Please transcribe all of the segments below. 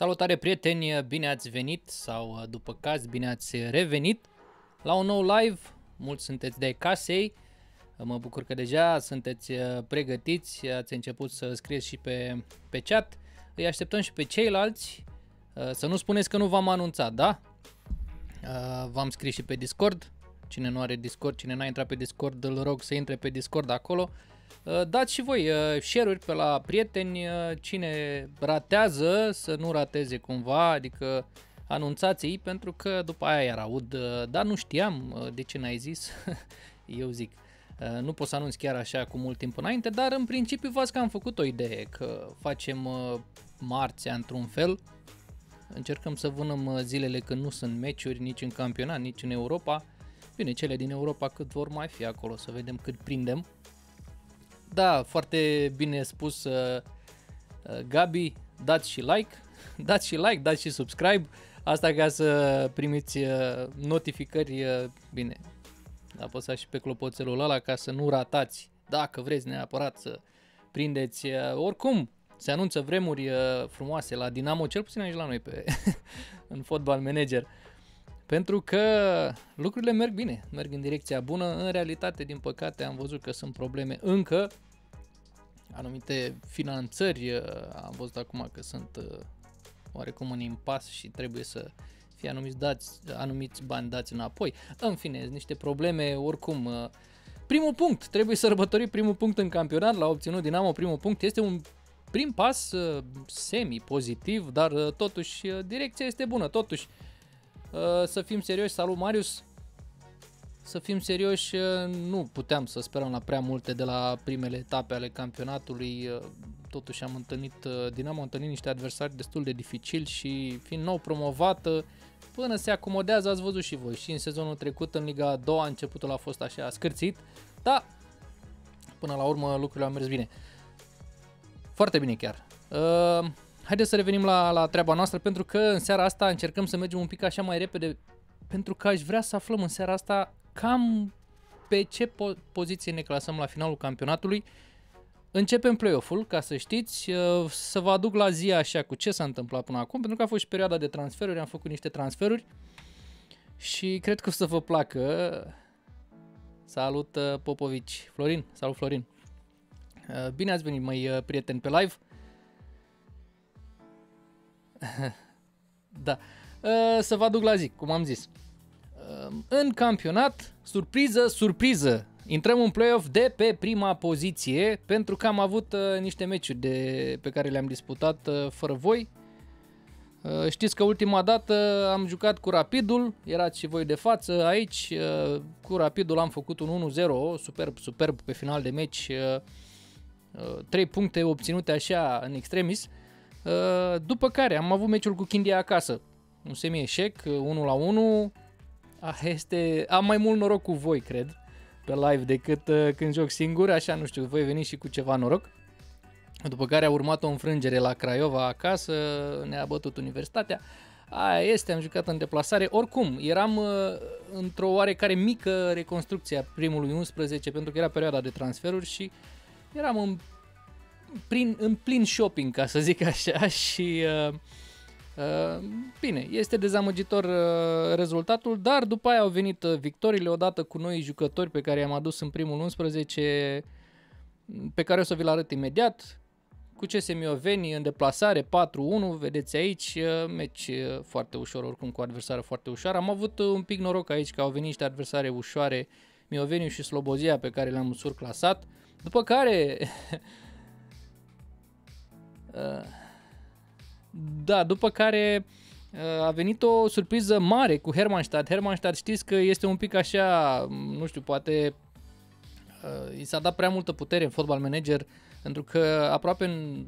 Salutare prieteni, bine ați venit sau uh, după caz bine ați revenit la un nou live. Mulți sunteți de casei, mă bucur că deja sunteți uh, pregătiți, ați început să scrieți și pe, pe chat. Îi așteptăm și pe ceilalți, uh, să nu spuneți că nu v-am anunțat, da? V-am scris și pe Discord, cine nu are Discord, cine n-a intrat pe Discord, îl rog să intre pe Discord acolo. Uh, dați și voi uh, share-uri pe la prieteni, uh, cine ratează să nu rateze cumva, adică anunțați ei pentru că după aia iar aud, dar nu știam de ce n-ai zis, eu zic. Nu pot să anunț chiar așa cu mult timp înainte, dar în principiu v că am făcut o idee că facem marțea într-un fel, încercăm să vânăm zilele când nu sunt meciuri nici în campionat, nici în Europa. Bine, cele din Europa cât vor mai fi acolo, să vedem cât prindem. Da, foarte bine spus uh, uh, Gabi, dați și like, dați și like, dați și subscribe, asta ca să primiți uh, notificări, uh, bine, apăsați și pe clopoțelul ăla ca să nu ratați, dacă vreți neapărat să prindeți, uh, oricum, se anunță vremuri uh, frumoase la Dinamo, cel puțin aici la noi pe, în fotbal manager. Pentru că lucrurile merg bine, merg în direcția bună. În realitate, din păcate, am văzut că sunt probleme încă. Anumite finanțări, uh, am văzut acum că sunt uh, oarecum în impas și trebuie să fie anumiți, dați, anumiți bani dați înapoi. În fine, niște probleme oricum. Uh, primul punct, trebuie sărbători primul punct în campionat, l-a obținut Dinamo primul punct, este un prim pas semi-pozitiv, dar totuși direcția este bună, totuși Uh, să fim serioși, salut Marius, să fim serioși, uh, nu puteam să sperăm la prea multe de la primele etape ale campionatului, uh, totuși am întâlnit, Dinamo a întâlnit niște adversari destul de dificili și fiind nou promovată, până se acomodează, ați văzut și voi, și în sezonul trecut în Liga a doua începutul a fost așa scârțit, dar până la urmă lucrurile au mers bine. Foarte bine chiar. Uh, haideți să revenim la, la treaba noastră pentru că în seara asta încercăm să mergem un pic așa mai repede pentru că aș vrea să aflăm în seara asta cam pe ce po- poziție ne clasăm la finalul campionatului. Începem play-off-ul, ca să știți, uh, să vă aduc la zi așa cu ce s-a întâmplat până acum, pentru că a fost și perioada de transferuri, am făcut niște transferuri și cred că o să vă placă. Salut uh, Popovici, Florin, salut Florin. Uh, bine ați venit, mai prieteni pe live. da. Uh, să vă aduc la zi, cum am zis. Uh, în campionat, surpriză, surpriză, intrăm în play-off de pe prima poziție pentru că am avut uh, niște meciuri de, pe care le-am disputat fără voi. Știți că ultima dată am jucat cu Rapidul, erați și voi de față aici, cu Rapidul am făcut un 1-0, superb, superb pe final de meci, 3 puncte obținute așa în extremis. Uh, după care am avut meciul cu Chindia acasă. Un semi-eșec, 1 uh, la 1. Ah, este, am mai mult noroc cu voi, cred, pe live decât uh, când joc singur, așa nu știu, voi veni și cu ceva noroc. După care a urmat o înfrângere la Craiova acasă, ne-a bătut universitatea. Aia este, am jucat în deplasare. Oricum, eram uh, într-o oarecare mică reconstrucție a primului 11 pentru că era perioada de transferuri și eram în prin, în plin shopping, ca să zic așa, și uh, uh, bine, este dezamăgitor uh, rezultatul, dar după aia au venit uh, victoriile odată cu noi jucători pe care i-am adus în primul 11, pe care o să vi-l arăt imediat, cu CSM Mioveni în deplasare 4-1, vedeți aici, uh, meci uh, foarte ușor, oricum cu adversară foarte ușoară. Am avut un pic noroc aici că au venit niște adversare ușoare, Mioveniu și Slobozia pe care le-am surclasat, după care Uh, da, după care uh, a venit o surpriză mare cu Hermannstadt. Hermannstadt știți că este un pic așa, nu știu, poate uh, i s-a dat prea multă putere în fotbal manager pentru că aproape în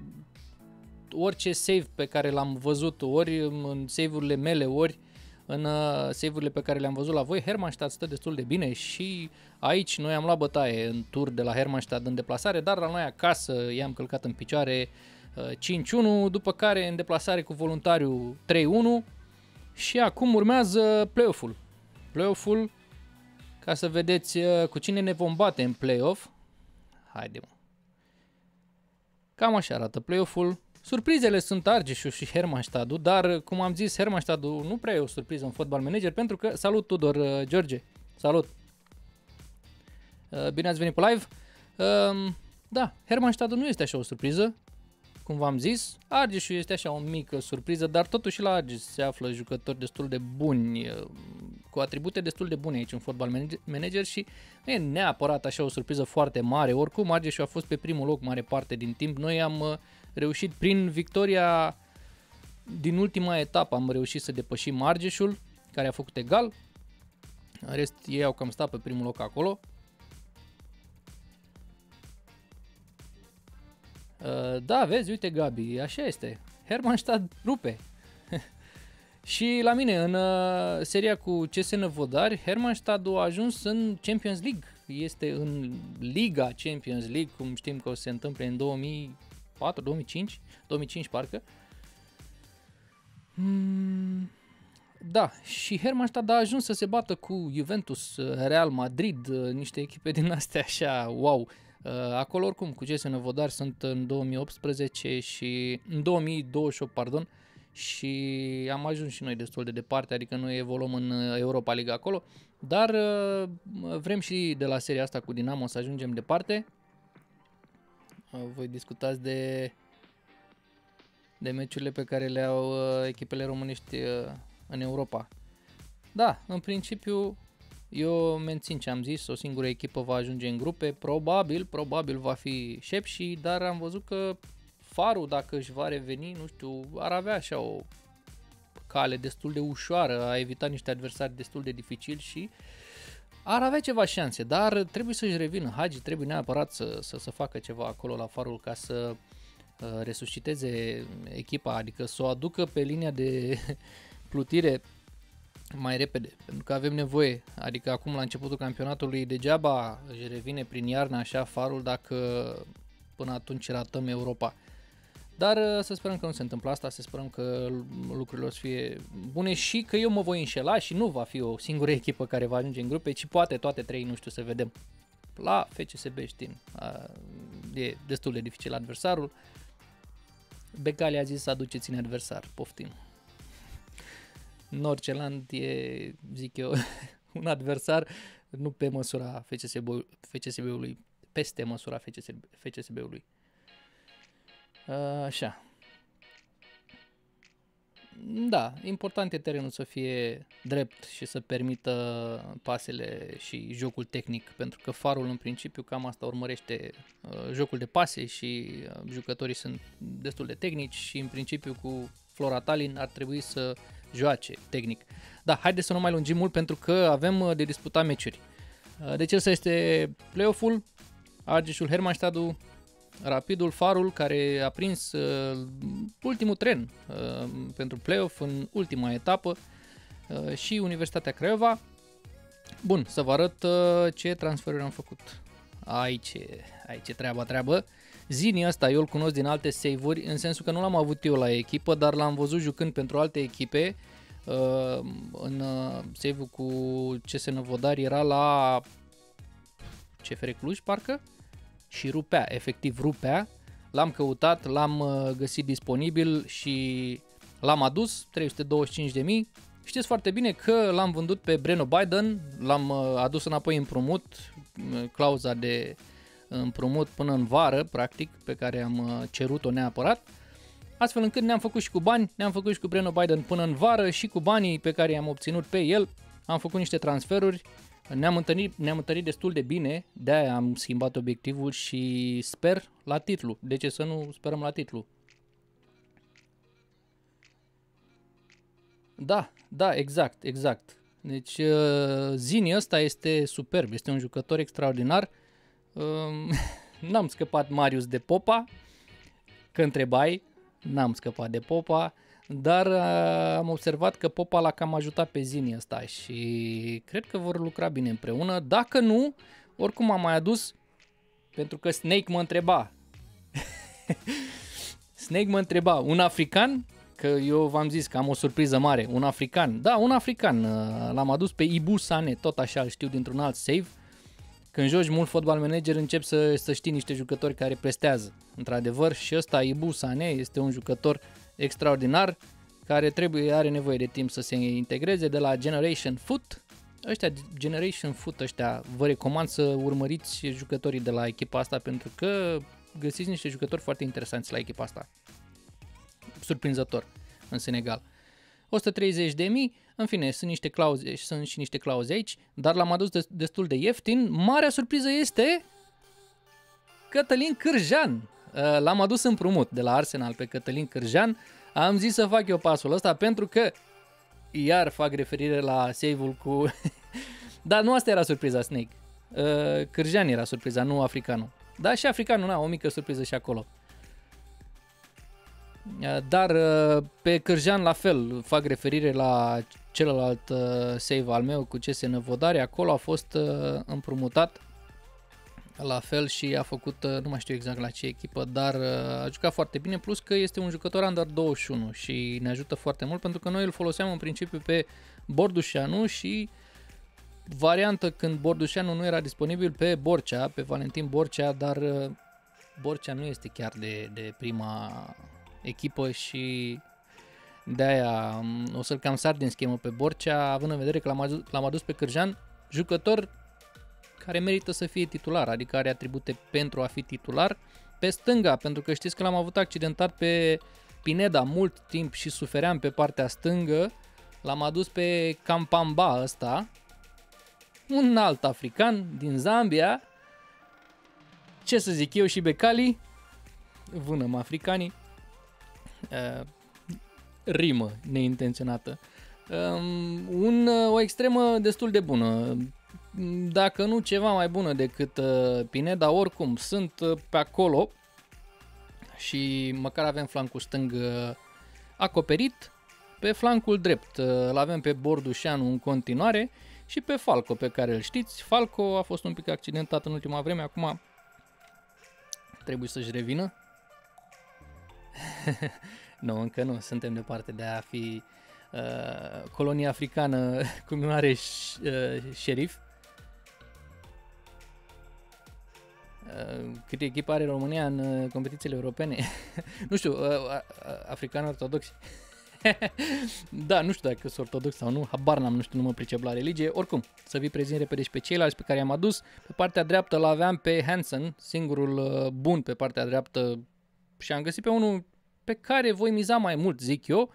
orice save pe care l-am văzut, ori în save-urile mele, ori în save-urile pe care le-am văzut la voi, Hermannstadt stă destul de bine și aici noi am luat bătaie în tur de la Hermannstadt în deplasare, dar la noi acasă i-am călcat în picioare 5-1, după care în deplasare cu voluntariu 3-1 și acum urmează play-off-ul. Play-off-ul, ca să vedeți uh, cu cine ne vom bate în play-off. Haide mă. Cam așa arată play-off-ul. Surprizele sunt Argeșu și Hermannstadtul, dar cum am zis, Hermannstadtul nu prea e o surpriză în fotbal manager pentru că, salut Tudor, uh, George, salut! Uh, bine ați venit pe live! Uh, da, Hermannstadtul nu este așa o surpriză, cum v-am zis, Argeșul este așa o mică surpriză, dar totuși la Argeș se află jucători destul de buni, uh, cu atribute destul de bune aici în fotbal manager și nu e neapărat așa o surpriză foarte mare. Oricum, Argeșul a fost pe primul loc mare parte din timp. Noi am uh, reușit prin victoria din ultima etapă, am reușit să depășim Argeșul, care a făcut egal. În rest, ei au cam stat pe primul loc acolo. Da, vezi, uite Gabi, așa este. Hermannstadt rupe. și la mine, în uh, seria cu CSN Vodari, Hermannstadt a ajuns în Champions League. Este în Liga Champions League, cum știm că o se întâmple în 2004, 2005, 2005 parcă. Mm, da, și Hermannstadt a ajuns să se bată cu Juventus, Real Madrid, niște echipe din astea așa, wow. Uh, acolo oricum cu CSN Vodar sunt în 2018 și în 2028, pardon, și am ajuns și noi destul de departe, adică noi evoluăm în Europa League acolo, dar uh, vrem și de la seria asta cu Dinamo să ajungem departe. Uh, voi discutați de de meciurile pe care le au echipele românești în Europa. Da, în principiu eu mențin ce am zis, o singură echipă va ajunge în grupe, probabil, probabil va fi și dar am văzut că Farul, dacă își va reveni, nu știu, ar avea așa o cale destul de ușoară, a evitat niște adversari destul de dificili și ar avea ceva șanse, dar trebuie să-și revină. Hagi trebuie neapărat să, să, să facă ceva acolo la Farul ca să uh, resusciteze echipa, adică să o aducă pe linia de plutire mai repede, pentru că avem nevoie. Adică acum la începutul campionatului degeaba își revine prin iarnă așa farul dacă până atunci ratăm Europa. Dar uh, să sperăm că nu se întâmplă asta, să sperăm că lucrurile o să fie bune și că eu mă voi înșela și nu va fi o singură echipă care va ajunge în grupe, ci poate toate trei, nu știu, să vedem. La FCSB știm, e destul de dificil adversarul. Becali a zis să aduceți-ne adversar, poftim. Norceland e, zic eu, un adversar nu pe măsura FCSB, FCSB-ului, peste măsura FCSB, FCSB-ului. Așa. Da, important e terenul să fie drept și să permită pasele și jocul tehnic, pentru că farul în principiu cam asta urmărește uh, jocul de pase și uh, jucătorii sunt destul de tehnici și în principiu cu Flora Tallinn ar trebui să joace tehnic. Da, haideți să nu mai lungim mult pentru că avem uh, de disputat meciuri. Uh, deci ăsta este play-off-ul, Argeșul Hermannstadtul, Rapidul Farul care a prins uh, ultimul tren uh, pentru play-off în ultima etapă uh, și Universitatea Craiova. Bun, să vă arăt uh, ce transferuri am făcut. Aici, aici e treaba, treabă. Zini ăsta eu îl cunosc din alte save-uri, în sensul că nu l-am avut eu la echipă, dar l-am văzut jucând pentru alte echipe. Uh, în uh, save-ul cu CSN Vodar era la CFR Cluj, parcă, și rupea, efectiv rupea. L-am căutat, l-am uh, găsit disponibil și l-am adus, 325 de mii. Știți foarte bine că l-am vândut pe Breno Biden, l-am uh, adus înapoi împrumut, uh, clauza de împrumut până în vară, practic, pe care am uh, cerut-o neapărat, astfel încât ne-am făcut și cu bani, ne-am făcut și cu Breno Biden până în vară și cu banii pe care i-am obținut pe el, am făcut niște transferuri, ne-am întâlnit, ne-am întâlnit destul de bine, de-aia am schimbat obiectivul și sper la titlu. De ce să nu sperăm la titlu? Da, da, exact, exact. Deci uh, Zini ăsta este superb, este un jucător extraordinar. n-am scăpat Marius de Popa, că întrebai, n-am scăpat de Popa, dar uh, am observat că Popa l-a cam ajutat pe Zini ăsta și cred că vor lucra bine împreună. Dacă nu, oricum am mai adus, pentru că Snake mă întreba. Snake mă întreba, un african? Că eu v-am zis că am o surpriză mare, un african. Da, un african. Uh, l-am adus pe Ibu Sane, tot așa îl știu dintr-un alt save când joci mult fotbal manager încep să, să știi niște jucători care prestează, într-adevăr, și ăsta Ibu Sane este un jucător extraordinar care trebuie, are nevoie de timp să se integreze de la Generation Foot. Ăștia, Generation Foot, ăștia, vă recomand să urmăriți jucătorii de la echipa asta pentru că găsiți niște jucători foarte interesanți la echipa asta. Surprinzător în Senegal. 130 de mii, în fine, sunt niște clauze, sunt și niște clauze aici, dar l-am adus destul de ieftin. Marea surpriză este Cătălin Cârjan. Uh, l-am adus împrumut de la Arsenal pe Cătălin Cârjan. Am zis să fac eu pasul ăsta pentru că iar fac referire la save-ul cu... Dar nu asta era surpriza, Snake. Uh, Cârjan era surpriza, nu africanul. Da, și africanul, na, o mică surpriză și acolo. Uh, dar uh, pe Cârjan la fel, fac referire la celălalt uh, save al meu cu CS Năvodare, acolo a fost împrumutat la fel și a făcut, nu mai știu exact la ce echipă, dar a jucat foarte bine, plus că este un jucător under 21 și ne ajută foarte mult pentru că noi îl foloseam în principiu pe Bordușanu și variantă când Bordușanu nu era disponibil pe Borcea, pe Valentin Borcea, dar Borcea nu este chiar de, de prima echipă și de aia mm, o să-l cam sar din schemă pe Borcea, având în vedere că l-am adus, l-am adus pe Cârjan, jucător care merită să fie titular, adică are atribute pentru a fi titular. Pe stânga, pentru că știți că l-am avut accidentat pe Pineda mult timp și sufeream pe partea stângă, l-am adus pe Campamba ăsta, un alt african din Zambia, ce să zic eu și Becali, vânăm africanii, uh, rimă neintenționată. Um, un, uh, o extremă destul de bună, dacă nu ceva mai bună decât uh, Pineda, oricum sunt uh, pe acolo și măcar avem flancul stâng uh, acoperit. Pe flancul drept uh, îl avem pe Bordușanu în continuare și pe Falco pe care îl știți. Falco a fost un pic accidentat în ultima vreme, acum trebuie să-și revină. nu, încă nu, suntem departe de a fi uh, colonia africană cu mare uh, șerif. Uh, câte echipe are România în uh, competițiile europene? nu știu, uh, african ortodoxi. da, nu știu dacă sunt ortodox sau nu, habar n-am, nu știu, nu mă pricep la religie. Oricum, să vi prezint repede și pe ceilalți pe care i-am adus. Pe partea dreaptă l aveam pe Hansen, singurul bun pe partea dreaptă și am găsit pe unul pe care voi miza mai mult, zic eu,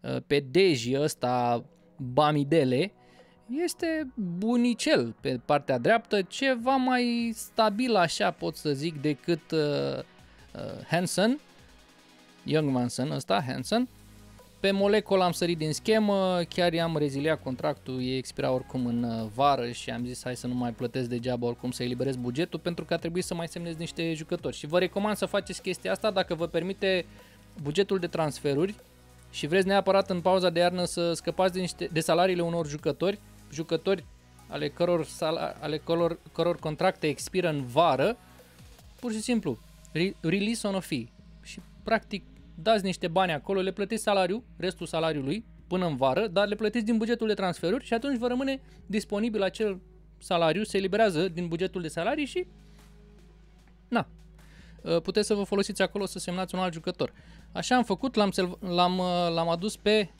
uh, pe Deji ăsta Bamidele, este bunicel pe partea dreaptă, ceva mai stabil așa pot să zic decât uh, uh, Hansen, Young Manson ăsta, Hansen. Pe molecol am sărit din schemă, chiar i-am reziliat contractul, e expira oricum în uh, vară și am zis hai să nu mai plătesc degeaba oricum să eliberez bugetul pentru că a trebuit să mai semnez niște jucători. Și vă recomand să faceți chestia asta dacă vă permite bugetul de transferuri și vreți neapărat în pauza de iarnă să scăpați de, niște, de salariile unor jucători, jucători ale căror, sal, ale căror, căror contracte expiră în vară, pur și simplu, re, release on a fee. Și practic dați niște bani acolo, le plătiți salariul, restul salariului, până în vară, dar le plătiți din bugetul de transferuri și atunci vă rămâne disponibil acel salariu, se eliberează din bugetul de salarii și na, puteți să vă folosiți acolo să semnați un alt jucător. Așa am făcut, l-am, l-am, uh, l-am adus pe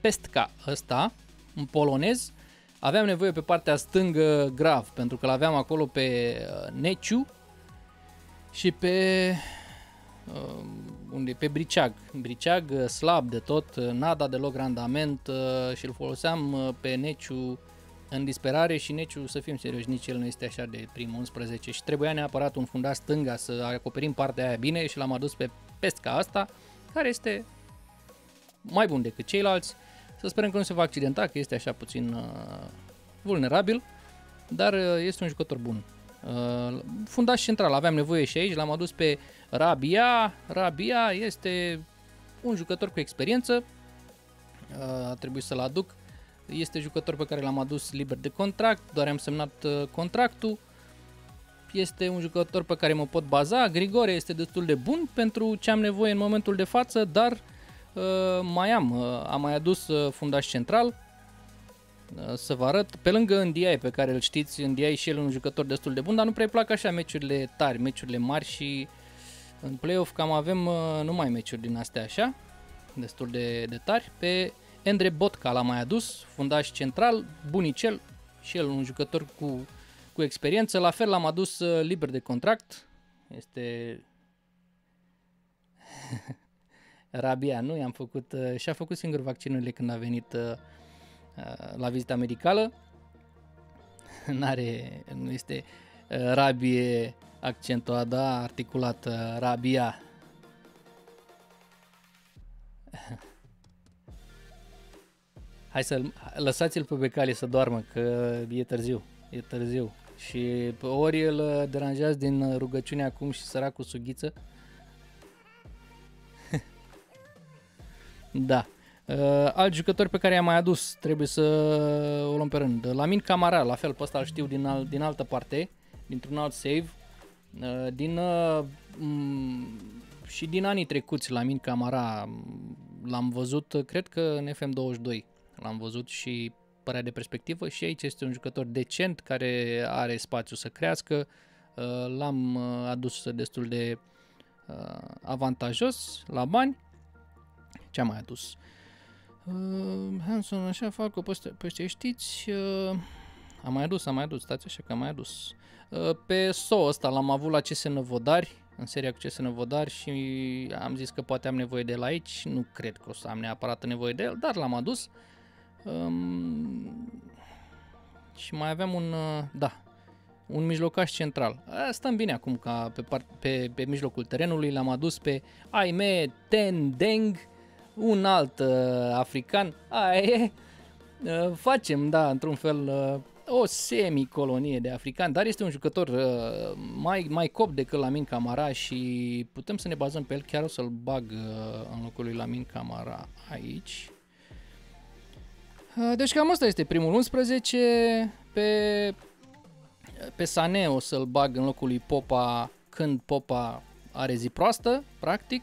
Pestka ăsta, în polonez. Aveam nevoie pe partea stângă grav, pentru că l-aveam acolo pe uh, Neciu și pe uh, unde pe Briceag. Briceag uh, slab de tot, nada deloc randament uh, și îl foloseam pe Neciu în disperare și Neciu, să fim serioși, nici el nu este așa de prim 11 și trebuia neapărat un fundaș stânga să acoperim partea aia bine și l-am adus pe pesca asta, care este mai bun decât ceilalți. Să sperăm că nu se va accidenta, că este așa puțin uh, vulnerabil, dar uh, este un jucător bun. Uh, fundaș central, aveam nevoie și aici, l-am adus pe Rabia. Rabia este un jucător cu experiență, uh, a trebuit să-l aduc. Este jucător pe care l-am adus liber de contract, doar am semnat uh, contractul este un jucător pe care mă pot baza. Grigore este destul de bun pentru ce am nevoie în momentul de față, dar uh, mai am, uh, am mai adus uh, fundaș central. uh, să vă arăt. Pe lângă Ndiaye, pe care îl știți, Ndiaye și el un jucător destul de bun, dar nu prea plac așa meciurile tari, meciurile mari și în play-off cam avem uh, numai meciuri din astea așa, destul de, de tari. Pe Endre Botca l-a mai adus, fundaș central, bunicel și el un jucător cu, cu experiență. La fel l-am adus uh, liber de contract, este Rabia, nu i-am făcut, uh, și-a făcut singur vaccinurile când a venit uh, uh, la vizita medicală. N-are, nu este rabie accentuat, da, articulat, rabia. Hai să lăsați-l pe becali să doarmă, că e târziu, e târziu. Și ori îl deranjează din rugăciune acum și săracul sughiță, Da. Uh, alt jucător pe care i-am mai adus, trebuie să o luăm pe rând. Lamin Camara, la fel, pe ăsta îl știu din, al, din altă parte, dintr-un alt save. Uh, din, uh, m- și din anii trecuți, Lamin Camara l-am văzut, cred că în FM22 l-am văzut și părea de perspectivă și aici este un jucător decent care are spațiu să crească. Uh, l-am uh, adus destul de uh, avantajos la bani ce am mai adus? Uh, Hanson, așa, fac o peste, peste știți, uh, am mai adus, am mai adus, stați așa că am mai adus. Uh, pe SO ăsta l-am avut la CS Năvodari, în seria cu CS Năvodari și am zis că poate am nevoie de el aici, nu cred că o să am neapărat nevoie de el, dar l-am adus. Um, și mai aveam un, uh, da, un mijlocaș central. Stăm bine acum ca pe, part, pe, pe mijlocul terenului, l-am adus pe Aime Tendeng, un alt uh, african, aia e, uh, facem, da, într-un fel, uh, o semi-colonie de africani, dar este un jucător uh, mai, mai cop decât Lamin Camara și putem să ne bazăm pe el, chiar o să-l bag uh, în locul lui Lamin Camara aici. Uh, deci cam asta este primul 11, pe, pe Sane o să-l bag în locul lui Popa când Popa are zi proastă, practic,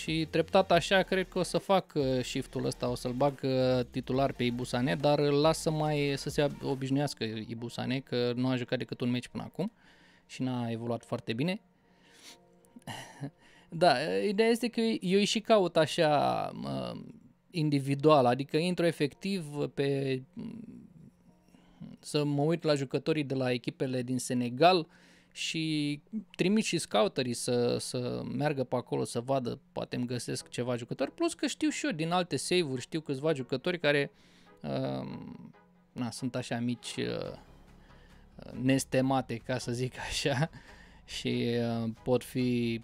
și treptat așa cred că o să fac uh, shift-ul ăsta, o să-l bag uh, titular pe Ibusane, dar îl las să mai să se obișnuiască Ibusane, că nu a jucat decât un meci până acum și n-a evoluat foarte bine. da, ideea este că eu îi și caut așa individual, adică intru efectiv pe să mă uit la jucătorii de la echipele din Senegal, uh, și trimit și scouterii să, să meargă pe acolo să vadă, poate îmi găsesc ceva jucători, plus că știu și eu din alte save-uri, știu câțiva jucători care uh, na, sunt așa mici uh, nestemate, ca să zic așa, și uh, pot fi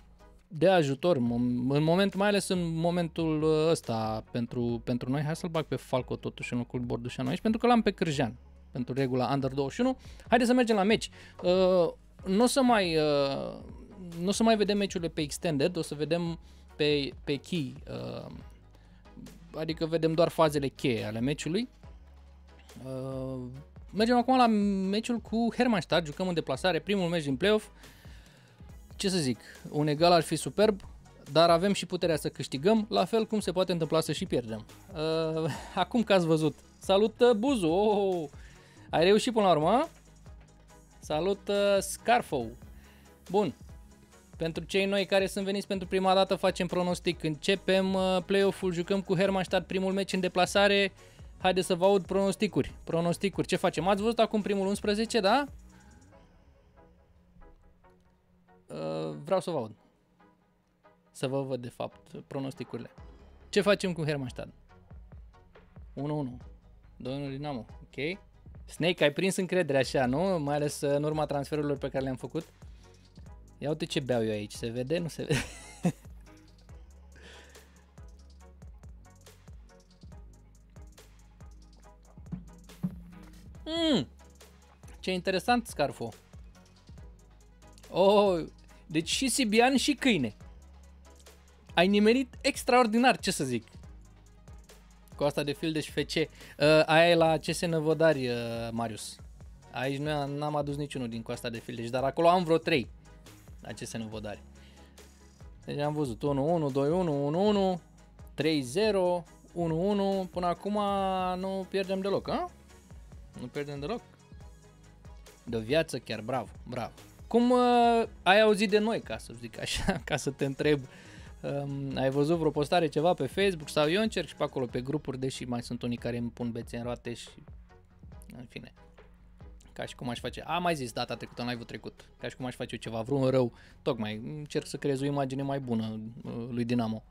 de ajutor în moment, mai ales în momentul ăsta pentru, pentru noi. Hai să-l bag pe Falco totuși în locul Bordușanu aici, pentru că l-am pe Cârjean pentru regula Under 21. Haideți să mergem la meci. Uh, nu o să mai uh, nu o să mai vedem meciurile pe extended, o să vedem pe, pe key, uh, adică vedem doar fazele cheie ale meciului. Uh, mergem acum la meciul cu Hermannstadt, jucăm în deplasare, primul meci din playoff. Ce să zic, un egal ar fi superb, dar avem și puterea să câștigăm, la fel cum se poate întâmpla să și pierdem. Uh, acum că ați văzut, salut uh, Buzu, oh, oh, oh. ai reușit până la urmă, Salut, uh, Scarfo! Bun, pentru cei noi care sunt veniți pentru prima dată facem pronostic. Începem uh, play-off-ul, jucăm cu Hermannstadt primul meci în deplasare. Haideți să vă aud pronosticuri. Pronosticuri, ce facem? Ați văzut acum primul 11, da? Uh, vreau să vă aud. Să vă văd de fapt pronosticurile. Ce facem cu Hermannstadt? 1-1. 2-1 Dinamo. Ok. Snake, ai prins încredere așa, nu? Mai ales în urma transferurilor pe care le-am făcut. Ia uite ce beau eu aici, se vede? Nu se vede? mm, ce interesant, Scarfo. Oh, deci și Sibian și câine. Ai nimerit extraordinar, ce să zic cu asta de Fildeș FC. Uh, aia e la CS Năvodari, uh, Marius. Aici nu am adus niciunul din coasta de Fildeș, dar acolo am vreo 3 la CS Năvodari. Deci am văzut 1-1, 2-1, 1-1, 3-0, 1-1, până acum nu pierdem deloc, a? Nu pierdem deloc. De o viață chiar, bravo, bravo. Cum uh, ai auzit de noi, ca să zic așa, ca să te întreb, um, ai văzut vreo postare ceva pe Facebook sau eu încerc și pe acolo pe grupuri, deși mai sunt unii care îmi pun bețe în roate și în fine. Ca și cum aș face, am mai zis data trecută, în live-ul trecut, ca și cum aș face eu ceva, vreun rău, tocmai încerc să creez o imagine mai bună uh, lui Dinamo.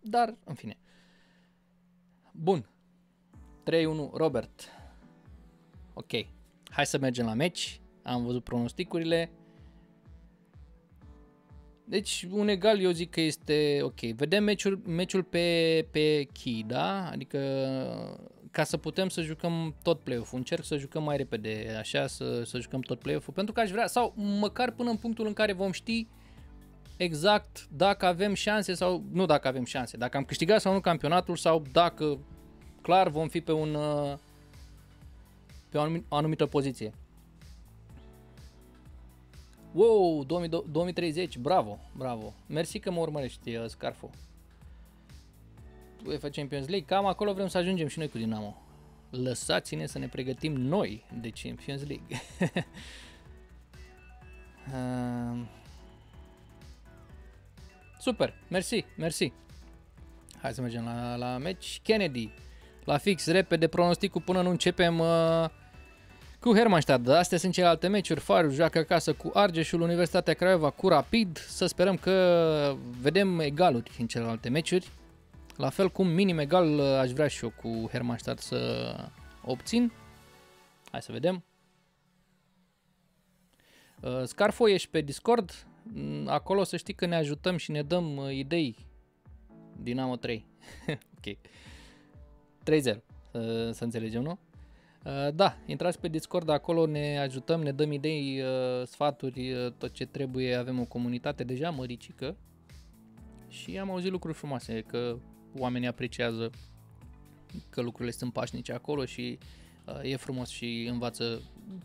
Dar, în fine. Bun. 3-1, Robert. Ok. Hai să mergem la meci. Am văzut pronosticurile. Deci un egal eu zic că este ok. Vedem meciul, meciul pe, pe key, da? Adică ca să putem să jucăm tot play-off-ul. Încerc să jucăm mai repede, așa, să, să jucăm tot play-off-ul. Pentru că aș vrea, sau măcar până în punctul în care vom ști exact dacă avem șanse sau nu dacă avem șanse, dacă am câștigat sau nu campionatul sau dacă clar vom fi pe un pe o anumită poziție. Wow, 2030, bravo, bravo. Mersi că mă urmărești, uh, Scarfo. UEFA Champions League, cam acolo vrem să ajungem și noi cu Dinamo. Lăsați-ne să ne pregătim noi de Champions League. uh, super, mersi, mersi. Hai să mergem la, la meci. Kennedy, la fix, repede, pronosticul până nu începem uh, cu Hermannstadt. Astea sunt celelalte meciuri. Faru joacă acasă cu Argeșul, Universitatea Craiova cu Rapid. Să sperăm că vedem egaluri în celelalte meciuri. La fel cum minim egal uh, aș vrea și eu cu Hermannstadt să obțin. Hai să vedem. Uh, Scarfo, ești pe Discord? Mm, acolo să știi că ne ajutăm și ne dăm uh, idei. Dinamo 3. ok. 3-0. Să, să înțelegem, nu? Da, intrați pe Discord, acolo ne ajutăm, ne dăm idei, sfaturi, tot ce trebuie, avem o comunitate deja măricică și am auzit lucruri frumoase, că oamenii apreciază că lucrurile sunt pașnice acolo și uh, e frumos și învață,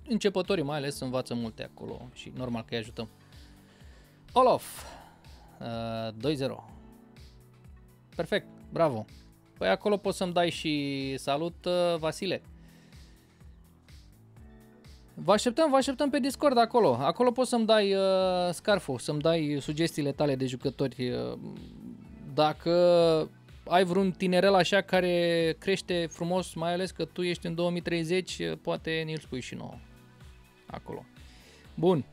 începătorii mai ales învață multe acolo și normal că îi ajutăm. Olof, uh, 2-0. Perfect, bravo. Păi acolo poți să-mi dai și salut, uh, Vasile. Vă așteptăm, vă așteptăm pe Discord acolo. Acolo poți să-mi dai uh, Scarfo, să-mi dai sugestiile tale de jucători. Uh, dacă ai vreun tinerel așa care crește frumos, mai ales că tu ești în 2030, poate ne-l spui și nouă acolo. Bun.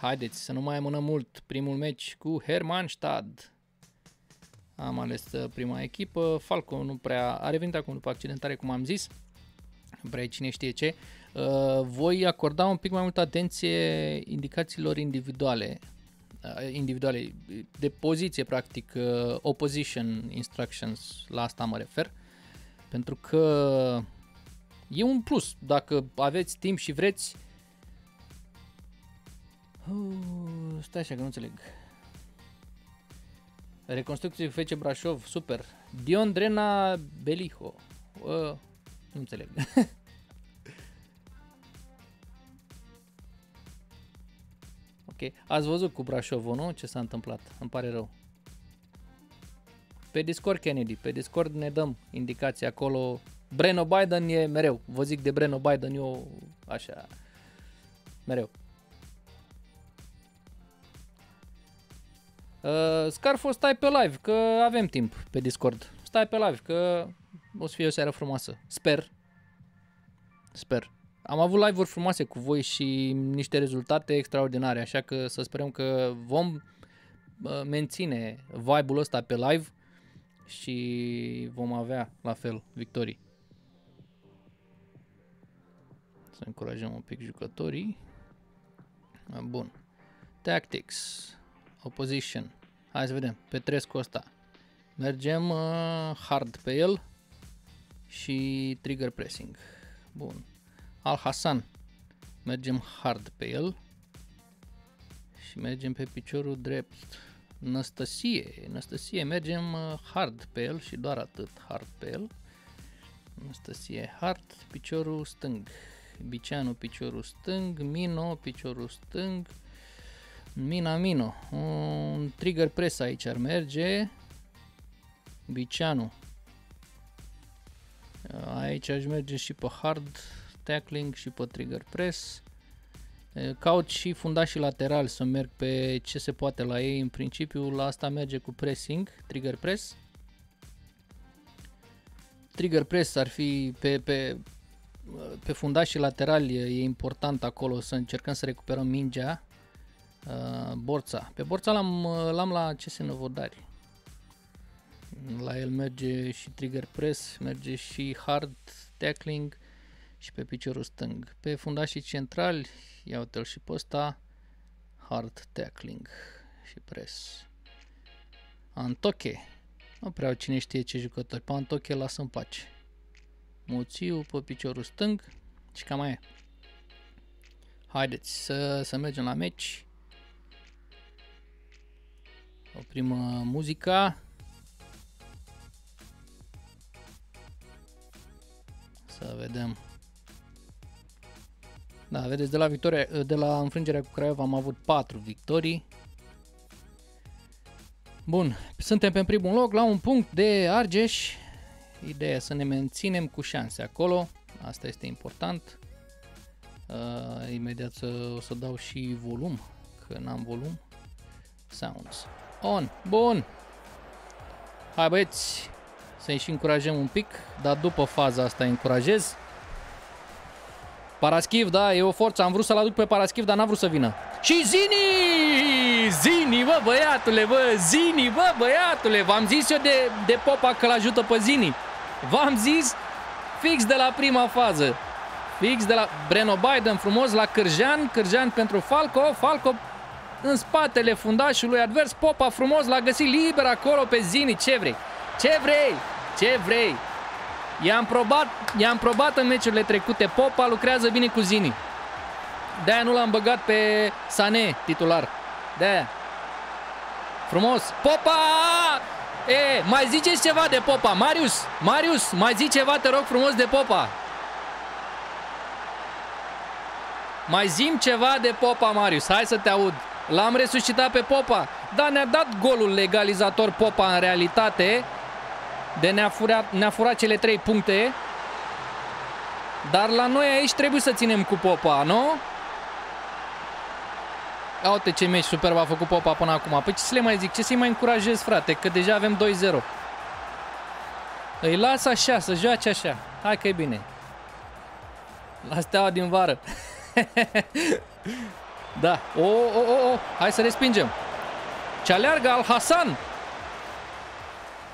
Haideți să nu mai amânăm mult primul meci cu Hermannstad. Am ales uh, prima echipă. Falco nu prea a revenit acum după accidentare, cum am zis. Nu prea cine știe ce. Uh, voi acorda un pic mai multă atenție indicațiilor individuale Uh, individuale, de poziție practic, uh, opposition instructions, la asta mă refer, pentru că e un plus. Dacă aveți timp și vreți, uh, stai așa că nu înțeleg. Reconstrucție Fece Brașov, super. Dion Drena Beliho. Uh, nu înțeleg. Ok. Ați văzut cu Brașovul, nu? Ce s-a întâmplat? Îmi pare rău. Pe Discord, Kennedy, pe Discord ne dăm indicații acolo. Breno Biden e mereu. Vă zic de Breno Biden, eu așa, mereu. Uh, Scarfo, stai pe live, că avem timp pe Discord. Stai pe live, că o să fie o seară frumoasă. Sper. Sper. Am avut live-uri frumoase cu voi și niște rezultate extraordinare, așa că să sperăm că vom menține vibe-ul ăsta pe live și vom avea la fel victorii. Să încurajăm un pic jucătorii. Bun. Tactics. Opposition. Hai să vedem. Petrescu ăsta. Mergem uh, hard pe el și trigger pressing. Bun. Al Hassan. Mergem hard pe el. Și mergem pe piciorul drept. Năstăsie. Năstăsie. Mergem uh, hard pe el și doar atât hard pe el. Năstăsie hard. Piciorul stâng. Biceanu piciorul stâng. Mino piciorul stâng. Mina Mino. Un trigger press aici ar merge. Biceanu Aici aș merge și pe hard tackling și pe trigger press. Caut și fundașii laterali să merg pe ce se poate la ei. În principiu la asta merge cu pressing, trigger press. Trigger press ar fi pe, pe, pe fundașii laterali e important acolo să încercăm să recuperăm mingea. Borța. Pe Borța l-am, l-am la CS Năvodari. La el merge și trigger press, merge și hard tackling și pe piciorul stâng. Pe fundașii centrali, iau te și pe ăsta, hard tackling și press. Antoche. Nu prea cine știe ce jucători. Pe Antoche lasă în pace. Muțiu pe piciorul stâng și cam aia. Haideți să, să mergem la meci. Oprim uh, muzica. Să vedem. Da, vedeți, de la, victoria, de la înfrângerea cu Craiova am avut 4 victorii. Bun, suntem pe primul loc la un punct de Argeș. Ideea să ne menținem cu șanse acolo. Asta este important. Uh, imediat să, o să dau și volum, că n-am volum. Sounds. On. Bun. Hai băieți, să-i și încurajăm un pic, dar după faza asta îi încurajez. Paraschiv, da, e o forță. Am vrut să-l aduc pe Paraschiv, dar n-a vrut să vină. Și Zini! Zini, bă, băiatule, bă, Zini, bă, băiatule. V-am zis eu de, de Popa că-l ajută pe Zini. V-am zis fix de la prima fază. Fix de la Breno Biden, frumos, la Cârjean, Cârjean pentru Falco, Falco în spatele fundașului advers, Popa frumos l-a găsit liber acolo pe Zini, ce vrei? Ce vrei? Ce vrei? I-am probat, i-am probat în meciurile trecute. Popa lucrează bine cu Zini. De-aia nu l-am băgat pe Sane, titular. De-aia. Frumos. Popa! E, mai ziceți ceva de Popa. Marius, Marius, mai zici ceva, te rog frumos, de Popa. Mai zim ceva de Popa, Marius. Hai să te aud. L-am resuscitat pe Popa. Da, ne-a dat golul legalizator Popa în realitate de ne-a furat, ne furat cele trei puncte. Dar la noi aici trebuie să ținem cu Popa, nu? Ia uite ce meci superb a făcut Popa până acum. Păi ce să le mai zic? Ce să-i mai încurajez, frate? Că deja avem 2-0. Îi las așa, să joace așa. Hai că e bine. La steaua din vară. da. O, o, o, o. Hai să respingem. Ce aleargă Al Hasan.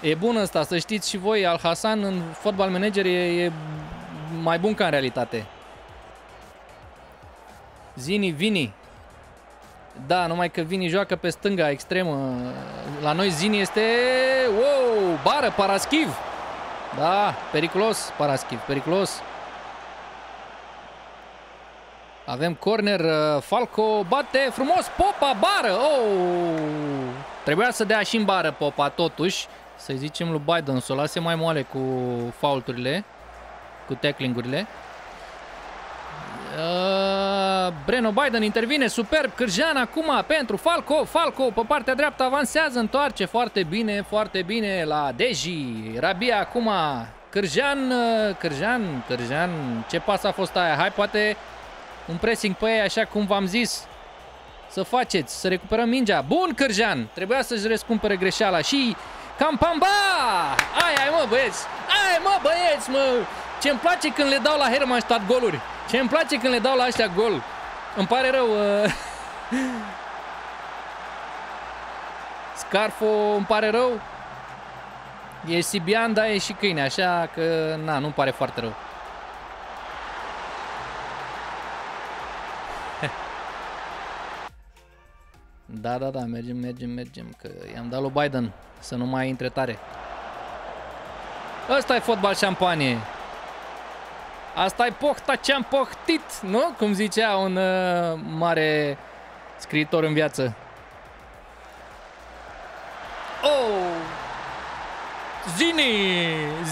E bun ăsta, să știți și voi, Al Hasan în fotbal manager e, e mai bun ca în realitate. Zini, Vini. Da, numai că Vini joacă pe stânga extremă. La noi Zini este... Wow, bară, Paraschiv. Da, periculos, Paraschiv, periculos. Avem corner, uh, Falco bate frumos, Popa, bară, oh! Trebuia să dea și în bară Popa totuși să zicem lui Biden să o lase mai moale cu faulturile, cu tacklingurile. Uh, Breno Biden intervine superb, Cârjean acum pentru Falco, Falco pe partea dreaptă avansează, întoarce foarte bine, foarte bine la Deji, Rabia acum, Cârjean, uh, Cârjean, Cârjean, ce pas a fost aia, hai poate un pressing pe ei așa cum v-am zis, să faceți, să recuperăm mingea, bun Cârjean, trebuia să-și răscumpere greșeala și Campamba! Ai, ai mă băieți! Ai mă băieți, mă! Ce-mi place când le dau la Hermannstadt goluri. Ce-mi place când le dau la ăștia gol. Îmi pare rău. Uh... Scarfo îmi pare rău. E Sibian, da, e și câine, așa că, na, nu-mi pare foarte rău. Da, da, da, mergem, mergem, mergem, că i-am dat lui Biden să nu mai intre tare. Ăsta e fotbal șampanie. Asta e pohta ce-am pohtit, nu? Cum zicea un uh, mare scriitor în viață. Oh! Zini!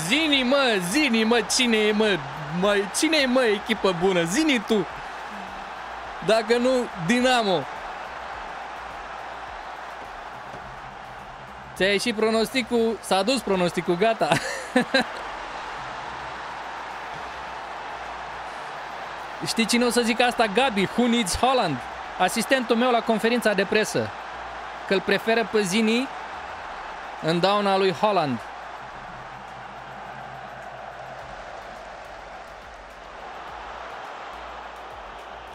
Zini, mă! Zini, mă! Cine e, mă? mă cine e, mă, echipă bună? Zini tu! Dacă nu, Dinamo! Ți-a ieșit pronosticul, s-a dus pronosticul, gata. Știi cine o să zic asta? Gabi, who needs Holland? Asistentul meu la conferința de presă. Că îl preferă pe Zini în dauna lui Holland.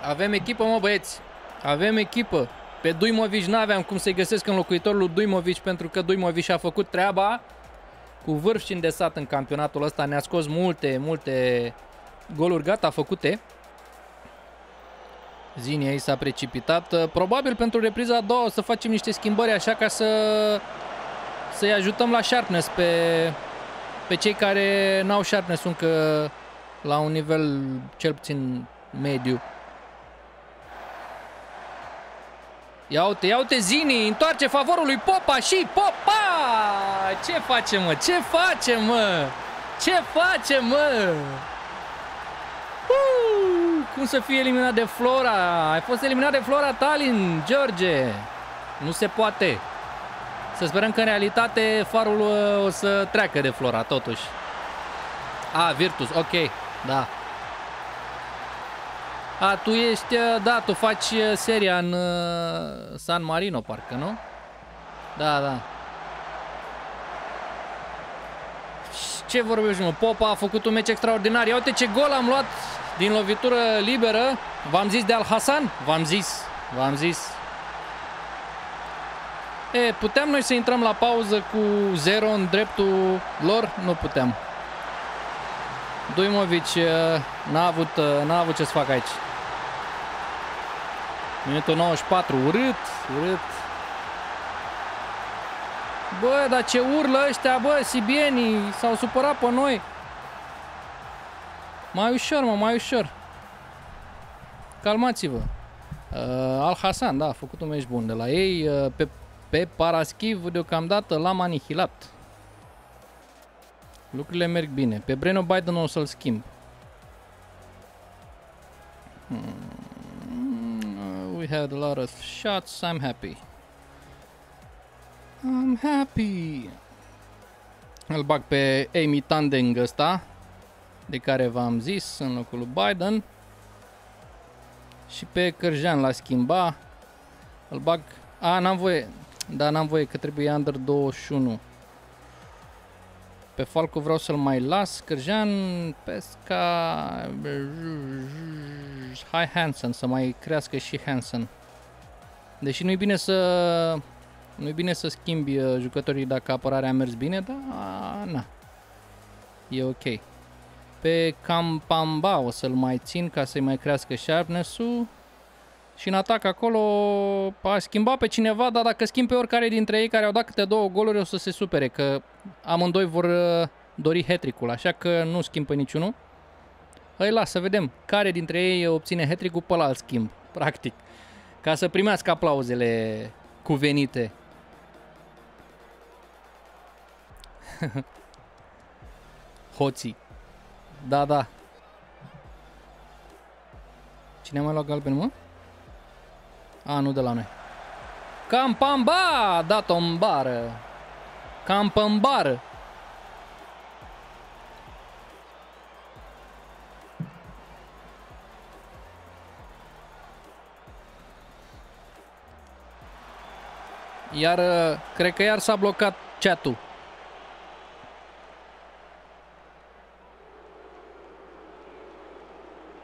Avem echipă, mă băieți. Avem echipă. Pe Duimovic n-aveam cum să-i găsesc înlocuitorul lui Duimovic pentru că Duimovic a făcut treaba cu vârf și îndesat în campionatul ăsta. Ne-a scos multe, multe goluri gata făcute. Zini aici s-a precipitat. Probabil pentru repriza a doua o să facem niște schimbări așa ca să să-i ajutăm la sharpness pe, pe cei care n-au sharpness încă la un nivel cel puțin mediu. Ia uite, ia uite Zini, întoarce favorul lui Popa și Popa! Ce face, mă? Ce face, mă? Ce face, mă? Uh, cum să fie eliminat de Flora? Ai fost eliminat de Flora Tallinn, George. Nu se poate. Să sperăm că în realitate farul uh, o să treacă de Flora, totuși. A, Virtus, ok, da. A, tu ești, uh, da, tu faci uh, seria în uh, San Marino, parcă, nu? Da, da. Ce vorbești, mă? Popa a făcut un meci extraordinar. Ia uite ce gol am luat din lovitură liberă. V-am zis de Al Hassan? V-am zis. V-am zis. E, puteam noi să intrăm la pauză cu 0 în dreptul lor? Nu puteam. Duimovic n-a avut, n-a avut ce să facă aici. Minutul 94, urât, urât. Bă, dar ce urlă ăștia, bă, sibienii s-au supărat pe noi. Mai ușor, mă, mai ușor. Calmați-vă. Uh, Al Hassan, da, a făcut un meci bun de la ei. Uh, pe, pe Paraschiv, deocamdată, l-am anihilat. Lucrurile merg bine. Pe Breno Biden o să-l schimb. Hmm. We had a lot of shots. I'm happy. I'm happy. Îl bag pe Amy Tandeng ăsta, de care v-am zis în locul lui Biden. Și pe Cărjean la schimba. Îl bag... A, n-am voie. Da, n-am voie că trebuie under 21. Pe Falco vreau să-l mai las. Cârjean, Pesca... Hai Hansen, să mai crească și Hansen. Deși nu-i bine să... Nu-i bine să schimbi uh, jucătorii dacă apărarea a mers bine, dar na. E ok. Pe Campamba o să-l mai țin ca să-i mai crească sharpness-ul. Și în atac acolo a schimbat pe cineva, dar dacă schimb pe oricare dintre ei care au dat câte două goluri o să se supere, că amândoi vor uh, dori hat așa că nu schimb pe niciunul. Îi las să vedem care dintre ei obține hat pe ăla schimb, practic, ca să primească aplauzele cuvenite. Hoții. Da, da. Cine a mai luat galben, mă? A, nu de la noi. Campamba! Dat-o în bară. Campă în bară. Iar uh, cred că iar s-a blocat chat-ul.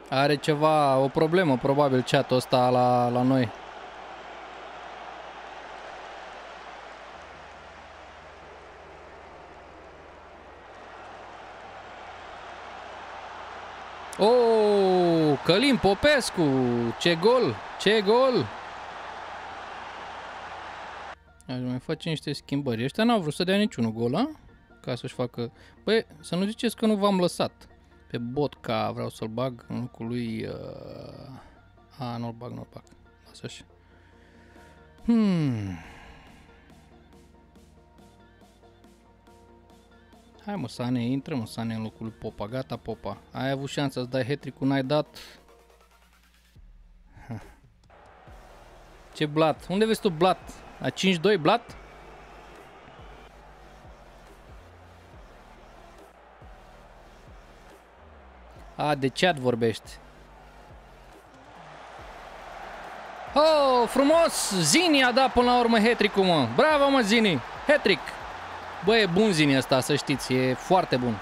Are ceva, o problemă probabil chat-ul ăsta la, la noi. Oh, Călim Popescu, ce gol, ce gol! Aș mai face niște schimbări. Ăștia n-au vrut să dea niciunul gol, a? Ca să-și facă... Băi, să nu ziceți că nu v-am lăsat. Pe Botca vreau să-l bag în locul lui... Uh... A, nu-l bag, nu-l bag. Lasă așa. Hmm... Hai mă, Sane, intră mă, Sane în locul lui Popa. Gata, Popa. Ai avut șansa să dai hat n-ai dat. Ce blat? Unde vezi tu blat? La 5-2 blat? A, de chat vorbești. Oh, frumos! Zini a dat până la urmă hat mă. Bravo, mă, Zini! hat -trick. Bă, e bun Zini ăsta, să știți, e foarte bun.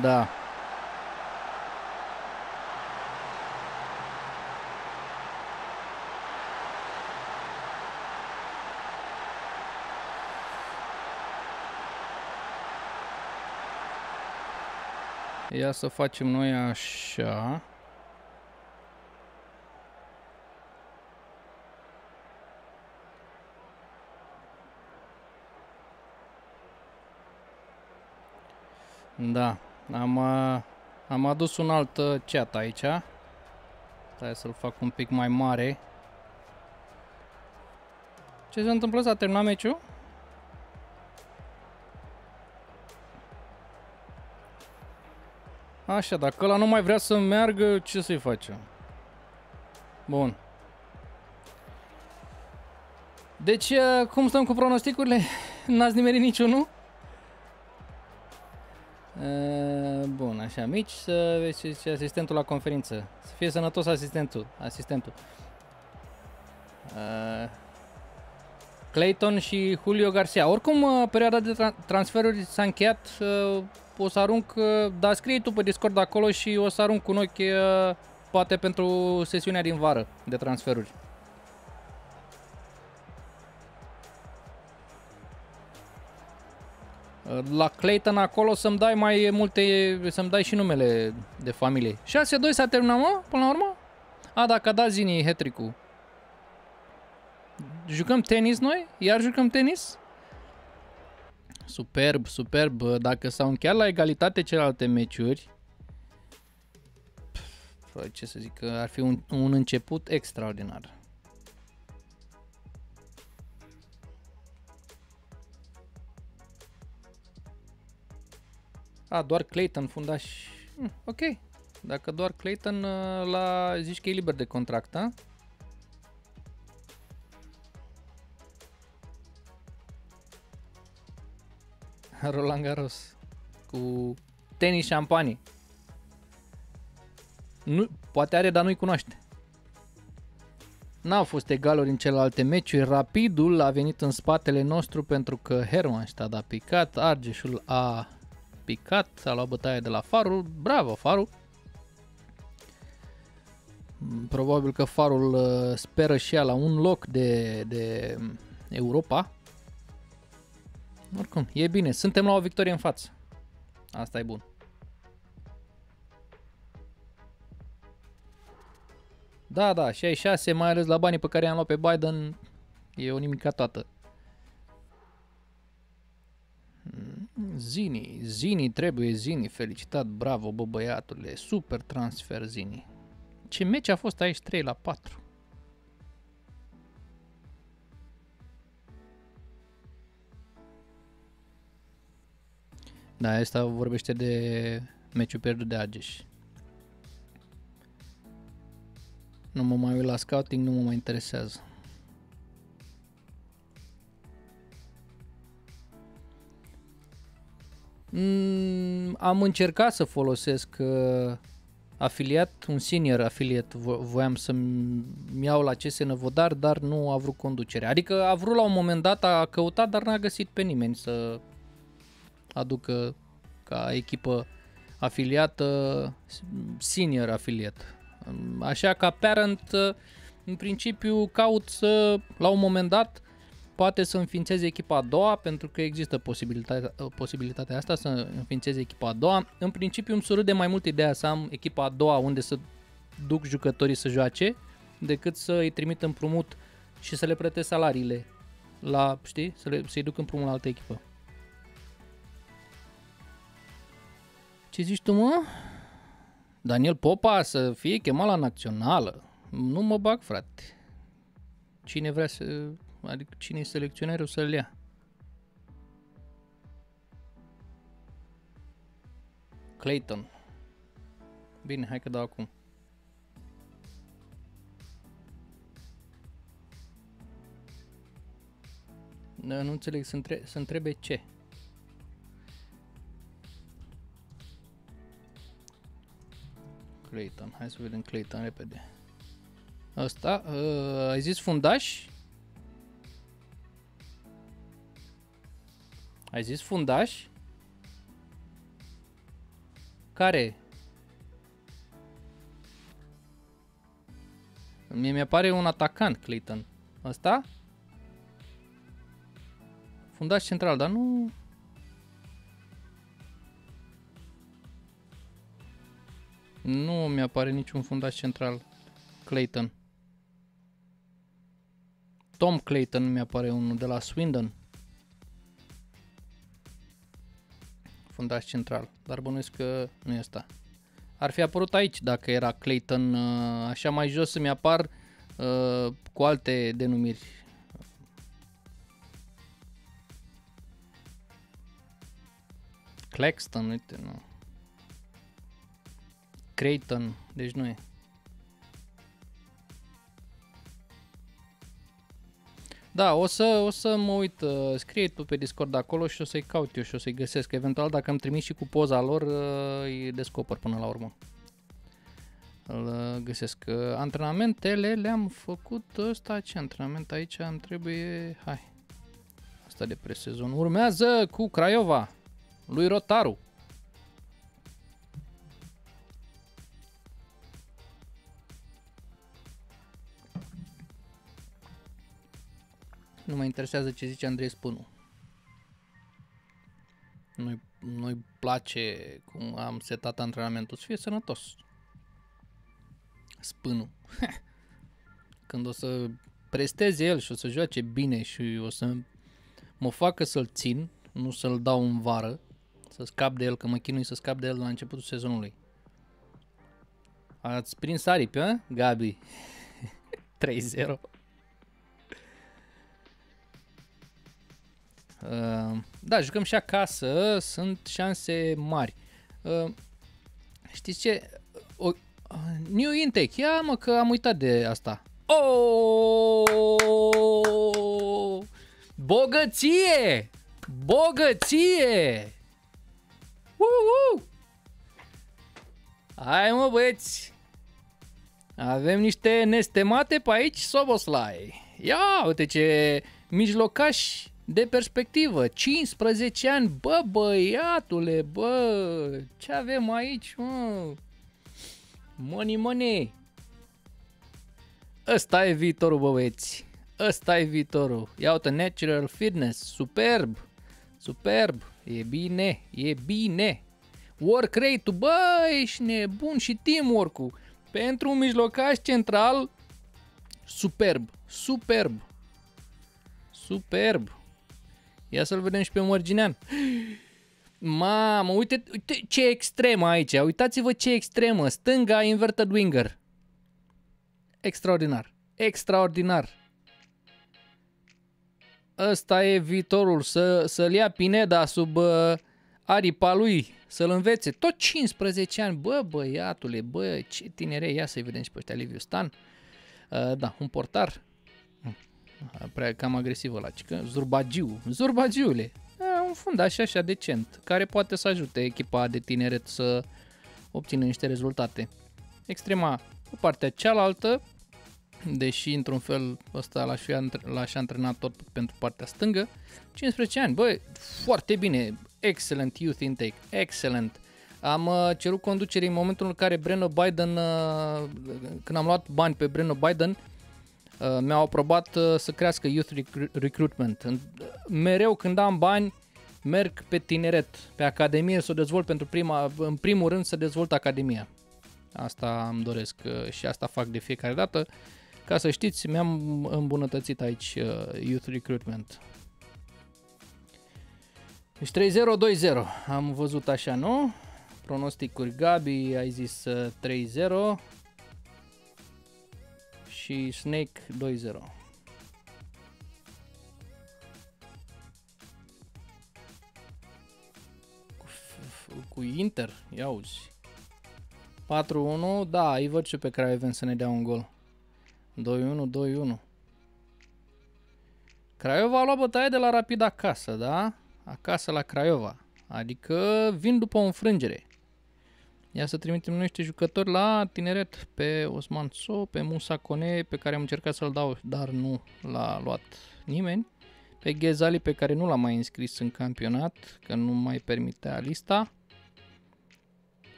Da. Ia să facem noi așa. Da, am, uh, am adus un alt uh, chat aici. Stai să-l fac un pic mai mare. Ce se întâmplă? S-a terminat meciul? Așa, dacă ăla nu mai vrea să meargă, ce să-i facem? Bun. Deci, uh, cum stăm cu pronosticurile? N-ați nimerit niciunul? Uh, bun, așa, mici, să vezi ce asistentul la conferință. Să fie sănătos asistentul. asistentul. Uh, Clayton și Julio Garcia. Oricum, perioada de tra- transferuri s-a încheiat o să arunc, uh, da, scrie tu pe Discord acolo și o să arunc cu un ochi uh, poate pentru sesiunea din vară de transferuri. La Clayton acolo să-mi dai mai multe, să-mi dai și numele de familie. 6-2 s-a terminat, mă, până la urmă? A, dacă a dat Zini hat Jucăm tenis noi? Iar jucăm tenis? Superb, superb. Dacă s-au încheiat la egalitate celelalte meciuri, pf, ce să zic, ar fi un, un început extraordinar. A, doar Clayton, fundaș. Hm, ok. Dacă doar Clayton, uh, la zici că e liber de contract, a? Roland Garros cu tenis șampanii. Nu, poate are, dar nu-i cunoaște. N-au fost egaluri în celelalte meciuri. Rapidul a venit în spatele nostru pentru că Hermannstad a picat, Argeșul a picat, a luat bătaie de la Farul. Bravo, Farul! Probabil că Farul uh, speră și ea la un loc de, de Europa. Oricum, e bine. Suntem la o victorie în față. Asta e bun. Da, da, 66, mai ales la banii pe care i-am luat pe Biden, e o nimica toată. Zini, Zini trebuie Zini, felicitat, bravo, bă băiatule, super transfer Zini. Ce meci a fost aici 3 la 4. Da, asta vorbește de meciul pierdut de Ageș. Nu mă mai uit la scouting, nu mă mai interesează. Am încercat să folosesc uh, afiliat, un senior afiliat, vo- voiam să-mi iau la CSN Vodar, dar nu a vrut conducere. Adică a vrut la un moment dat, a căutat, dar n-a găsit pe nimeni să aducă ca echipă afiliată, senior afiliat. Așa ca parent, în principiu caut să, la un moment dat, poate să înființeze echipa a doua, pentru că există posibilitatea, posibilitatea asta să înființeze echipa a doua. În principiu îmi surâde mai mult ideea să am echipa a doua unde să duc jucătorii să joace, decât să îi trimit împrumut și să le plătesc salariile la, știi, să le, să-i duc împrumut la altă echipă. Ce zici tu, mă? Daniel Popa să fie chemat la națională. Nu mă bag, frate. Cine vrea să... Adică cine e selecționerul să-l ia. Clayton. Bine, hai că dau acum. Nu, nu înțeleg, să, între- să întrebe ce. Clayton. Hai să vedem Clayton repede. Ăsta, uh, ai zis fundaș? Ai zis fundaș? Care? Mie mi-apare un atacant, Clayton. Ăsta? Fundaș central, dar nu... Nu mi-apare niciun fundaș central. Clayton. Tom Clayton mi-apare unul de la Swindon. Fundaș central. Dar bănuiesc că nu e asta. Ar fi apărut aici dacă era Clayton. Uh, așa mai jos să-mi apar uh, cu alte denumiri. Claxton, uite, nu. Creighton, deci nu e. Da, o să, o să mă uit, uh, scrie tu pe Discord acolo și o să-i caut eu și o să-i găsesc. Eventual, dacă îmi trimis și cu poza lor, uh, îi descoper până la urmă. Îl uh, găsesc. Uh, antrenamentele le-am făcut ăsta, ce antrenament aici îmi trebuie, hai, asta de presezon. Urmează cu Craiova, lui Rotaru. Nu mă interesează ce zice Andrei Spânu. Nu-i, nu-i place cum am setat antrenamentul. Să fie sănătos. Spânu. Când o să presteze el și o să joace bine și o să mă facă să-l țin, nu să-l dau în vară, să scap de el, că mă chinui să scap de el la începutul sezonului. Ați prins aripi, a? Gabi. 3-0. Da, jucăm și acasă, sunt șanse mari. Uh, știți ce? O, uh, new intake, ia mă că am uitat de asta. Oh! Bogăție! Bogăție! Uh-huh! Hai mă băieți! Avem niște nestemate pe aici, Soboslai. Ia uite ce mijlocași de perspectivă. 15 ani, bă băiatule, bă, ce avem aici, mă? Money, money. Ăsta e viitorul, bă, băieți. Ăsta e viitorul. Ia uite, natural fitness, superb, superb. E bine, e bine. Work rate-ul, bă, ești nebun și teamwork-ul. Pentru un mijlocaș central, superb, superb. Superb. Ia să-l vedem și pe Mărginean. Mamă, uite, uite ce extremă aici. Uitați-vă ce extremă. Stânga inverted winger. Extraordinar. Extraordinar. Ăsta e viitorul. Să, să-l ia Pineda sub uh, aripa lui. Să-l învețe. Tot 15 ani. Bă, băiatule, bă, ce tinere. Ia să-i vedem și pe ăștia. Liviu Stan. Uh, da, un portar prea cam agresivă la cică, Zurbagiu, Zurbagiule, e un fundaș așa decent, care poate să ajute echipa de tineret să obțină niște rezultate. Extrema pe partea cealaltă, deși într-un fel ăsta l-aș, fi, l-aș antrena tot pentru partea stângă, 15 ani, băi, foarte bine, excellent youth intake, excellent. Am uh, cerut conducerii în momentul în care Breno Biden, uh, când am luat bani pe Breno Biden, Uh, mi-au aprobat uh, să crească youth recruitment. Mereu când am bani, merg pe tineret, pe academie, să o dezvolt pentru prima, în primul rând să dezvolt academia. Asta îmi doresc uh, și asta fac de fiecare dată. Ca să știți, mi-am îmbunătățit aici youth recruitment. Deci 3-0-2-0. Am văzut așa, nu? Pronosticuri Gabi, ai zis 3-0 și Snake 2-0. Cu, Inter, ia uzi. 4-1, da, îi văd și pe Craven să ne dea un gol. 2-1, 2-1. Craiova a luat bătaie de la Rapid acasă, da? Acasă la Craiova. Adică vin după o înfrângere. Ia să trimitem noi niște jucători la tineret pe Osman So, pe Musa Kone, pe care am încercat să-l dau, dar nu l-a luat nimeni. Pe Ghezali, pe care nu l-am mai înscris în campionat, că nu mai permitea lista.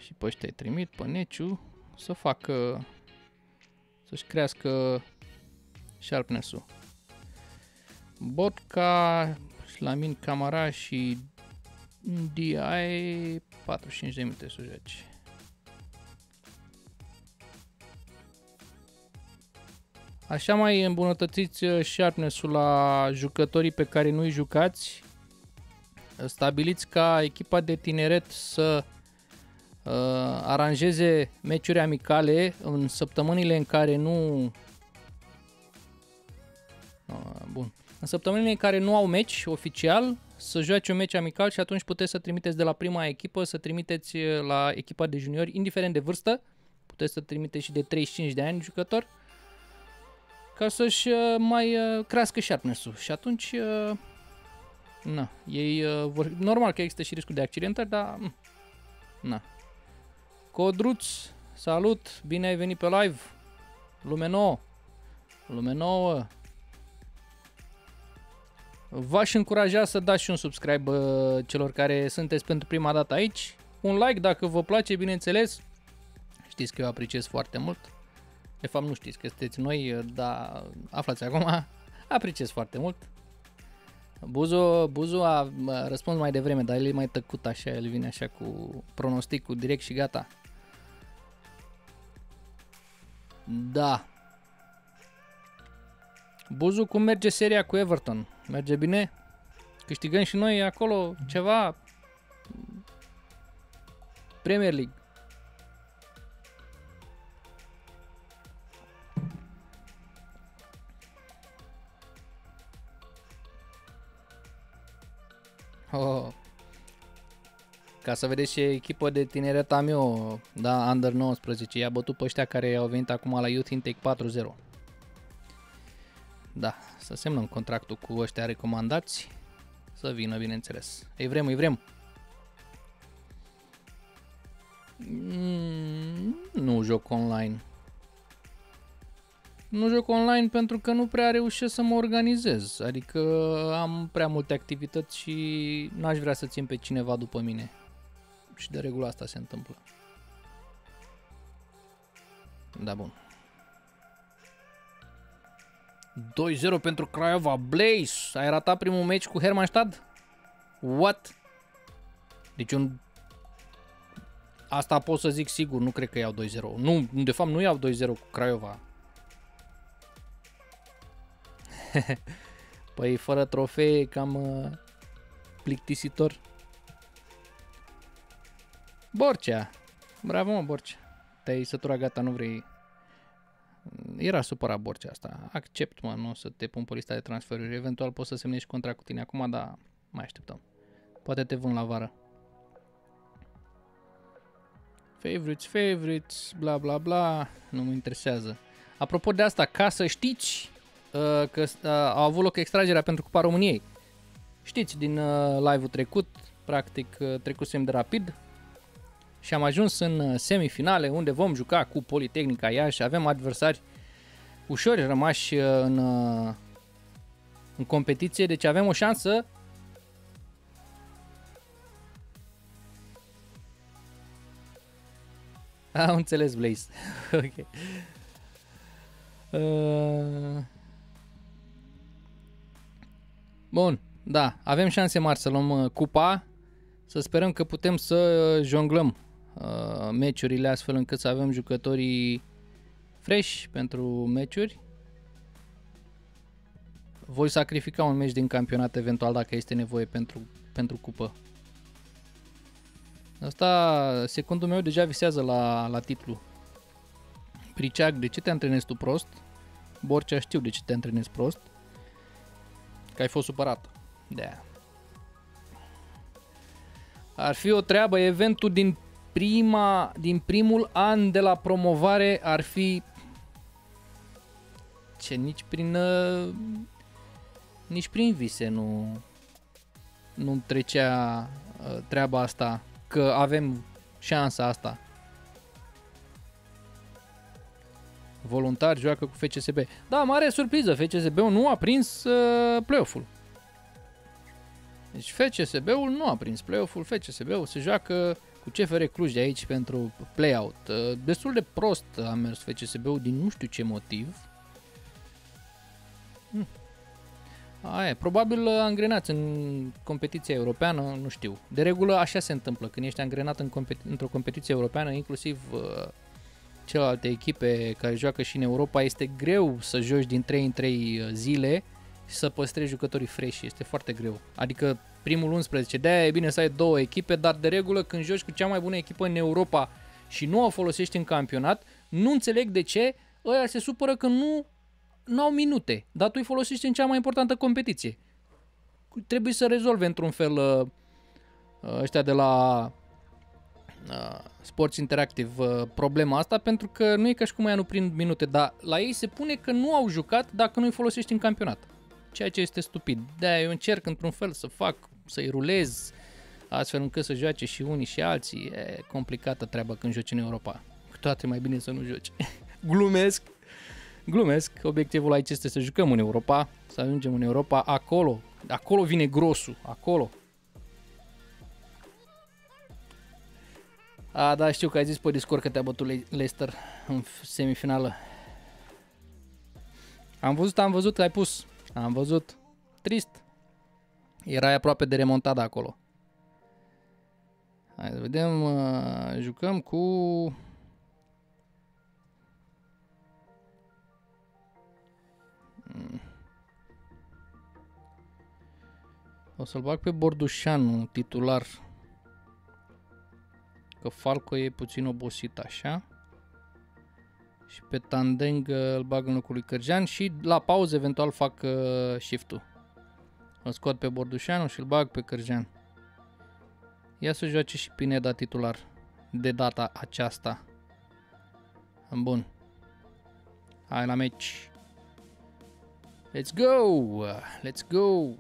Și pe ăștia trimit, pe Neciu, să facă, să-și crească sharpness-ul. Botca, Lamin Camara și DI 45 de minute să joace. Așa mai îmbunătățiți uh, sharpness-ul la jucătorii pe care nu-i jucați. Stabiliți ca echipa de tineret să uh, aranjeze meciuri amicale în săptămânile în care nu... Uh, bun. În săptămânile în care nu au meci oficial, să joace un meci amical și atunci puteți să trimiteți de la prima echipă, să trimiteți uh, la echipa de juniori, indiferent de vârstă. Puteți să trimiteți și de 35 de ani jucător ca să-și uh, mai uh, crească sharpness-ul. Și atunci, uh, na, ei vor, normal că există și riscul de accidentări, dar, mm, na. Codruț, salut, bine ai venit pe live, lume nouă, lume nouă. V-aș încuraja să dați și un subscribe celor care sunteți pentru prima dată aici. Un like dacă vă place, bineînțeles. Știți că eu apreciez foarte mult. De fapt nu știți că sunteți noi, dar aflați acum. Apreciez foarte mult. Buzu, Buzu a răspuns mai devreme, dar el e mai tăcut așa, el vine așa cu pronosticul direct și gata. Da. Buzu, cum merge seria cu Everton? Merge bine? Câștigăm și noi acolo ceva? Premier League. Oh. Ca să vedeți ce echipă de tineret am eu, da, Under 19, i-a bătut pe ăștia care au venit acum la Youth Intake 4-0. Da, să semnăm contractul cu ăștia recomandați, să vină, bineînțeles. Ei vrem, îi vrem. Mm, nu joc online. Nu joc online pentru că nu prea reușesc să mă organizez. Adică am prea multe activități și n-aș vrea să țin pe cineva după mine. Și de regulă asta se întâmplă. Da, bun. 2-0 pentru Craiova. Blaze, ai ratat primul meci cu Hermannstad? What? Deci un... Asta pot să zic sigur, nu cred că iau 2-0. Nu, de fapt nu iau 2-0 cu Craiova. păi fără trofee cam uh, plictisitor. Borcea. Bravo, mă, Borcea. Te-ai săturat gata, nu vrei... Era supărat Borcea asta. Accept, mă, nu o să te pun pe lista de transferuri. Eventual poți să semnezi contract cu tine acum, dar mai așteptăm. Poate te vând la vară. Favorites, favorites, bla bla bla, nu mă interesează. Apropo de asta, ca să știți, Uh, că uh, a avut loc extragerea pentru Cupa României. Știți, din uh, live-ul trecut, practic trecusem de rapid și am ajuns în semifinale unde vom juca cu Politehnica Iași. Avem adversari ușori rămași în, în competiție, deci avem o șansă Am înțeles, Blaze. ok. Uh, Bun, da, avem șanse mari să luăm uh, cupa, să sperăm că putem să jonglăm uh, meciurile astfel încât să avem jucătorii fresh pentru meciuri. Voi sacrifica un meci din campionat eventual dacă este nevoie pentru, pentru cupă. Asta, secundul meu deja visează la, la titlu. Priceag, de ce te antrenezi tu prost? Borcea știu de ce te antrenezi prost. Că ai fost supărat. de -aia. Ar fi o treabă, eventul din prima, din primul an de la promovare ar fi ce nici prin uh, nici prin vise nu nu trecea uh, treaba asta că avem șansa asta voluntar joacă cu FCSB. Da, mare surpriză, FCSB-ul nu a prins uh, play-off-ul. Deci FCSB-ul nu a prins play-off-ul, FCSB-ul se joacă cu CFR Cluj de aici pentru play-out. Uh, destul de prost a mers FCSB-ul din nu știu ce motiv. Hm. Aia, probabil angrenați în competiția europeană, nu știu. De regulă așa se întâmplă, când ești angrenat în competi- într-o competiție europeană, inclusiv uh, celelalte echipe care joacă și în Europa, este greu să joci din 3 în 3 uh, zile și să păstrezi jucătorii fresh, este foarte greu. Adică primul 11, de-aia e bine să ai două echipe, dar de regulă când joci cu cea mai bună echipă în Europa și nu o folosești în campionat, nu înțeleg de ce ăia se supără că nu au minute, dar tu îi folosești în cea mai importantă competiție. Trebuie să rezolve într-un fel uh, uh, ăștia de la uh, Sports Interactive problema asta pentru că nu e ca și cum ea nu prind minute, dar la ei se pune că nu au jucat dacă nu îi folosești în campionat. Ceea ce este stupid. De-aia eu încerc într-un fel să fac, să-i rulez astfel încât să joace și unii și alții. E complicată treaba când joci în Europa. Cu toate mai bine să nu joci. Glumesc, Glumesc, obiectivul aici este să jucăm în Europa, să ajungem în Europa, acolo, acolo vine grosul, acolo. A, da, știu că ai zis pe Discord că te-a bătut Leicester în semifinală. Am văzut, am văzut, ai pus. Am văzut. Trist. Erai aproape de remontada acolo. Hai să vedem. Uh, jucăm cu O să-l bag pe Bordușanu, titular. Că Falco e puțin obosit așa. Și pe Tandeng îl bag în locul lui Cărgean și la pauză eventual fac uh, shift-ul. Îl scot pe Bordușanu și îl bag pe Cărgean. Ia să joace și Pineda titular de data aceasta. Bun. Hai la meci. Let's go! Let's go!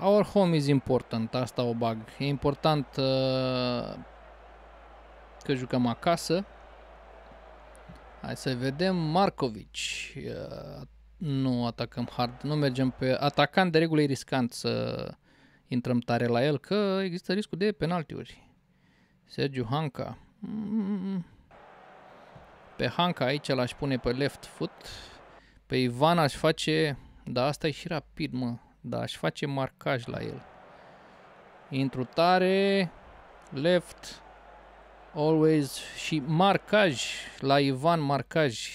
Our home is important, asta o bag. E important uh, că jucăm acasă. Hai să vedem Markovic. Uh, nu atacăm hard, nu mergem pe... Atacant de regulă e riscant să intrăm tare la el, că există riscul de penaltiuri. Sergiu Hanca. Pe Hanca aici l-aș pune pe left foot. Pe Ivan aș face... Da, asta e și rapid, mă. Da, aș face marcaj la el. Intru tare. Left. Always. Și marcaj. La Ivan marcaj.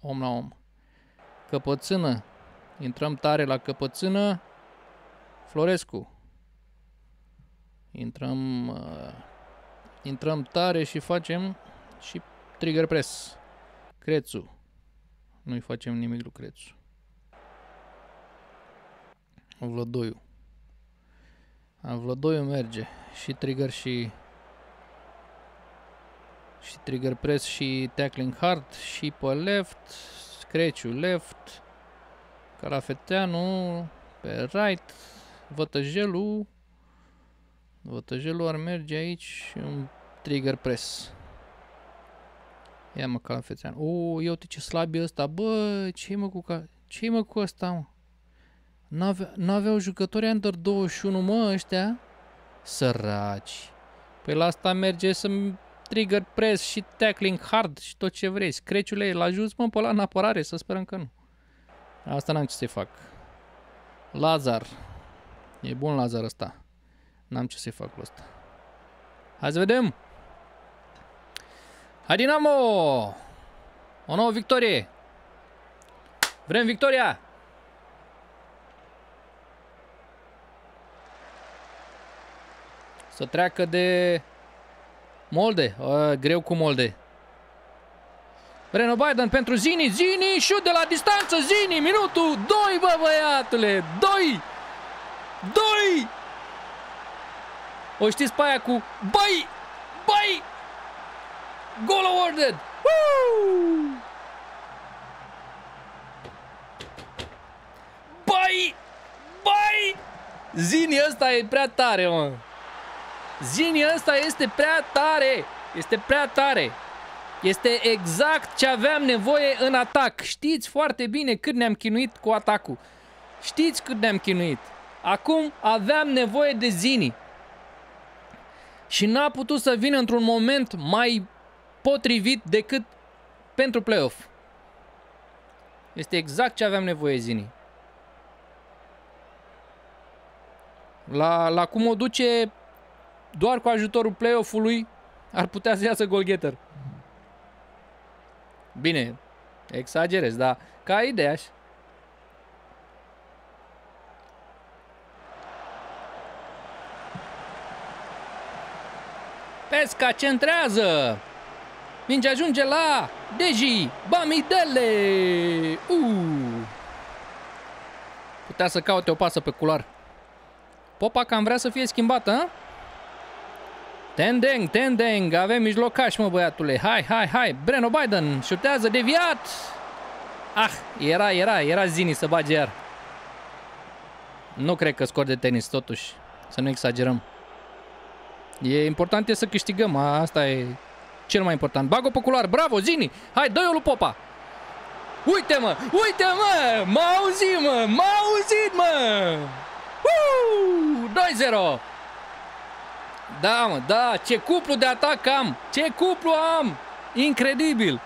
Om la om. Căpățână. Intrăm tare la căpățână. Florescu. Intrăm, uh, intrăm tare și facem și trigger press. Crețu. Nu-i facem nimic lui Crețu. Vlădoiu. A, Vlădoiu merge. Și trigger și și trigger press și tackling hard și pe left Creciu left, Carafeteanu pe right, Vătăjelul, Vătăjelul ar merge aici un trigger press. Ia mă Carafeteanu. O, ia uite ce slab e ăsta, bă, ce mă cu ca... ce mă cu ăsta, mă? N-aveau jucători under 21, mă, ăștia? Săraci. Păi la asta merge să trigger press și tackling hard și tot ce vrei. Screciule, l ajuns mă pe la în apărare, să sperăm că nu. Asta n-am ce să-i fac. Lazar. E bun Lazar ăsta. N-am ce să-i fac cu ăsta. Hai să vedem. Hai Dinamo! O nouă victorie! Vrem victoria! Să treacă de Molde, uh, greu cu Molde. Breno Biden pentru Zini, Zini, șut de la distanță, Zini, minutul 2, bă băiatule, 2, 2. O știți pe aia cu, băi, băi, goal awarded, Băi! Băi! Zini ăsta e prea tare, mă. Zini ăsta este prea tare. Este prea tare. Este exact ce aveam nevoie în atac. Știți foarte bine cât ne-am chinuit cu atacul. Știți cât ne-am chinuit. Acum aveam nevoie de Zini. Și n-a putut să vină într-un moment mai potrivit decât pentru playoff. Este exact ce aveam nevoie Zini. La, la cum o duce doar cu ajutorul play-off-ului ar putea să iasă golgetter. Bine, exagerez, dar ca idee Pesca centrează. Minge ajunge la Deji Bamidele. Uh. Putea să caute o pasă pe culoar. Popa cam vrea să fie schimbată, a? Tendeng, Tendeng, avem mijlocaș, mă, băiatule. Hai, hai, hai. Breno Biden șutează, deviat. Ah, era, era, era Zini să bage iar. Nu cred că scor de tenis, totuși. Să nu exagerăm. E important e să câștigăm, asta e cel mai important. Bag-o pe culoar, bravo, Zini! Hai, dă-i lui Popa! Uite, mă! Uite, mă! M-a auzit, mă! M-a auzit, mă! 2-0! Da, mă, da, ce cuplu de atac am! Ce cuplu am! Incredibil!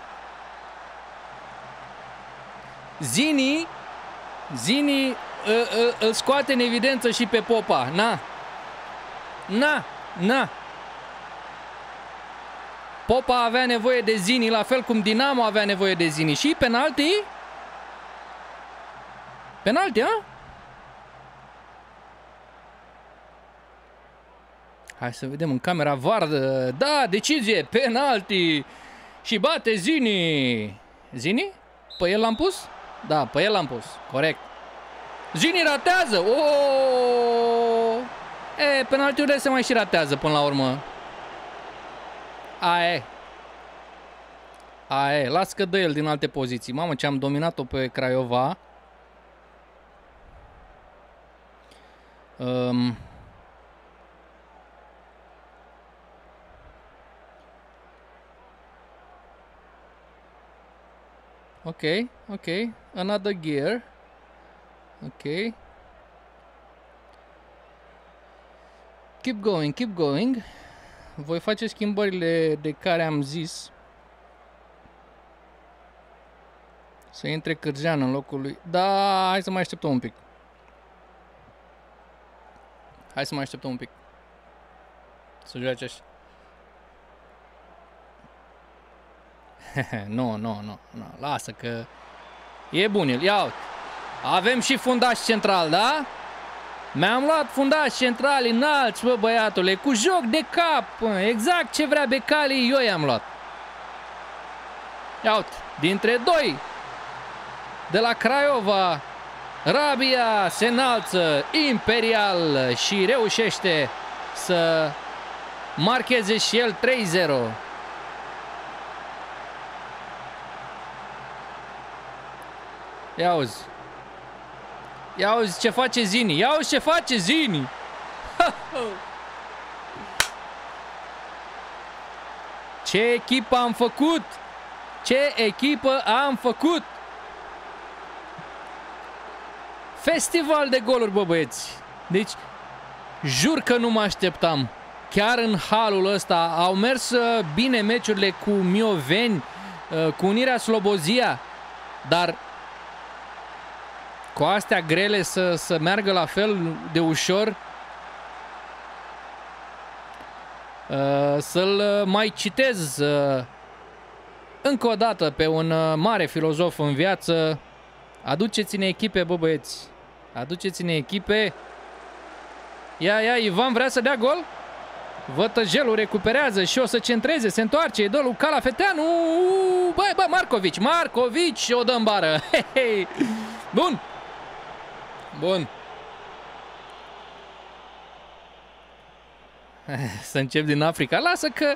Zini, Zini îl scoate în evidență și pe Popa. Na! Na! Na! Popa avea nevoie de Zini, la fel cum Dinamo avea nevoie de Zini. Și penalti? Penalti, a? Hai să vedem în camera vardă. Da, decizie, penalti. Și bate Zini. Zini? Pe el l-am pus? Da, pe el l-am pus. Corect. Zini ratează. Oh! E, penaltiurile se mai și ratează până la urmă. Aia e. Aia e. Las că dă el din alte poziții. Mamă, ce am dominat-o pe Craiova. Um, Okay, okay. Another gear. Okay. Keep going, keep going. Voi face schimbările de care am zis. Să intre Cârjean în locul lui. Da, hai să mai așteptăm un pic. Hai să mai așteptăm un pic. Să joace așa. nu, nu, nu, nu, lasă că e bun el. Ia uite. Avem și fundaș central, da? Mi-am luat fundaș central înalți, bă, băiatule, cu joc de cap. Exact ce vrea Becali, eu i-am luat. Ia uite, dintre doi de la Craiova, Rabia se înalță imperial și reușește să marcheze și el 3-0. Ia auzi. Ia auzi ce face Zini. Ia auzi ce face Zini. Ce echipă am făcut? Ce echipă am făcut? Festival de goluri, bă băieți. Deci, jur că nu mă așteptam. Chiar în halul ăsta au mers uh, bine meciurile cu Mioveni, uh, cu Unirea Slobozia, dar cu astea grele să, să meargă la fel de ușor. Uh, să-l mai citez uh, încă o dată pe un uh, mare filozof în viață. Aduceți-ne echipe, bă băieți. Aduceți-ne echipe. Ia, ia, Ivan vrea să dea gol? Vătăjelul recuperează și o să centreze, se întoarce, e lui Calafeteanu. Băi, bă, Marcovici, Marcovici o dă în bară. He, he. Bun, Bun. Să încep din Africa. Lasă că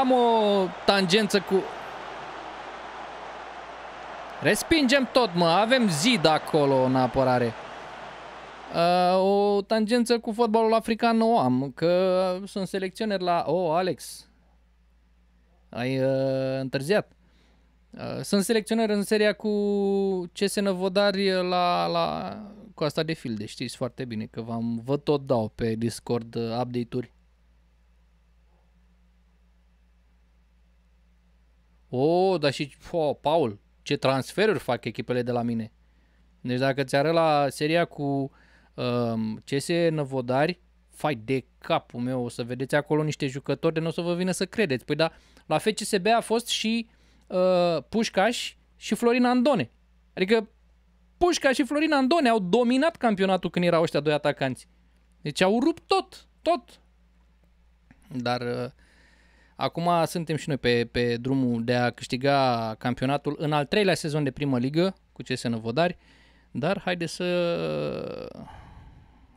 am o tangență cu... Respingem tot, mă. Avem zid acolo în apărare. Uh, o tangență cu fotbalul african nu am, că sunt selecționer la... Oh, Alex, ai uh, întârziat. Uh, sunt selecționer în seria cu CS Năvodari la, la Coasta de Filde, știți foarte bine că v-am, vă tot dau pe Discord uh, update-uri. Oh, dar și, oh, Paul, ce transferuri fac echipele de la mine. Deci dacă ți arăt la seria cu um, CS Năvodari, fai de capul meu, o să vedeți acolo niște jucători de nu o să vă vină să credeți. Păi da, la FCSB a fost și uh, Pușcaș și Florin Andone. Adică Pușcaș și Florin Andone au dominat campionatul când erau ăștia doi atacanți. Deci au rupt tot, tot. Dar uh, acum suntem și noi pe, pe drumul de a câștiga campionatul în al treilea sezon de primă ligă cu CS Năvodari. Dar haide să,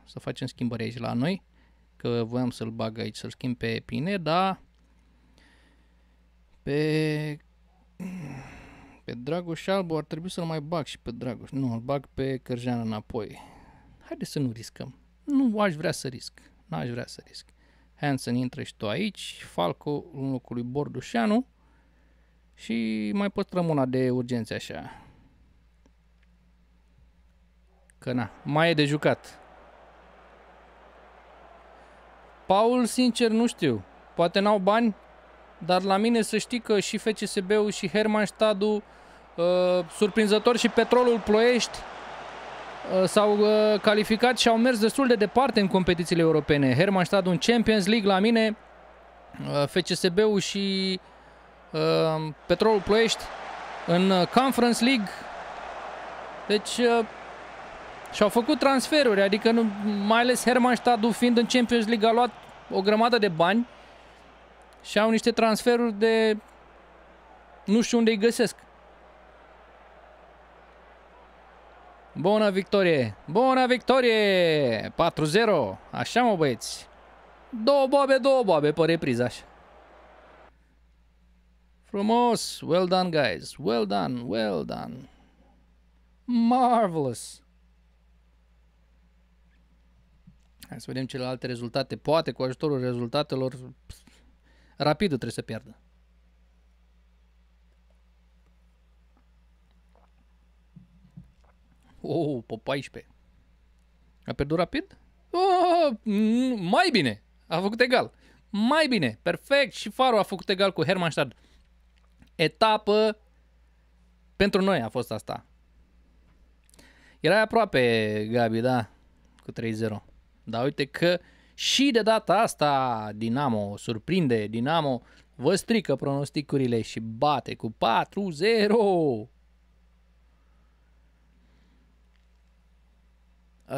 să facem schimbări aici la noi că voiam să-l bag aici, să-l schimb pe Pineda, pe... Pe Dragoș Albu ar trebui să-l mai bag și pe Dragoș. Nu, îl bag pe Cărjean înapoi. Haide să nu riscăm. Nu aș vrea să risc. Nu aș vrea să risc. Hansen intră și tu aici, Falco în locul lui Bordușanu și mai păstrăm una de urgențe așa. Că na, mai e de jucat. Paul, sincer, nu știu. Poate n-au bani, dar la mine să știi că și FCSB-ul și Hermannstadtul, uh, surprinzător și Petrolul Ploiești, uh, s-au uh, calificat și au mers destul de departe în competițiile europene. Hermannstadtul în Champions League la mine, uh, FCSB-ul și uh, Petrolul Ploiești în uh, Conference League. Deci uh, și-au făcut transferuri, adică nu, mai ales Hermannstadtul fiind în Champions League a luat o grămadă de bani și au niște transferuri de nu știu unde îi găsesc. Bună victorie! Bună victorie! 4-0! Așa mă băieți! Două boabe, două boabe pe repriză așa. Frumos! Well done, guys! Well done! Well done! Marvelous! Hai să vedem celelalte rezultate. Poate cu ajutorul rezultatelor rapidul trebuie să pierdă. Oh, pe 14. A pierdut rapid? Oh, mai bine. A făcut egal. Mai bine. Perfect. Și Faro a făcut egal cu Hermannstadt. Etapă pentru noi a fost asta. Era aproape, Gabi, da? Cu 3-0. Dar uite că și de data asta Dinamo surprinde, Dinamo vă strică pronosticurile și bate cu 4-0.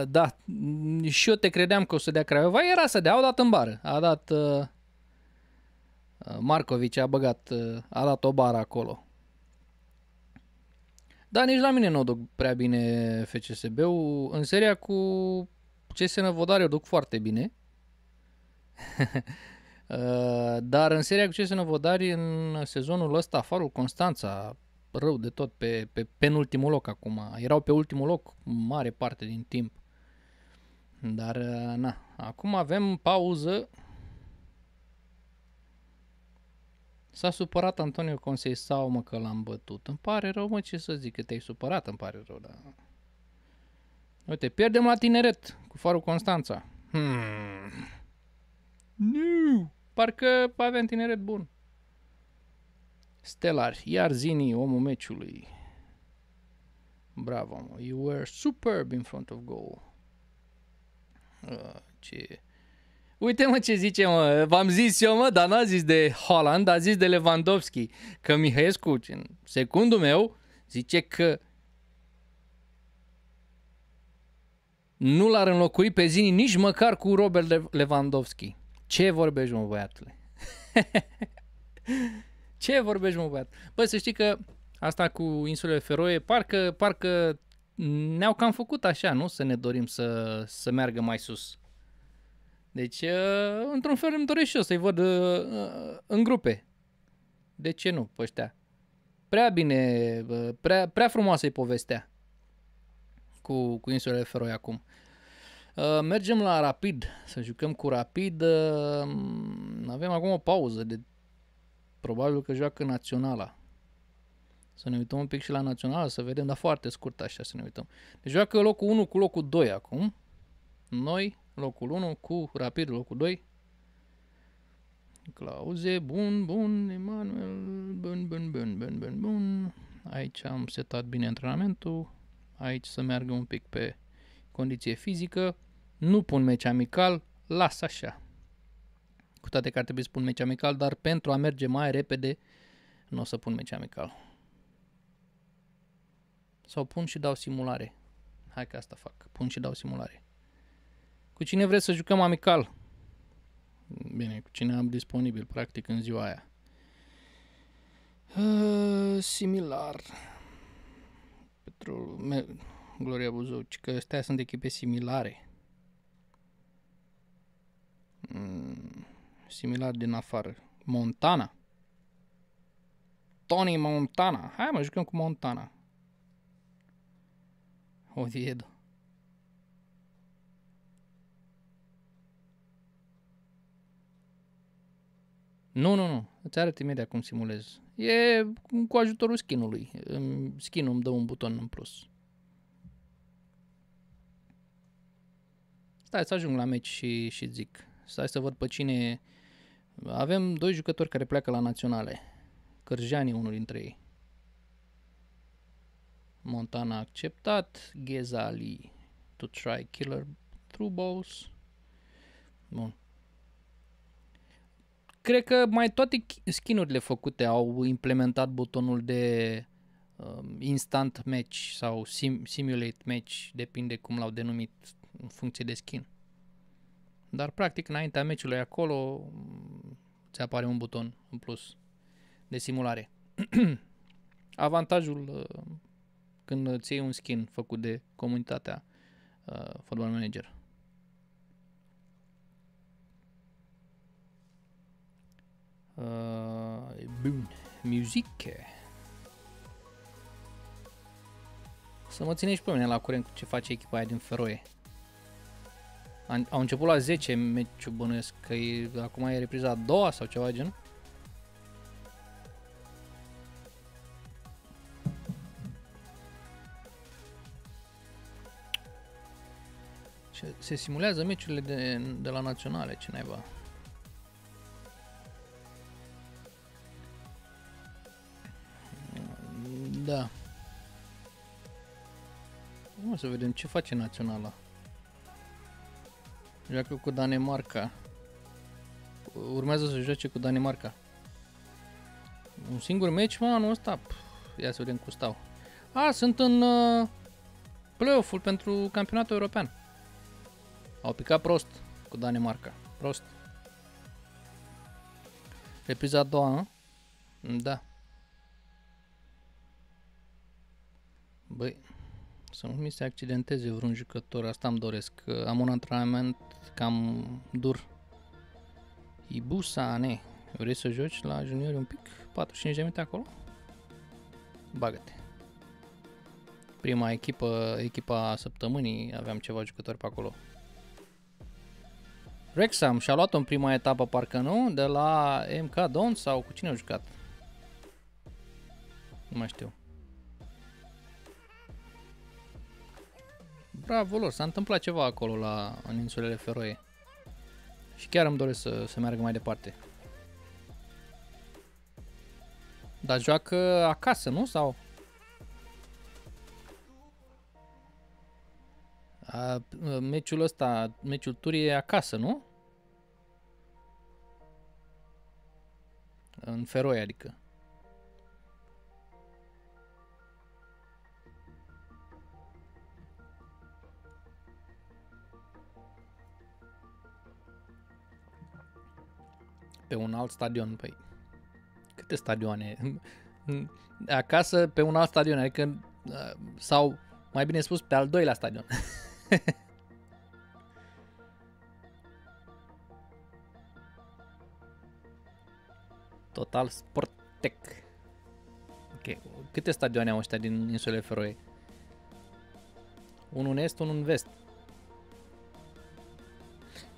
Da, și eu te credeam că o să dea Craiova, era să dea, au dat în bară. A dat uh, Marcovici, a băgat, uh, a dat o bară acolo. Dar nici la mine nu o duc prea bine FCSB-ul. În seria cu CS Năvodare o duc foarte bine. Uh, dar în seria cu CS Năvodari, în sezonul ăsta, Farul Constanța, rău de tot, pe, pe penultimul loc acum. Erau pe ultimul loc mare parte din timp. Dar, uh, na, acum avem pauză. S-a supărat Antonio Consei sau mă că l-am bătut. Îmi pare rău, mă, ce să zic, că te-ai supărat, îmi pare rău, dar... Uite, pierdem la tineret cu farul Constanța. Hmm. Nu! Parcă avem tineret bun. Stellar, iar Zini, omul meciului. Bravo, mă. You were superb in front of goal. Uh, ce... Uite mă ce zice mă, v-am zis eu mă, dar n-a zis de Holland, a zis de Lewandowski, că Mihaescu, în secundul meu, zice că nu l-ar înlocui pe Zini nici măcar cu Robert Lewandowski. Ce vorbești, mă, băiatule? Ce vorbești, mă, băiat? Băi, să știi că asta cu insulele Feroe, parcă, parcă ne-au cam făcut așa, nu? Să ne dorim să, să meargă mai sus. Deci, uh, într-un fel îmi doresc și eu să-i văd uh, în grupe. De ce nu, pe ăștia? prea bine, prea, prea frumoasă e povestea cu, cu insulele Feroe acum. Uh, mergem la Rapid, să jucăm cu Rapid. Uh, avem acum o pauză de probabil că joacă Naționala. Să ne uităm un pic și la Naționala, să vedem, dar foarte scurt așa să ne uităm. Deci joacă locul 1 cu locul 2 acum. Noi, locul 1 cu Rapid, locul 2. Clauze, bun, bun, Emanuel, bun, bun, bun, bun, bun, bun. Aici am setat bine antrenamentul. Aici să meargă un pic pe condiție fizică. Nu pun meci amical, las așa. Cu toate că ar trebui să pun meci amical, dar pentru a merge mai repede, nu o să pun meci amical. Sau pun și dau simulare. Hai că asta fac. Pun și dau simulare. Cu cine vreți să jucăm amical? Bine, cu cine am disponibil, practic, în ziua aia. Uh, similar. Petrol, me, Gloria Buzău, că astea sunt echipe similare. Mm, similar din afară. Montana. Tony Montana. Hai mă, jucăm cu Montana. Oviedo. Nu, nu, nu. Îți arăt imediat cum simulez. E cu ajutorul skinului. Skinul îmi dă un buton în plus. Stai să ajung la meci și, și zic. Stai să văd pe cine... Avem doi jucători care pleacă la naționale. Cărjani unul dintre ei. Montana a acceptat. Ghezali to try killer through balls. Bun. Cred că mai toate skinurile făcute au implementat butonul de uh, instant match sau sim, simulate match, depinde cum l-au denumit în funcție de skin. Dar practic înaintea meciului acolo ți apare un buton în plus de simulare. Avantajul uh, când îți iei un skin făcut de comunitatea uh, Football Manager. Uh, bun, muzică. Să mă ținești pe mine la curent cu ce face echipa aia din Feroe. Au început la 10 meciul bănuiesc, că e, acum e repriza a doua sau ceva gen. Se simulează meciurile de, de la naționale, ce naiba. Da. O să vedem ce face naționala. Joacă cu Danemarca. Urmează să joace cu Danemarca. Un singur meci, mă, anul ăsta. Pff, ia să vedem cu stau. A, sunt în uh, play-off-ul pentru campionatul european. Au picat prost cu Danemarca. Prost. Repriza a doua, Da. Băi, să nu mi se accidenteze vreun jucător, asta îmi doresc. Am un antrenament cam dur. Ibusa, ne. Vrei să joci la juniori un pic? 45 de minute acolo? Bagă-te. Prima echipă, echipa săptămânii, aveam ceva jucători pe acolo. Rexham și-a luat-o în prima etapă, parcă nu, de la MK Don sau cu cine a jucat? Nu mai știu. Bravo lor, s-a întâmplat ceva acolo la, în insulele Feroe. Și chiar îmi doresc să, să meargă mai departe. Dar joacă acasă, nu? Sau? A, meciul ăsta, meciul turii e acasă, nu? În Feroe, adică. Pe un alt stadion, păi câte stadioane? Acasă pe un alt stadion, adică sau mai bine spus pe al doilea stadion. Total Sportec. Ok. Câte stadioane au ăștia din insulele Feroe? Unul în est, unul în vest.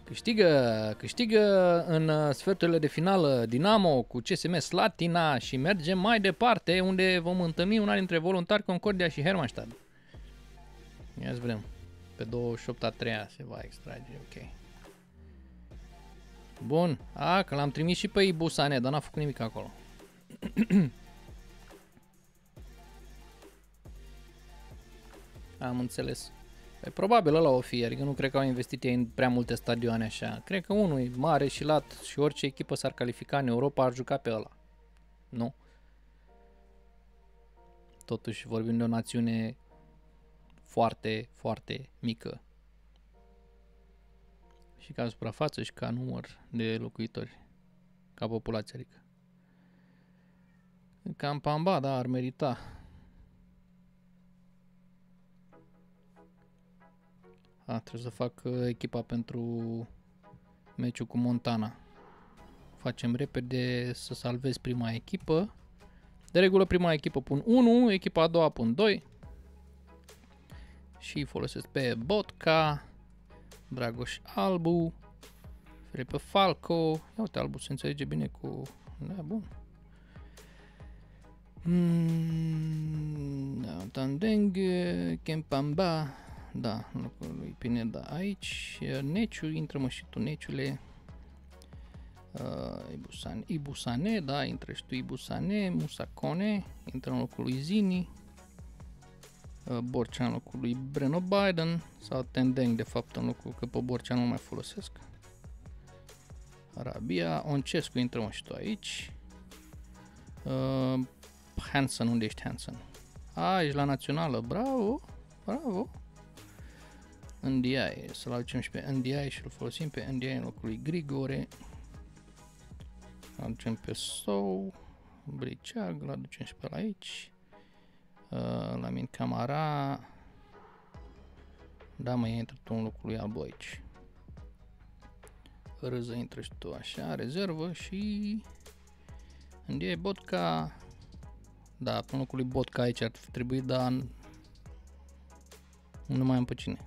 Câștigă, câștigă în uh, sferturile de finală Dinamo cu CSM Slatina și mergem mai departe unde vom întâlni una dintre voluntari Concordia și Hermannstad. Ia să vedem. Pe 28 a 3 se va extrage, ok. Bun. A, că l-am trimis și pe Ibusane, dar n-a făcut nimic acolo. Am înțeles. Păi, probabil ăla o fi, adică nu cred că au investit ei în prea multe stadioane așa. Cred că unul e mare și lat și orice echipă s-ar califica în Europa ar juca pe ăla. Nu? Totuși vorbim de o națiune foarte, foarte mică. Și ca suprafață și ca număr de locuitori. Ca populație adică. Cam Pamba, da, ar merita. A, trebuie să fac uh, echipa pentru meciul cu Montana. Facem repede să salvez prima echipă. De regulă prima echipă pun 1, echipa a doua pun 2. Și folosesc pe Botca, Dragoș Albu, Felipe Falco. Ia uite, Albu se înțelege bine cu... Da, bun. Mm, da, Tandeng, Kempamba, da, în locul lui Pineda aici. Neciu, intră mă și tu, Neciule. Uh, Ibusane, Ibusane, da, intră și tu Ibusane, Musacone, intră în locul lui Zini. Uh, Borcea în locul lui Breno Biden sau Tendeng de fapt în locul că pe Borcea nu mai folosesc. Arabia, Oncescu intră mă și tu aici. Uh, Hansen, unde ești Hansen? A, ești la națională, bravo, bravo. NDI, să-l aducem și pe NDI și îl folosim pe NDI în locul lui Grigore. Aducem pe Sou, Briceag, îl aducem și pe la aici. Uh, la min Camara. Da, mai intră tu în locul lui Albu aici. Râză intră și tu așa, rezervă și... NDI Botca. Da, pe locul lui Botca aici ar trebui, dar nu mai am pe cine.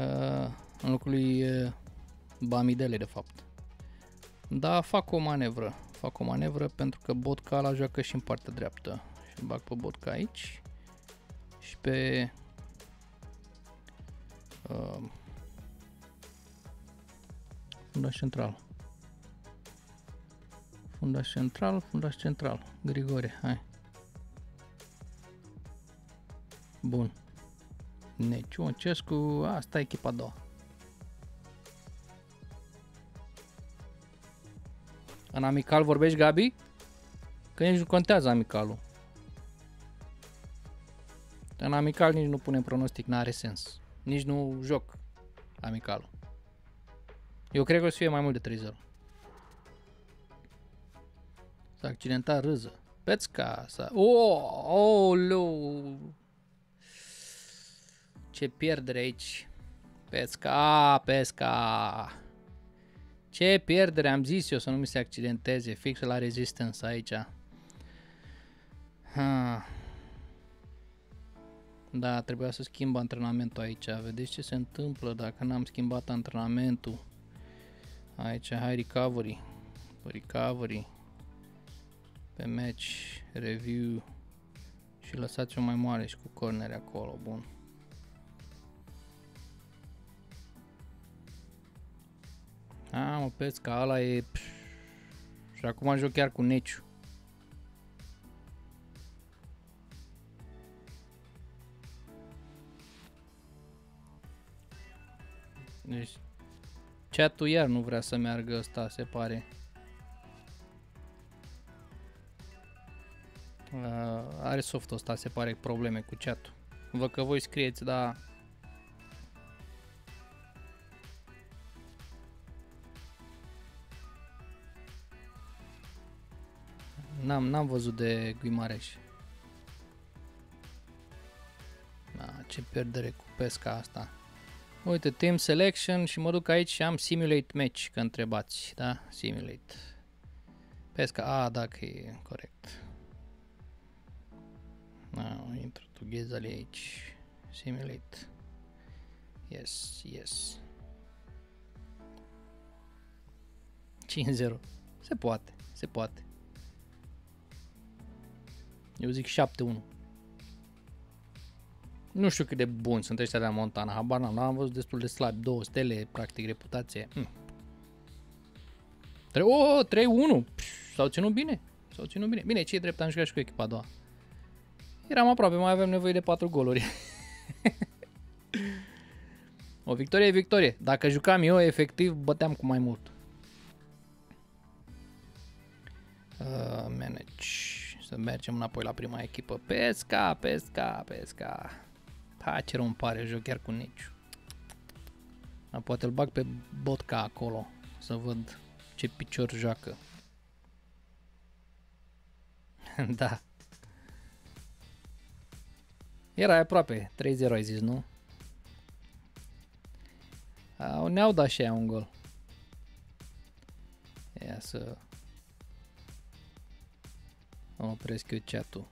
Uh, în locul lui uh, Bamidele, de fapt. Da, fac o manevră. Fac o manevră pentru că Botca la joacă și în partea dreaptă. Și bag pe Botca aici. Și pe... Uh, fundaș central. Fundaș central, fundaș central. Grigore, hai. Bun. Neciuncescu, asta e echipa a doua. În amical vorbești, Gabi? Că nici nu contează amicalul. În amical nici nu punem pronostic, n-are sens. Nici nu joc amicalul. Eu cred că o să fie mai mult de 3-0. S-a accidentat râză. Pețca s-a... Oh, oh, ce pierdere aici. Pesca, pesca. Ce pierdere, am zis eu să nu mi se accidenteze. Fix la resistance aici. Ha. Da, trebuia să schimb antrenamentul aici. Vedeți ce se întâmplă dacă n-am schimbat antrenamentul. Aici, hai recovery. Recovery. Pe match, review. Și lăsați-o mai mare și cu cornere acolo. Bun. A, mă, pesca, ăla e... Pș. Și acum joc chiar cu Neciu. Deci, chat iar nu vrea să meargă ăsta, se pare. Uh, are softul ăsta, se pare, probleme cu chat-ul. Văd că voi scrieți, dar N-am, n-am văzut de Guimareș. Da, ce pierdere cu pesca asta. Uite, Team Selection și mă duc aici și am Simulate Match, că întrebați, da? Simulate. Pesca, a, dacă e corect. Na, intru tu ghezali aici. Simulate. Yes, yes. 5-0. Se poate, se poate. Eu zic 7-1. Nu știu cât de bun sunt ăștia de la Montana, habar n-am, am văzut destul de slab, două stele, practic, reputație. Mm. 3, oh, 3-1, s-au ținut bine, s-au ținut bine. Bine, ce e drept, am jucat și cu echipa a doua. Eram aproape, mai avem nevoie de 4 goluri. o victorie e victorie. Dacă jucam eu, efectiv, băteam cu mai mult. Uh, manage. Să mergem înapoi la prima echipă. Pesca, pesca, pesca. Ha, ce rău îmi pare, joc chiar cu Niciu. Dar poate îl bag pe Botca acolo, să văd ce picior joacă. da. Era aproape, 3-0 ai zis, nu? Ne-au dat și aia un gol. Ia să opresc eu chat-ul.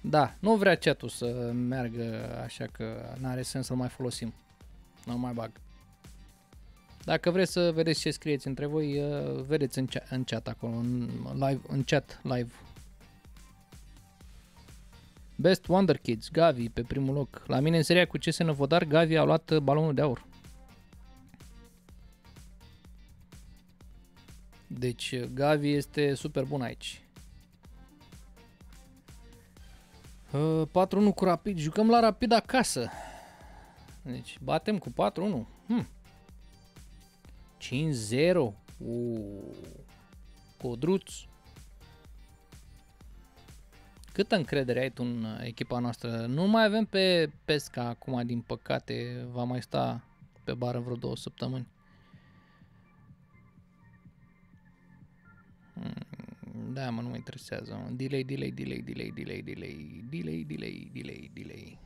Da, nu vrea chat să meargă așa că n-are sens să-l mai folosim. Nu mai bag. Dacă vreți să vedeți ce scrieți între voi, uh, vedeți în chat, în chat acolo, în, live, în chat live. Best Wonder Kids, Gavi pe primul loc. La mine în seria cu CS Năvodar, Gavi a luat balonul de aur. Deci Gavi este super bun aici. 4-1 uh, cu Rapid. Jucăm la Rapid acasă. Deci batem cu 4-1. Hm. 5-0. Codruț. Câtă încredere ai tu în echipa noastră? Nu mai avem pe Pesca acum, din păcate. Va mai sta pe bară vreo două săptămâni. Da, mă, nu mă interesează. Delay, delay, delay, delay, delay, delay, delay, delay, delay, delay.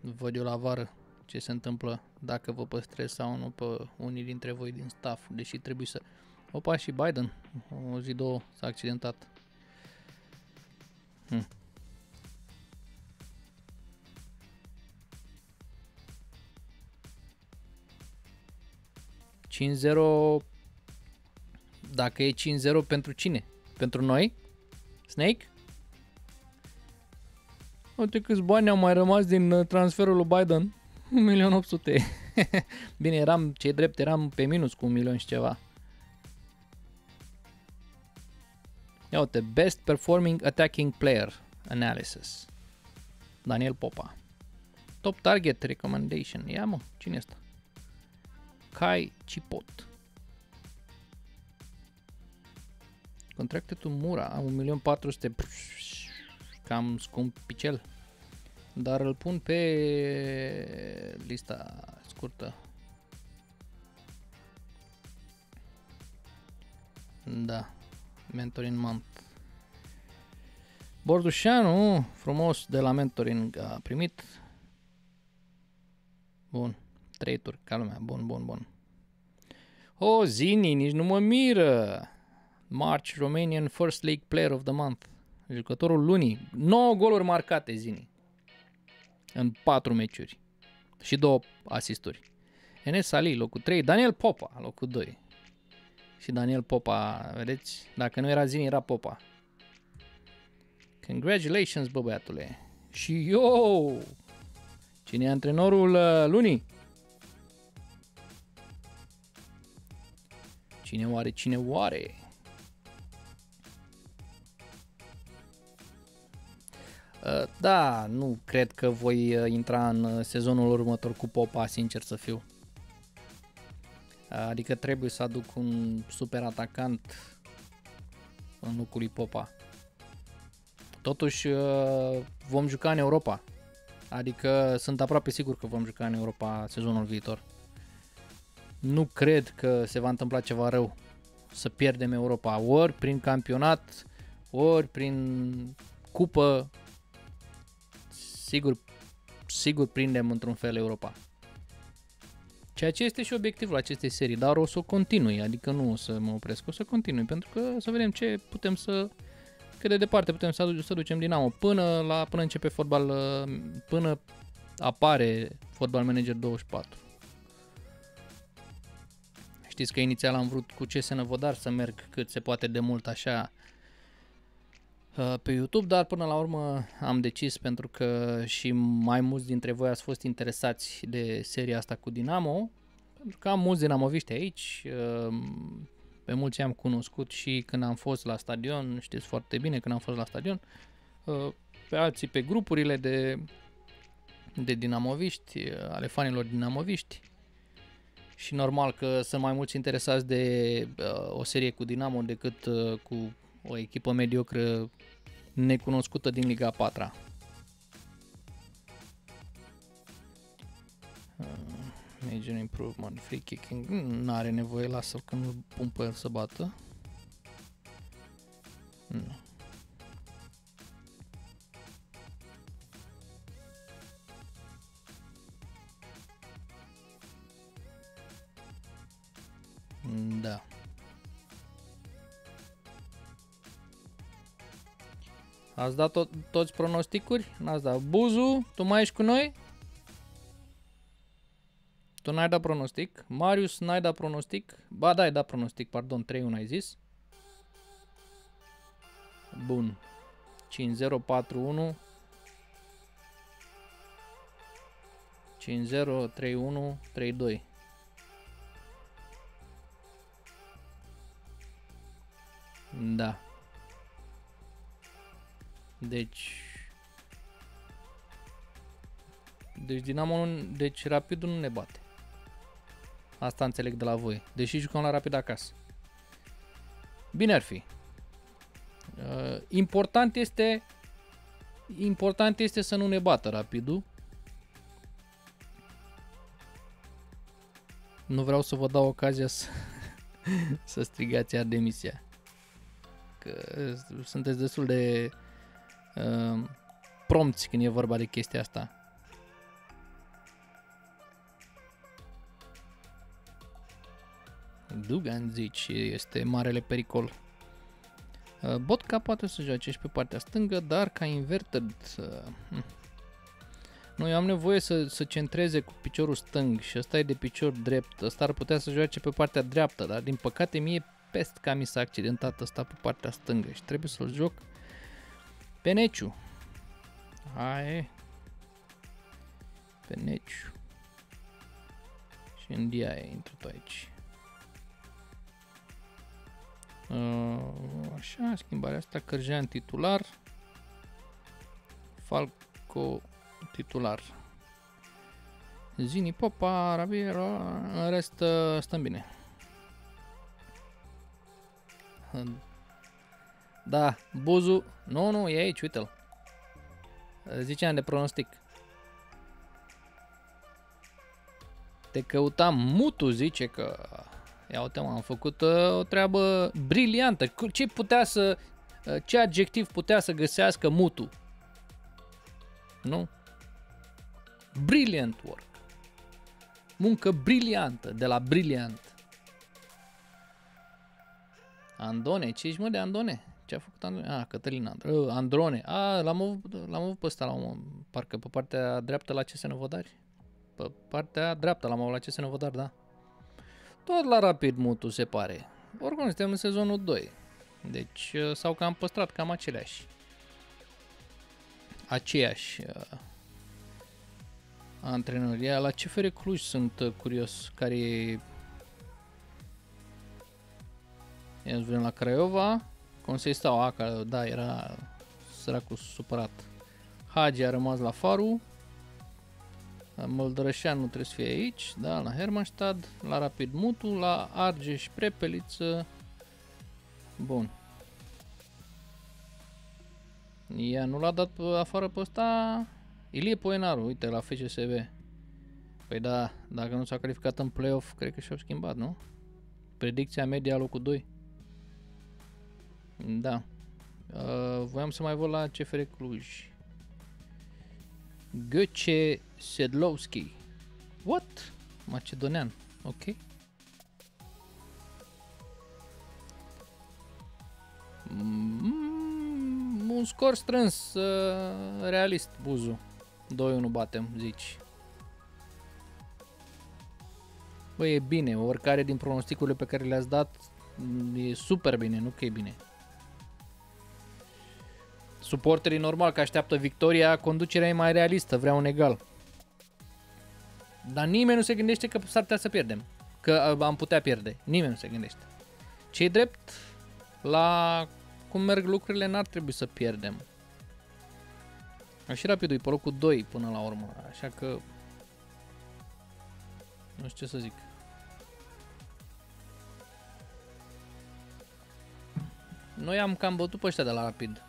Văd eu la vară ce se întâmplă dacă vă păstrez sau nu pe unii dintre voi din staff, deși trebuie să... Opa, și Biden, o zi, două, s-a accidentat. Hm. Cinci zero dacă e 5-0 pentru cine? Pentru noi? Snake? Uite câți bani au mai rămas din uh, transferul lui Biden. 1.800.000. Bine, eram, ce drept, eram pe minus cu un milion și ceva. Ia uite, Best Performing Attacking Player Analysis. Daniel Popa. Top Target Recommendation. Ia mă, cine este? Kai Chipot. Contracte tu Mura, 1.400.000, cam scump picel. Dar îl pun pe lista scurtă. Da, Mentoring Month. Bordușanu, frumos de la Mentoring, a primit. Bun, trei turi, ca lumea, bun, bun, bun. O, Zini, nici nu mă miră. March Romanian First League Player of the Month. Jucătorul lunii. 9 goluri marcate Zini. În 4 meciuri. Și 2 asisturi. Enes Ali, locul 3. Daniel Popa, locul 2. Și Daniel Popa, vedeți? Dacă nu era Zini, era Popa. Congratulations, bă băiatule. Și eu! Cine e antrenorul uh, lunii? Cine oare, cine oare? Da, nu cred că voi uh, intra în uh, sezonul următor cu Popa, sincer să fiu. Adică trebuie să aduc un super atacant în locul lui Popa. Totuși vom juca în Europa. Adică sunt aproape sigur că vom juca în Europa sezonul viitor. Nu cred că se va întâmpla ceva rău să pierdem Europa ori prin campionat, ori prin cupă, sigur, sigur prindem într-un fel Europa. Ceea ce este și obiectivul acestei serii, dar o să o continui, adică nu o să mă opresc, o să continui, pentru că să vedem ce putem să, cât de departe putem să, să ducem Dinamo până, la, până începe fotbal, uh, până apare Fotbal Manager 24. Știți că inițial am vrut cu CS Năvodar să merg cât se poate de mult așa uh, pe YouTube, dar până la urmă am decis pentru că și mai mulți dintre voi ați fost interesați de seria asta cu Dinamo, pentru că am mulți dinamoviști aici, uh, pe mulți am cunoscut și când am fost la stadion, știți foarte bine când am fost la stadion, uh, pe alții pe grupurile de, de dinamoviști, ale fanilor dinamoviști, și normal că sunt mai mulți interesați de uh, o serie cu Dinamo decât uh, cu o echipă mediocră necunoscută din Liga 4 uh, Major improvement, free kicking, nu are nevoie, lasă-l că nu pun pe el să bată. Nu. Da. Ați dat to- toți pronosticuri? N-ați dat. Buzu, tu mai ești cu noi? Tu n-ai dat pronostic. Marius, n-ai dat pronostic. Ba da, ai dat pronostic, pardon, 3-1 ai zis. Bun. 5-0-4-1. 5-0, 3-1, 3-2. Da. Deci... Deci Dinamo, nu, deci Rapidul nu ne bate. Asta înțeleg de la voi. Deși jucăm la Rapid acasă. Bine ar fi. Uh, important este important este să nu ne bată Rapidul. Nu vreau să vă dau ocazia să, să strigați iar demisia că sunteți destul de uh, prompți când e vorba de chestia asta. Dugan, zici, este marele pericol. Uh, Botca poate să joace și pe partea stângă, dar ca inverted... Uh, nu, eu am nevoie să, să centreze cu piciorul stâng și ăsta e de picior drept. Ăsta ar putea să joace pe partea dreaptă, dar din păcate mie pest ca mi s-a accidentat ăsta pe partea stângă și trebuie să-l joc pe Neciu. Hai. Pe Neciu. Și în dia e intru tu aici. Uh, așa, schimbarea asta, Cărjean titular. Falco titular. Zini Popa, Rabiero, în rest uh, stăm bine. Da, Buzu... Nu, nu, e aici, uite-l. Ziceam de pronostic. Te căutam, Mutu zice că... Ia uite mă, am făcut uh, o treabă briliantă. Ce putea să... Uh, ce adjectiv putea să găsească Mutu? Nu? Brilliant work. Muncă briliantă, de la brilliant. Andone, ce ești mă de Andone? Ce a făcut Andone? Ah, Cătălin Androne. Uh, Androne. Ah, l-am avut, l-am avut pe ăsta la un, parcă pe partea dreaptă la CS Năvodari. Pe partea dreaptă l-am avut la CS Năvodari, da. Tot la Rapid Mutu se pare. Oricum suntem în sezonul 2. Deci uh, s-au cam păstrat cam aceleași. Aceiași uh, antrenori. La CFR Cluj sunt uh, curios care e Ia să vedem la Craiova. Consei stau, a, că, da, era săracul supărat. Hagi a rămas la Faru. Măldărășean nu trebuie să fie aici, da, la Hermannstad, la Rapid Mutu, la Argeș Prepeliță. Bun. Ea nu l-a dat afară pe ăsta Ilie Poenaru, uite, la FCSB. Păi da, dacă nu s-a calificat în play-off, cred că și-au schimbat, nu? Predicția media locul 2. Da. Uh, voiam să mai văd la CFR Cluj. Göce Sedlowski. What? Macedonean. Ok. Mm, un scor strâns, uh, realist, Buzu. 2-1 batem, zici. Băi, e bine, oricare din pronosticurile pe care le-ați dat e super bine, nu că e bine. Suporterii normal că așteaptă victoria, conducerea e mai realistă, vrea un egal. Dar nimeni nu se gândește că s-ar putea să pierdem. Că am putea pierde. Nimeni nu se gândește. Cei drept, la cum merg lucrurile, n-ar trebui să pierdem. Și rapidul e pe locul 2 până la urmă, așa că... Nu știu ce să zic. Noi am cam bătut pe ăștia de la Rapid.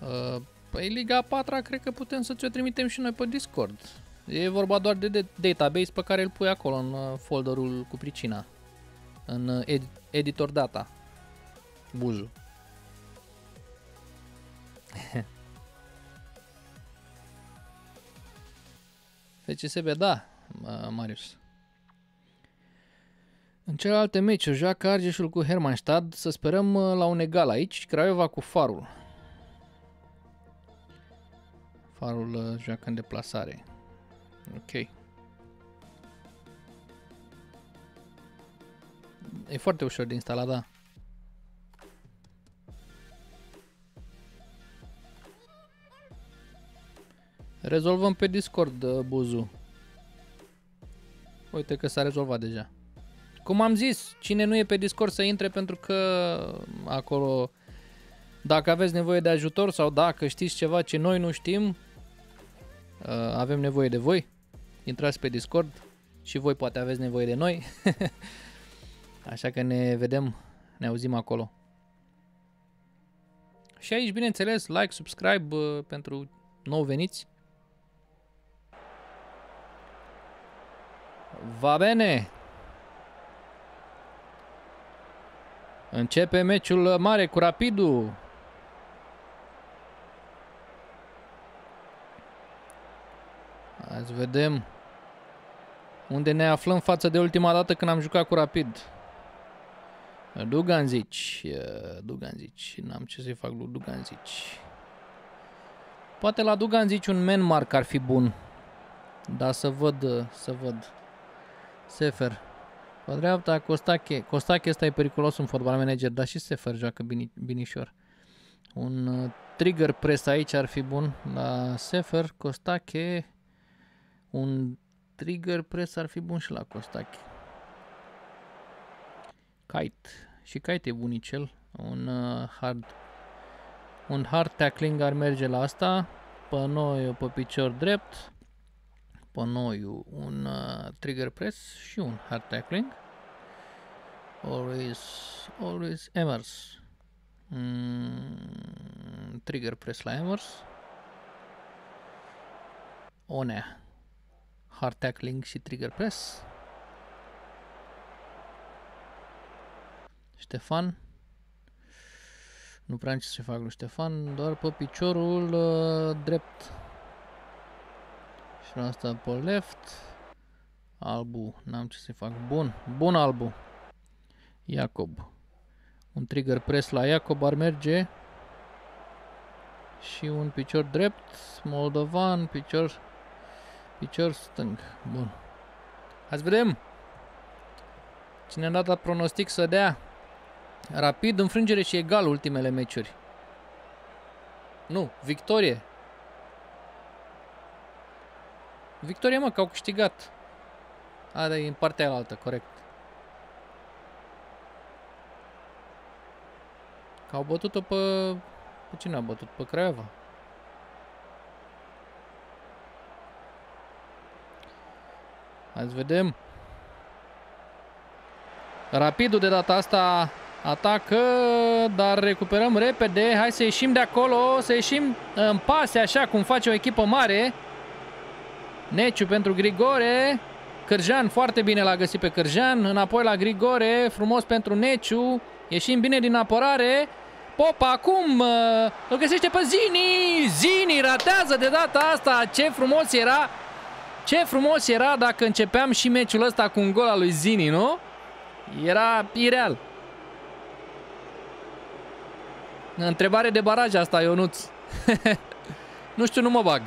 Uh, păi Liga 4 cred că putem să ți-o trimitem și noi pe Discord. E vorba doar de, de database pe care îl pui acolo în uh, folderul cu pricina. În uh, ed editor data. Buzu. FCSB, da, Marius. În celelalte meciuri joacă Argeșul cu Hermannstad, să sperăm la un egal aici, Craiova cu Farul. Farul uh, joacă în deplasare. Ok. E foarte ușor de instalat, da. Rezolvăm pe Discord, uh, Buzu. Uite că s-a rezolvat deja. Cum am zis, cine nu e pe Discord să intre pentru că acolo dacă aveți nevoie de ajutor sau dacă știți ceva ce noi nu știm, Uh, avem nevoie de voi. Intrați pe Discord și voi poate aveți nevoie de noi. Așa că ne vedem, ne auzim acolo. Și aici, bineînțeles, like, subscribe uh, pentru nou veniți. Va bene! Începe meciul mare cu Rapidul. Azi vedem unde ne aflăm față de ultima dată când am jucat cu Rapid. Dugan zici, Dugan zici, n-am ce să-i fac lui Dugan zici. Poate la Dugan zici un man mark ar fi bun. Da, să văd, să văd. Sefer. Pe dreapta, Costache. Costache ăsta e periculos un fotbal manager, dar și Sefer joacă bini, binișor. Un uh, trigger press aici ar fi bun. La Sefer, Costache, un trigger press ar fi bun și la Costache. Kite. Și Kite e bunicel. Un uh, hard un hard tackling ar merge la asta. Pe noi pe picior drept. Pe noi un uh, trigger press și un hard tackling. Always, always Emers. Mm, trigger press la Emers. Onea hard tackling și trigger press. Ștefan. Nu prea am ce să fac lui Ștefan, doar pe piciorul uh, drept. Și asta pe left. Albu, n-am ce să fac. Bun, bun albu. Iacob. Un trigger press la Iacob ar merge. Și un picior drept, moldovan, picior Picior stâng. Bun. Hai să vedem. Cine a dat pronostic să dea rapid, înfrângere și egal ultimele meciuri. Nu, victorie. Victorie, mă, că au câștigat. A, da, e în partea altă, corect. Că au bătut-o pe... Pe cine a bătut? Pe Craiova. Hai să vedem. Rapidul de data asta atacă, dar recuperăm repede. Hai să ieșim de acolo, să ieșim în pase, așa cum face o echipă mare. Neciu pentru Grigore. Cârjan, foarte bine l-a găsit pe Cârjan. Înapoi la Grigore, frumos pentru Neciu. Ieșim bine din apărare. Popa acum uh, îl găsește pe Zini. Zini ratează de data asta. Ce frumos era. Ce frumos era dacă începeam și meciul ăsta cu un gol al lui Zini, nu? Era ireal. Întrebare de baraj asta, Ionuț. nu știu, nu mă bag.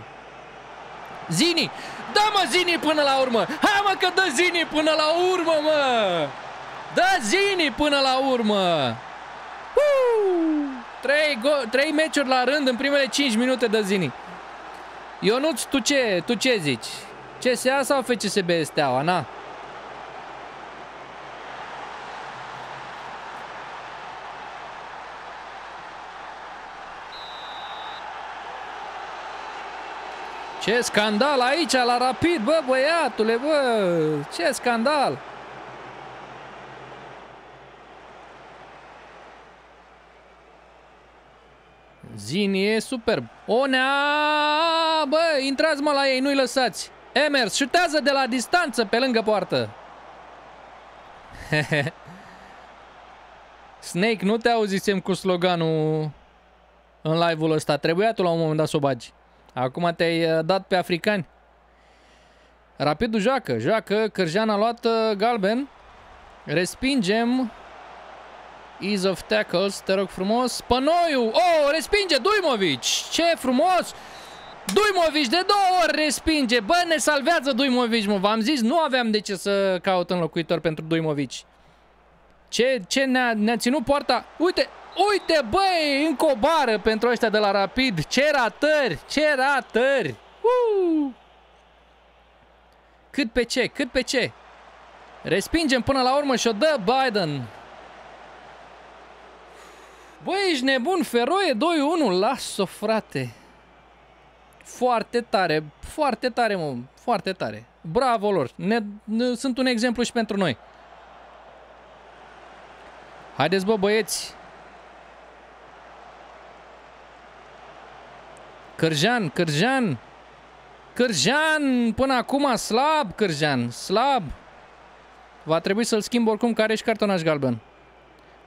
Zini! Da, mă, Zini până la urmă! Hai, mă, că dă Zini până la urmă, mă! Dă Zini până la urmă! Trei, go- trei meciuri la rând în primele 5 minute de Zini. Ionuț, tu ce, tu ce zici? CSA sau FCSB Steaua, na? Ce scandal aici la Rapid, bă, băiatule, bă! Ce scandal! Zini e superb. Onea! Bă, intrați mă la ei, nu-i lăsați. Emers șutează de la distanță pe lângă poartă. Snake, nu te auzisem cu sloganul în live-ul ăsta. Trebuia tu la un moment dat să o bagi. Acum te-ai uh, dat pe africani. Rapidul joacă, joacă, Cârjean a luat uh, galben. Respingem. Ease of tackles, te rog frumos. Pănoiu, oh, respinge Duimovic. Ce frumos! Duimovic de două ori respinge. Bă, ne salvează Duimovic, mă. V-am zis, nu aveam de ce să caut înlocuitor pentru Duimovic. Ce, ce ne-a ne ținut poarta? Uite, Uite, băi, încă o bară pentru ăștia de la Rapid. Ce ratări, ce ratări. Uh! Cât pe ce, cât pe ce. Respingem până la urmă și o dă Biden. Băi, ești nebun, Feroe 2-1, las-o, frate. Foarte tare, foarte tare, mă, foarte tare. Bravo lor, ne, ne, sunt un exemplu și pentru noi. Haideți, bă, băieți, Cârjan, Cârjan! Cârjan! Până acum slab, Cârjan, slab. Va trebui să-l schimb oricum, care și cartonaș galben.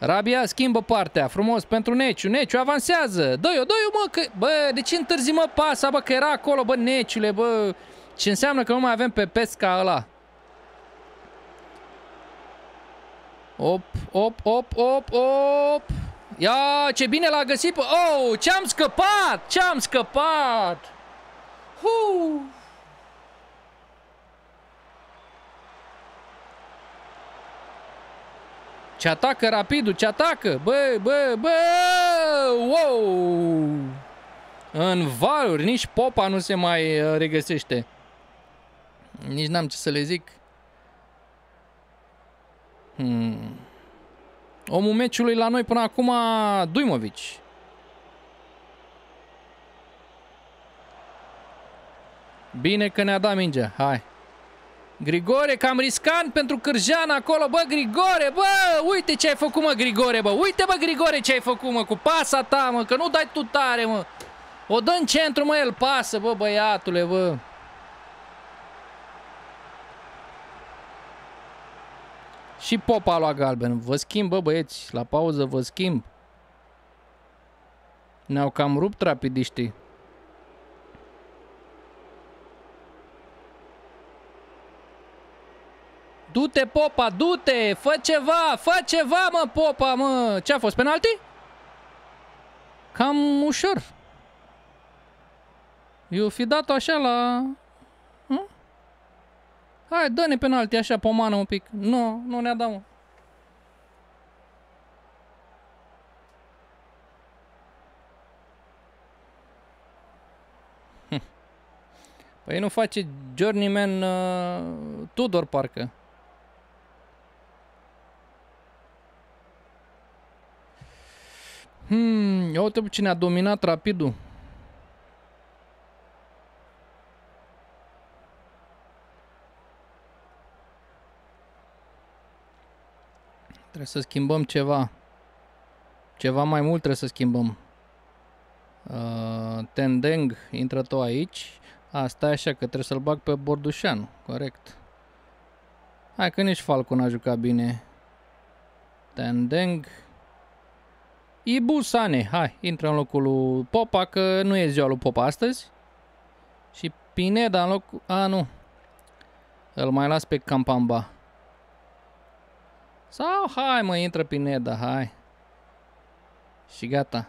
Rabia schimbă partea, frumos, pentru Neciu. Neciu avansează. Dă-i-o, dă-i-o, mă, că... Bă, de ce întârzi, mă, pasa, bă, că era acolo, bă, Neciule, bă. Ce înseamnă că nu mai avem pe pesca ăla. Op, op, op, op, op. Ia, ce bine l-a găsit. Oh, ce-am scăpat! Ce-am scăpat! Huu! Ce atacă rapidul, ce atacă! Bă, bă, bă! Wow! În valuri, nici popa nu se mai uh, regăsește. Nici n-am ce să le zic. Hmm. Omul meciului la noi până acum, Duimovic. Bine că ne-a dat mingea. Hai. Grigore, cam riscant pentru Cârjean acolo. Bă, Grigore, bă, uite ce ai făcut, mă, Grigore, bă. Uite, bă, Grigore, ce ai făcut, mă, cu pasa ta, mă, că nu dai tu tare, mă. O dă în centru, mă, el pasă, bă, băiatule, bă. Și Popa a luat galben. Vă schimb, bă, băieți, la pauză vă schimb. Ne-au cam rupt rapidiștii. Du-te, Popa, du-te! Fă ceva, fă ceva, mă, Popa, mă! Ce a fost, penalti? Cam ușor. Eu fi dat așa la Hai, dă-ne penalti așa, pomană un pic. Nu, nu ne-a dat, mă. Hm. Păi nu face Journeyman uh, Tudor, parcă. Hmm, ia uite cine a dominat rapidul. Trebuie să schimbăm ceva. Ceva mai mult trebuie să schimbăm. Uh, Tendeng, intră tu aici. A, stai așa că trebuie să-l bag pe Bordușanu. Corect. Hai că nici Falcon a jucat bine. Tendeng. Ibu Sane, hai, intră în locul lui Popa, că nu e ziua lui Popa astăzi. Și Pineda în locul... A, nu. Îl mai las pe Campamba. Sau, hai mă, intră Pineda, hai. Și gata.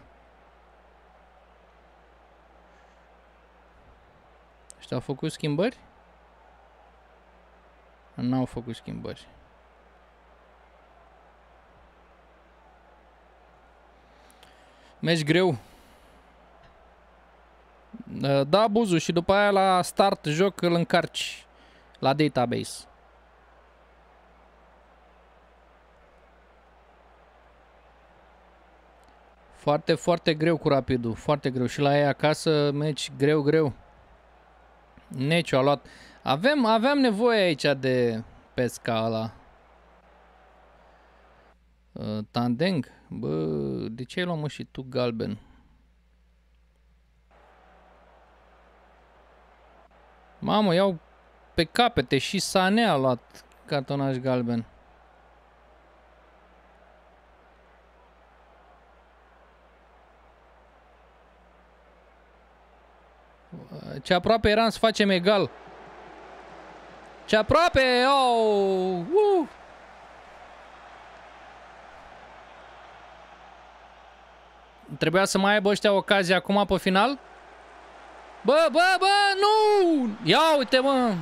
Ăștia au făcut schimbări? N-au făcut schimbări. Meci greu. Da, buzu și după aia la start joc îl încarci la database. Foarte, foarte greu cu rapidul, foarte greu. Și la ei acasă, meci greu, greu. Neciu a luat. Avem, aveam nevoie aici de pesca ăla. Uh, Tandeng? Bă, de ce ai luat mă și tu galben? Mamă, iau pe capete și Sane a luat cartonaj galben. Ce aproape eram să facem egal. Ce aproape! Oh! Uh! Trebuia să mai aibă ăștia ocazie acum pe final? Bă, bă, bă, nu! Ia uite, mă!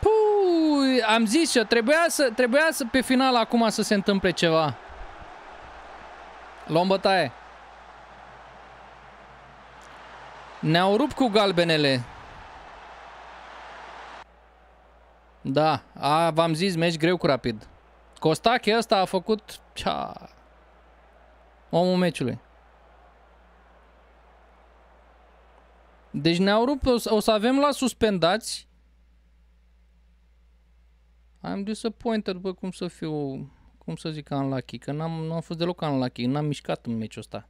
Pui, am zis eu, trebuia să, trebuia să pe final acum să se întâmple ceva. Luăm bătaie. Ne-au rupt cu galbenele. Da, v-am zis, meci greu cu rapid. Costache ăsta a făcut cea... omul meciului. Deci ne-au rupt, o să, o să avem la suspendați. I'm disappointed, bă, cum să fiu, cum să zic unlucky, că n-am, n-am fost deloc unlucky, n-am mișcat în meciul ăsta.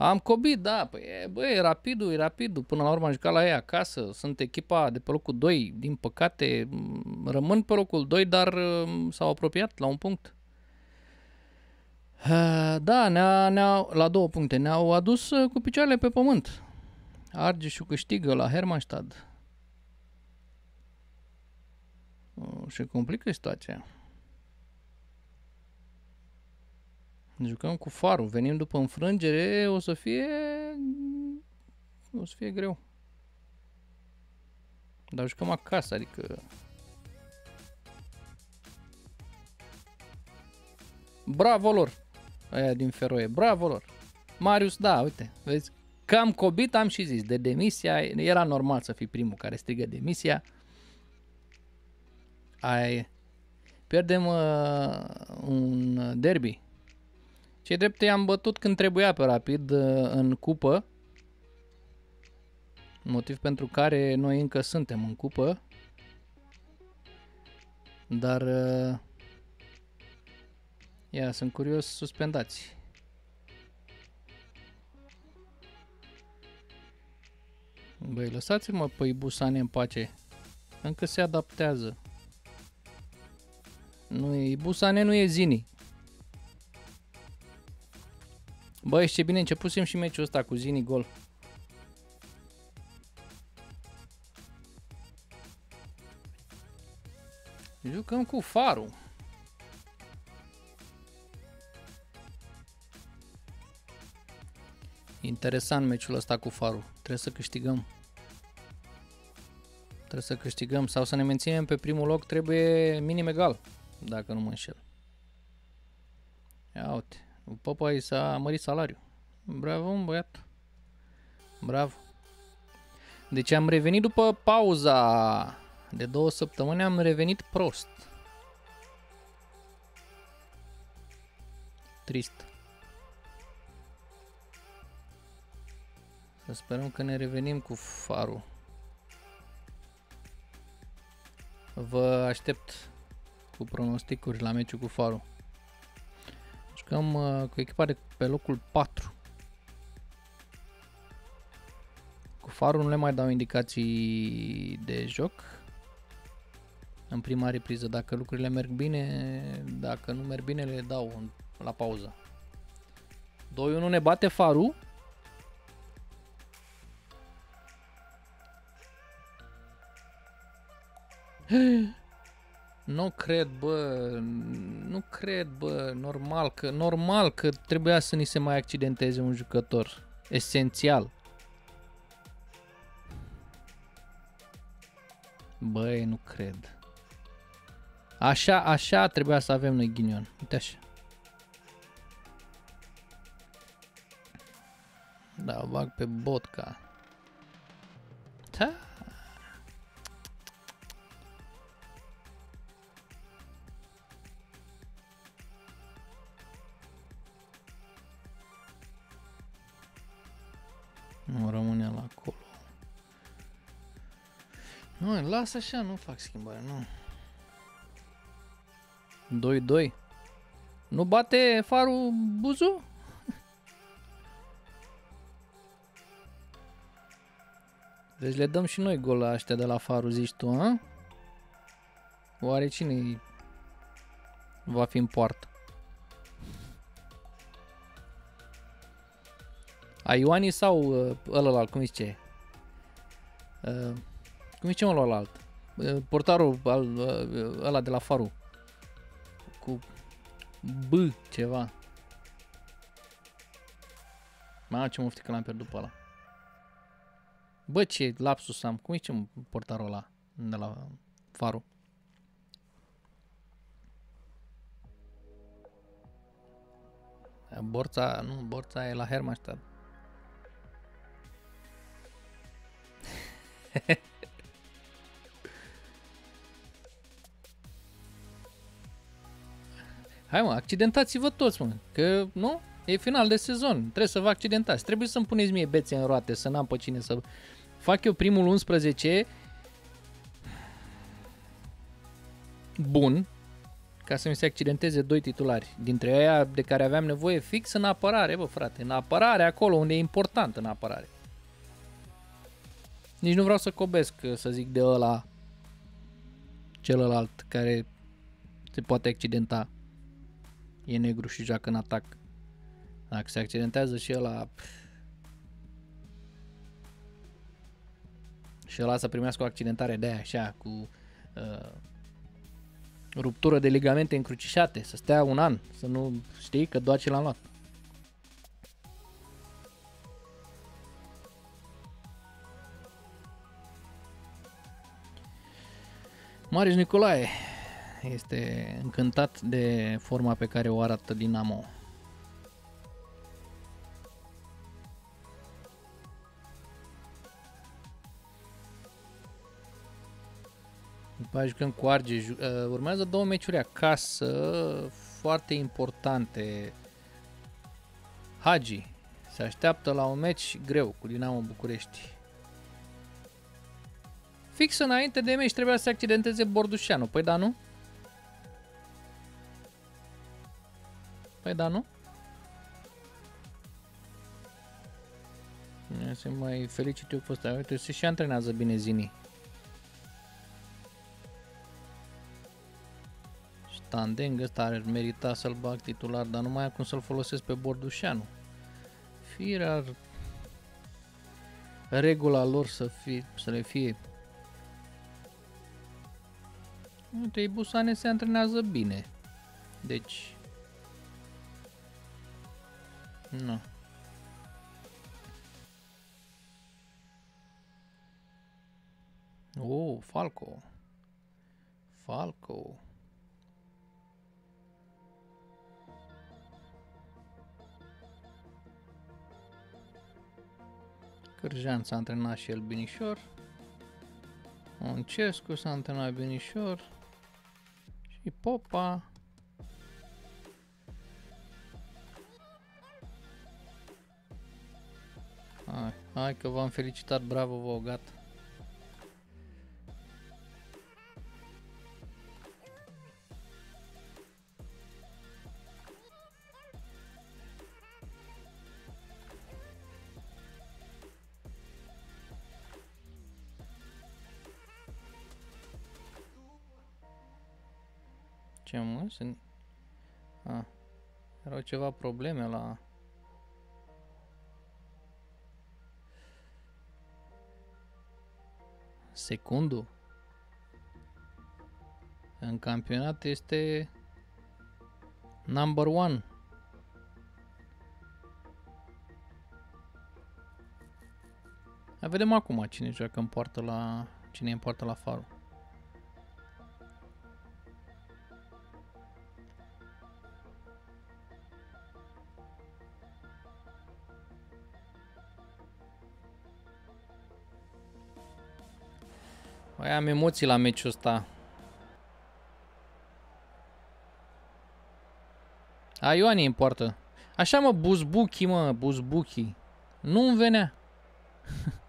Am cobit, da, păi, bă, e rapidul, e rapidul. Până la urmă am jucat la ei acasă. Sunt echipa de pe locul 2. Din păcate, rămân pe locul 2, dar s-au apropiat la un punct. Da, ne-a, ne la două puncte. Ne-au adus cu picioarele pe pământ. Argeșul câștigă la Hermannstad. Și complică situația. Jucăm cu farul, venim după înfrângere, o să fie... O să fie greu. Dar jucăm acasă, adică... Bravo lor! Aia din Feroe, bravo lor! Marius, da, uite, vezi, cam cobit am și zis, de demisia, era normal să fii primul care strigă demisia. Ai, pierdem uh, un derby ce drept i-am bătut când trebuia pe rapid uh, în cupă. Motiv pentru care noi încă suntem în cupă. Dar... Uh, ia, sunt curios suspendați. Băi, lăsați-mă pe Ibusane în pace. Încă se adaptează. Nu e, Ibusane nu e Zini. Băi, ce bine începusem și meciul ăsta cu Zini gol. Jucăm cu farul. Interesant meciul ăsta cu farul. Trebuie să câștigăm. Trebuie să câștigăm sau să ne menținem pe primul loc trebuie minim egal, dacă nu mă înșel. Ia uite. Popa i s-a mărit salariul. Bravo, un băiat. Bravo. Deci am revenit după pauza de două săptămâni, am revenit prost. Trist. Să sperăm că ne revenim cu farul. Vă aștept cu pronosticuri la meciul cu farul. Jucăm uh, cu echipa de pe locul 4. Cu farul nu le mai dau indicații de joc. în prima repriză. Dacă lucrurile merg bine, dacă nu merg bine, le dau la pauză. 2-1 ne bate Faru. Nu cred, bă, nu cred, bă, normal că, normal că trebuia să ni se mai accidenteze un jucător. Esențial. Băi, nu cred. Așa, așa trebuia să avem noi ghinion. Uite așa. Da, bag pe botca. Da. Nu, lasă așa, nu fac schimbare, nu. 2-2. Nu bate farul Buzu? Deci le dăm și noi gol la ăștia de la farul, zici tu, a? Oare cine va fi în poartă? A Ioani sau uh, ălălalt, cum zice? Uh, cum zice mă alt? Uh, portarul al, uh, ăla de la farul cu B ceva. Mamă, ce mufti că l-am pierdut pe ăla. Bă, ce lapsus am. Cum e ce portarul ăla de la farul? Borța, nu, borța e la Hermannstadt. Hai mă, accidentați-vă toți, mă, că nu? E final de sezon, trebuie să vă accidentați. Trebuie să-mi puneți mie bețe în roate, să n-am pe cine să... Fac eu primul 11 bun, ca să mi se accidenteze doi titulari. Dintre aia de care aveam nevoie fix în apărare, bă frate, în apărare acolo unde e important în apărare. Nici nu vreau să cobesc, să zic, de ăla celălalt care se poate accidenta e negru și joacă în atac. Dacă se accidentează și ăla... Și ăla să primească o accidentare de aia, așa, cu uh, ruptură de ligamente încrucișate, să stea un an, să nu știi că doar ce l-am luat. Marius Nicolae, este încântat de forma pe care o arată Dinamo. După aia jucăm cu Arge. Uh, urmează două meciuri acasă foarte importante. Hagi se așteaptă la un meci greu cu Dinamo București. Fix înainte de meci trebuia să se accidenteze Bordușanu. Păi da, nu? Păi da, nu? Se mai felicit eu cu ăsta. Uite, se și antrenează bine Zini. Standeng ăsta ar merita să-l bag titular, dar nu mai am cum să-l folosesc pe Bordușanu. Firea regula lor să, fie, să le fie. Uite, Busane se antrenează bine. Deci, nu. Oh, Falco. Falco. Cârjean s-a antrenat și el binișor. Oncescu s-a antrenat binișor. Și Popa. Hai, hai că v-am felicitat, bravo vă, gata. Ce mă? Sunt... A. Erau ceva probleme la... Secundul? În campionat este number one. Hai vedem acum cine joacă în poartă la... Cine e în poartă la farul. Mai am emoții la meciul ăsta. A, Ioani în poartă. Așa mă, Buzbuchi, mă, Buzbuchi. Nu-mi venea.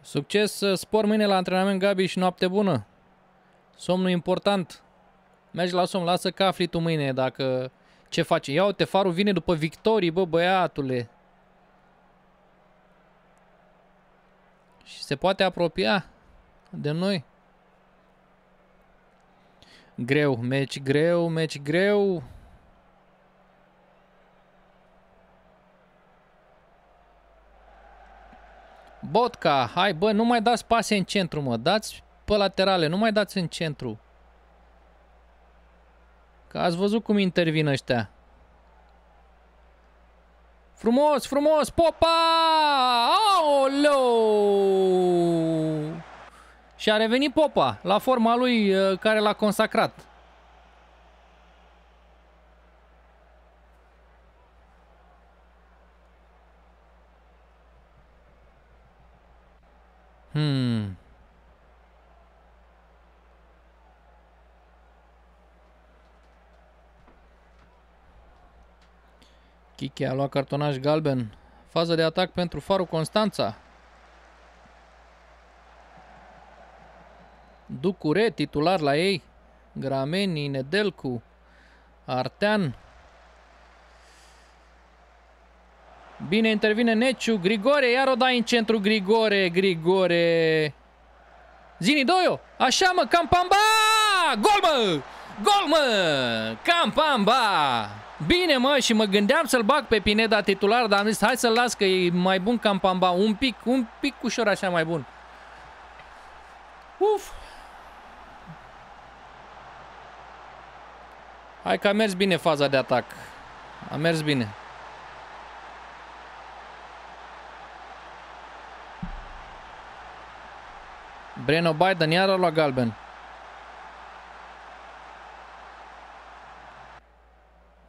Succes, uh, spor mâine la antrenament, Gabi, și noapte bună. Somnul important. Mergi la somn, lasă că afli tu mâine dacă ce faci. Ia uite, farul vine după victorii, bă, băiatule. Și se poate apropia de noi. Greu, meci greu, meci greu. Botca, hai bă, nu mai dați pase în centru, mă. Dați pe laterale, nu mai dați în centru. Că ați văzut cum intervin ăștia. Frumos, frumos, popa! Aoleu! Și a revenit popa la forma lui uh, care l-a consacrat. Hmm. Kike a luat cartonaj galben. Fază de atac pentru Farul Constanța. Ducure, titular la ei. Grameni, Nedelcu, Artean. Bine intervine Neciu, Grigore, iar o dai în centru Grigore, Grigore. Zini Doio, așa mă, Campamba! Gol mă! Gol mă! Campamba! Bine mă, și mă gândeam să-l bag pe Pineda titular, dar am zis hai să-l las că e mai bun Campamba, un pic, un pic ușor așa mai bun. Uf! Hai că a mers bine faza de atac. A mers bine. Breno Biden iar a luat galben.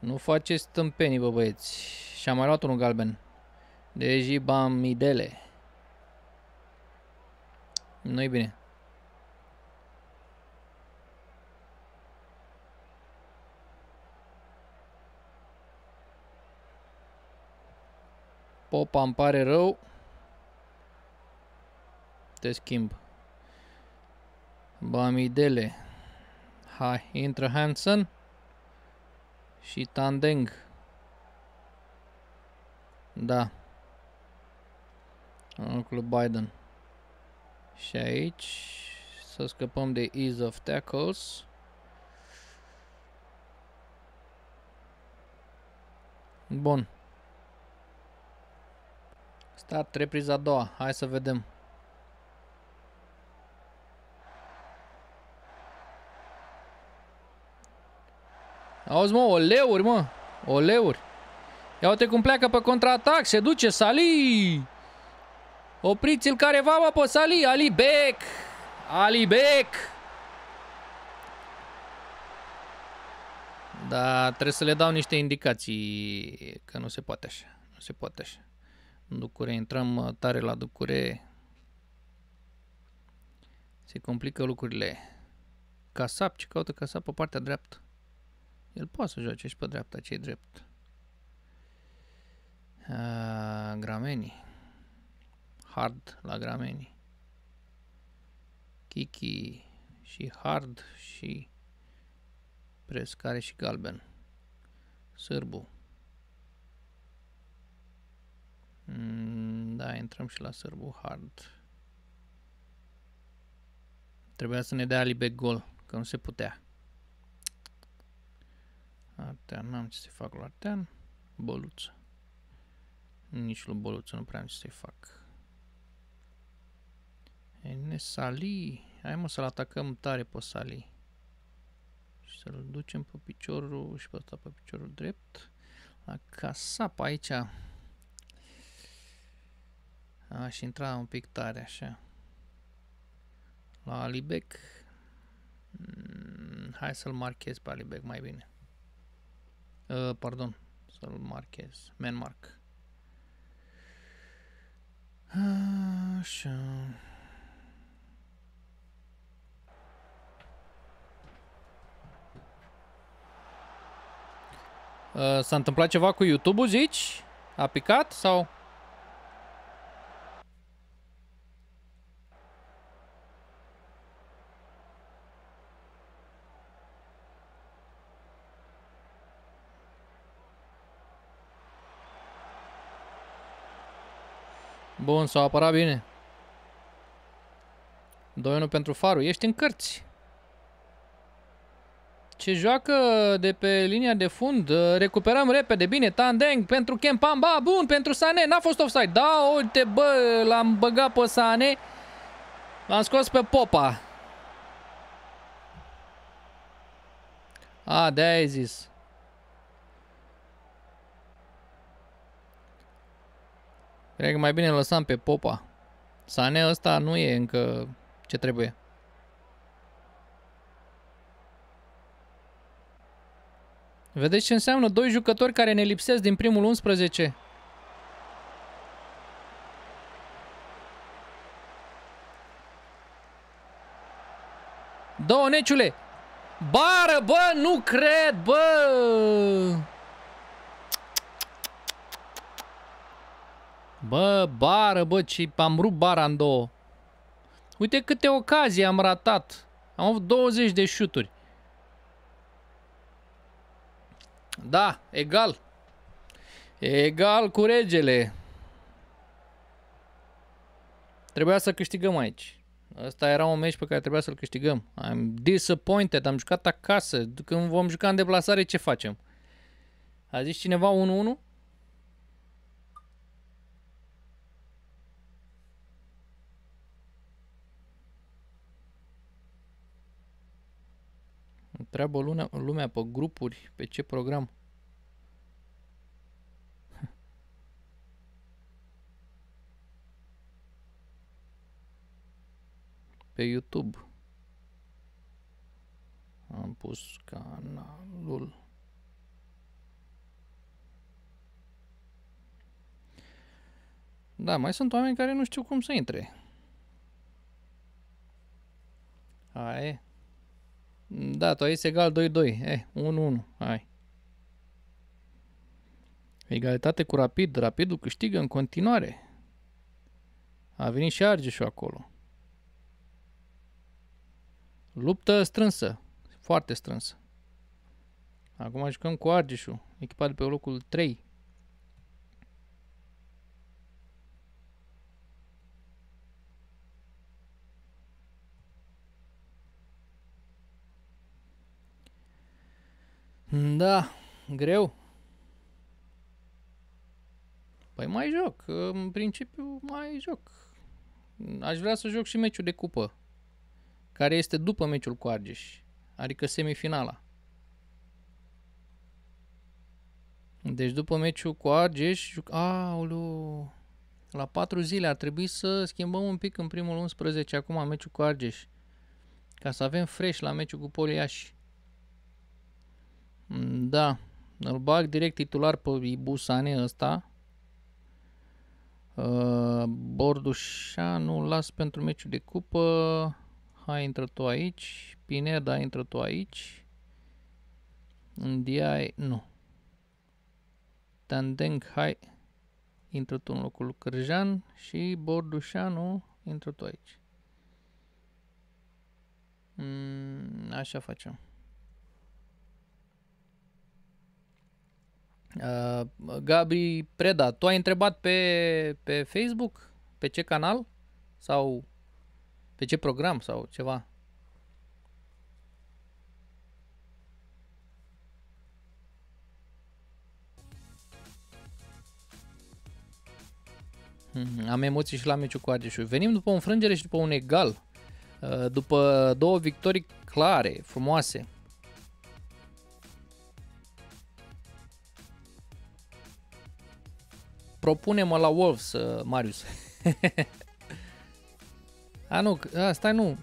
Nu faceți stâmpenii, bă băieți. Și am mai luat unul galben. Deji Bamidele. Nu-i bine. Popa îmi pare rău. Te schimb. Bamidele. Hai, intră Hansen. Și Tandeng. Da. Uncle Biden. Și aici să scăpăm de ease of tackles. Bun. Start repriza a doua. Hai să vedem. Auzi, mă, oleuri, mă. Oleuri. Ia uite cum pleacă pe contraatac. Se duce Sali. Opriți-l careva, mă, pe Sali. Ali Beck. Ali Beck. Da, trebuie să le dau niște indicații că nu se poate așa. Nu se poate așa. În Ducure, intrăm uh, tare la Ducure. Se complică lucrurile. Casap, ce caută Casap pe partea dreaptă? El poate să joace și pe dreapta, ce drept. Uh, Grameni. Hard la Grameni. Kiki și Hard și Prescare și Galben. Sârbu. Mm, da, intrăm și la Sârbu hard. Trebuia să ne dea Alibek gol, că nu se putea. Artean, n-am ce să fac la Artean. Boluță. Nici lui Boluță nu prea am ce să-i fac. Sali. Hai mă să-l atacăm tare pe Sali. Și să-l ducem pe piciorul și pe ăsta pe piciorul drept. La casap aici. Aș intra un pic tare așa. La Alibec. Mm, hai să-l marchez pe Alibec mai bine. Uh, pardon. Să-l marchez. Man mark. Așa. Uh, s-a întâmplat ceva cu YouTube-ul, zici? A picat sau... Bun, s-au apărat bine. 2-1 pentru Faru. Ești în cărți. Ce joacă de pe linia de fund. Recuperăm repede. Bine, Tandeng pentru Kempamba. Bun, pentru Sane. N-a fost offside. Da, uite, bă, l-am băgat pe Sane. L-am scos pe Popa. A, de-aia ai zis. Cred că mai bine lăsam pe Popa. Sane ăsta nu e încă ce trebuie. Vedeți ce înseamnă? Doi jucători care ne lipsesc din primul 11. Două, Neciule! Bară, bă, nu cred, bă! Bă, bară, bă, ce am rupt bara în două. Uite câte ocazii am ratat. Am avut 20 de șuturi. Da, egal. Egal cu regele. Trebuia să câștigăm aici. Asta era un meci pe care trebuia să-l câștigăm. I'm disappointed. Am jucat acasă. Când vom juca în deplasare, ce facem? A zis cineva 1-1? Întreabă lumea, lumea pe grupuri, pe ce program. Pe YouTube. Am pus canalul. Da, mai sunt oameni care nu știu cum să intre. Aia da, tu ai egal 2-2. Eh, 1-1. Hai. Egalitate cu Rapid. Rapidul câștigă în continuare. A venit și Argeșul acolo. Luptă strânsă. Foarte strânsă. Acum jucăm cu Argeșul. Echipat de pe locul 3. Da, greu. Păi mai joc, în principiu mai joc. Aș vrea să joc și meciul de cupă, care este după meciul cu Argeș, adică semifinala. Deci după meciul cu Argeș, aoleu, la patru zile ar trebui să schimbăm un pic în primul 11 acum meciul cu Argeș, ca să avem fresh la meciul cu Poliași. Mm, da, îl bag direct titular pe Ibusane ăsta. Uh, Bordușanu las pentru meciul de cupă. Hai, intră tu aici. Pineda, intră tu aici. Ndiai, nu. Tandeng, hai. Intră tu în locul Cârjan și Bordușanu, intră tu aici. Mm, așa facem. Uh, Gabi Preda, tu ai întrebat pe, pe Facebook? Pe ce canal? Sau pe ce program sau ceva? Hmm, am emoții și la meciul cu Argeșul. Venim după o înfrângere și după un egal. Uh, după două victorii clare, frumoase. Propune-mă la Wolves, uh, Marius. A, nu, a, stai, nu,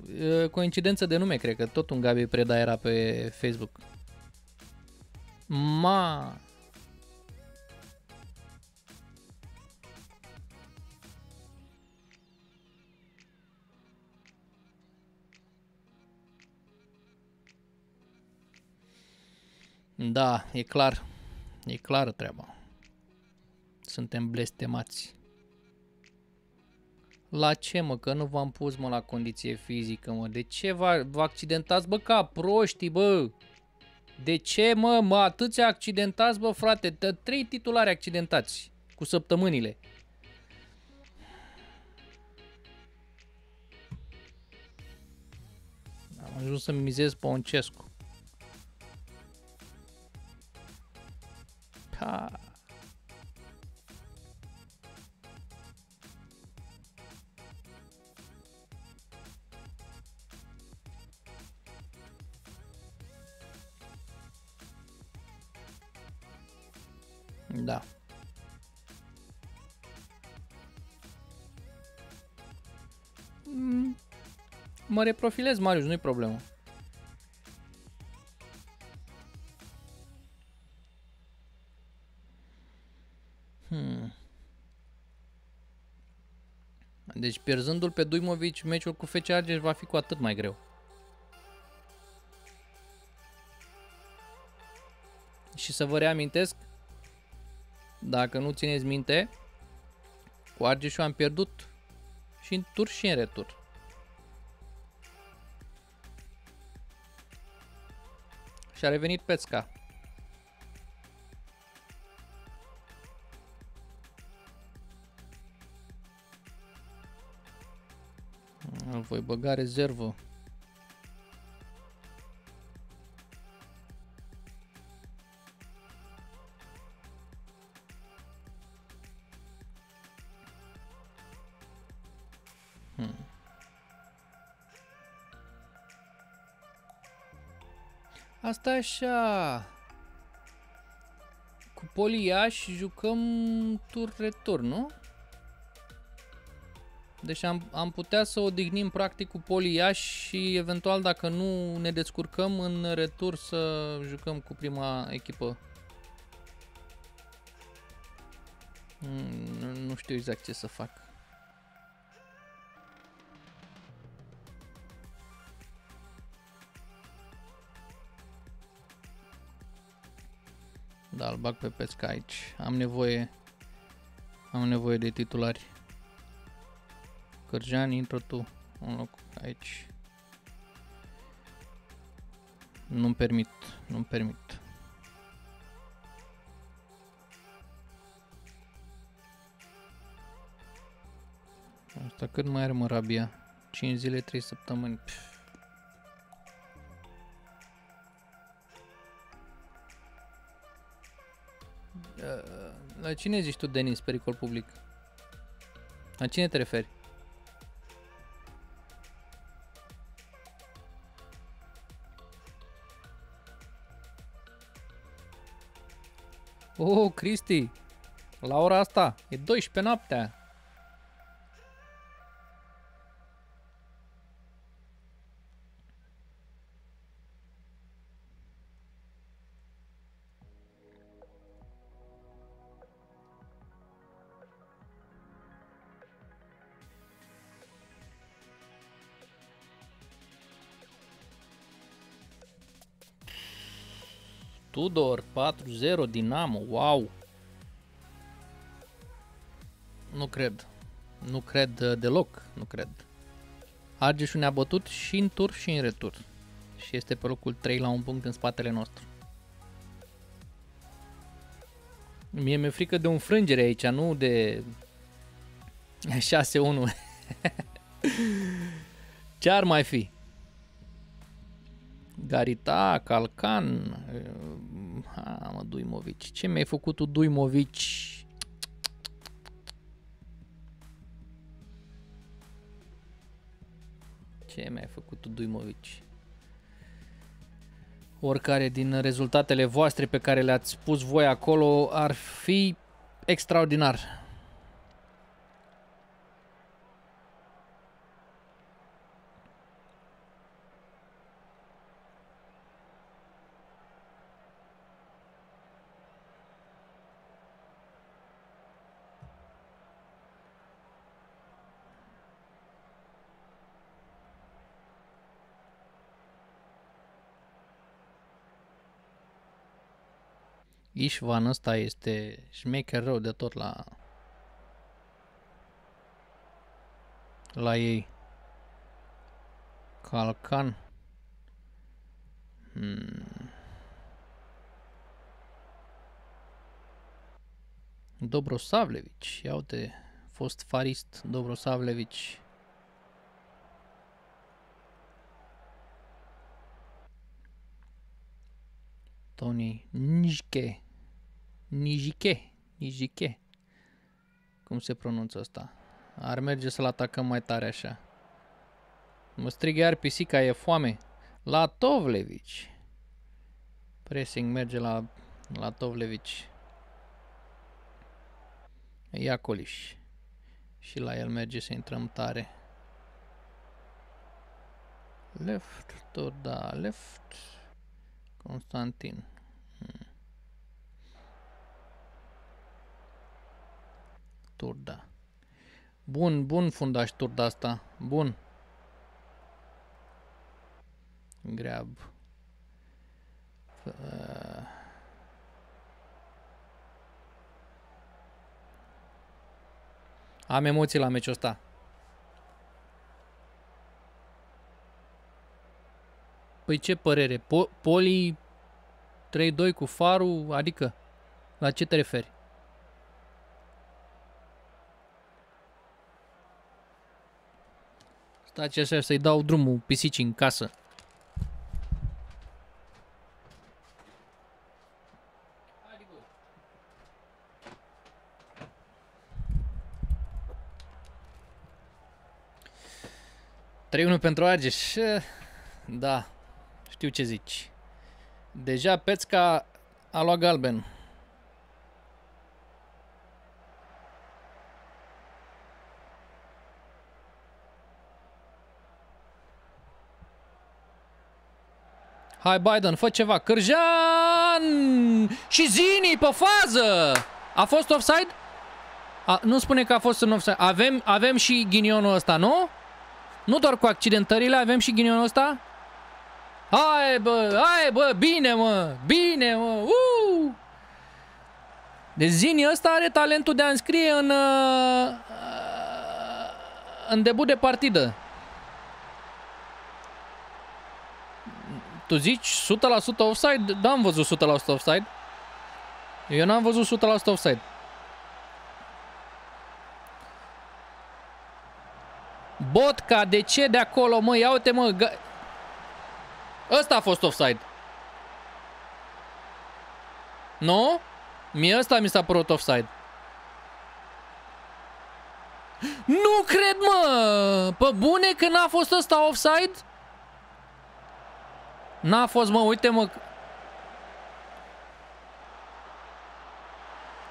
coincidență de nume, cred că tot un Gabi Preda era pe Facebook. Ma, Da, e clar. E clară treaba. Suntem blestemați. La ce, mă? Că nu v-am pus, mă, la condiție fizică, mă. De ce vă, vă accidentați, bă, ca proști, bă? De ce, mă, mă, atâția accidentați, bă, frate? Dă trei titulari accidentați cu săptămânile. Am ajuns să mizez pe Oncescu. Ha. Da. Mm. Mă reprofilez, Marius, nu-i problemă. Hmm. Deci pierzându-l pe Duimovic, meciul cu FC Argeș va fi cu atât mai greu. Și să vă reamintesc, dacă nu țineți minte, cu Argeșul am pierdut și în tur și în retur. Și a revenit Pețca. Îl voi băga rezervă. Asta așa. Cu Poliaș jucăm tur-retur, nu? Deci am, am putea să odihnim practic cu Poliaș și eventual dacă nu ne descurcăm în retur să jucăm cu prima echipă. Nu, nu știu exact ce să fac. Da, îl bag pe pesca aici. Am nevoie am nevoie de titulari. Cârjean, intră tu un loc aici. Nu-mi permit, nu-mi permit. Asta cât mai are mă rabia? 5 zile, 3 săptămâni. Pff. La cine zici tu, Denis, pericol public? La cine te referi? Oh, Cristi, la ora asta, e 12 noaptea. Tudor 4-0 Dinamo, wow! Nu cred. Nu cred uh, deloc, nu cred. Argeșul ne-a bătut și în tur și în retur. Și este pe locul 3 la un punct în spatele nostru. Mie mi-e frică de un frângere aici, nu de 6-1. Ce ar mai fi? Garita, Calcan, ha, mă, Duimovici. Ce mi-ai făcut tu, Duimovici? Ce mi-ai făcut tu, Duimovici? Oricare din rezultatele voastre pe care le-ați spus voi acolo ar fi extraordinar. Ișvan ăsta este șmecher rău de tot la la ei. Calcan. Hmm. Dobrosavlevici. Ia uite, fost farist Dobrosavlevici. Tony Nijke. Nijike. Nijike. Cum se pronunță asta? Ar merge să-l atacăm mai tare așa. Mă strig iar pisica, e foame. La Tovlevici. Pressing merge la, la Tovlevici. Iacoliș. Și la el merge să intrăm tare. Left, tot da, left. Constantin. Turda. Bun, bun fundaș turda asta. Bun. Grab. Uh. Am emoții la meciul ăsta. Păi ce părere? Po- Poli 3-2 cu farul? Adică, la ce te referi? Stați așa să-i dau drumul pisicii în casă. Trei pentru Argeș. Da, știu ce zici. Deja Pețca a luat galben. Hai Biden, fă ceva. Cârjan! Și Zini pe fază! A fost offside? A, nu spune că a fost în offside. Avem, avem și ghinionul ăsta, nu? Nu doar cu accidentările, avem și ghinionul ăsta? Hai bă, hai bă, bine mă, bine mă, uh! Deci Zini ăsta are talentul de a înscrie în, uh, în debut de partidă. Tu zici 100% offside? Da, am văzut 100% offside. Eu n-am văzut 100% offside. Botca, de ce de acolo, mă? Ia uite, mă. Ăsta a fost offside. Nu? Mie ăsta mi s-a părut offside. Nu cred, mă! Pe bune că n-a fost ăsta offside? N-a fost, mă, uite, mă.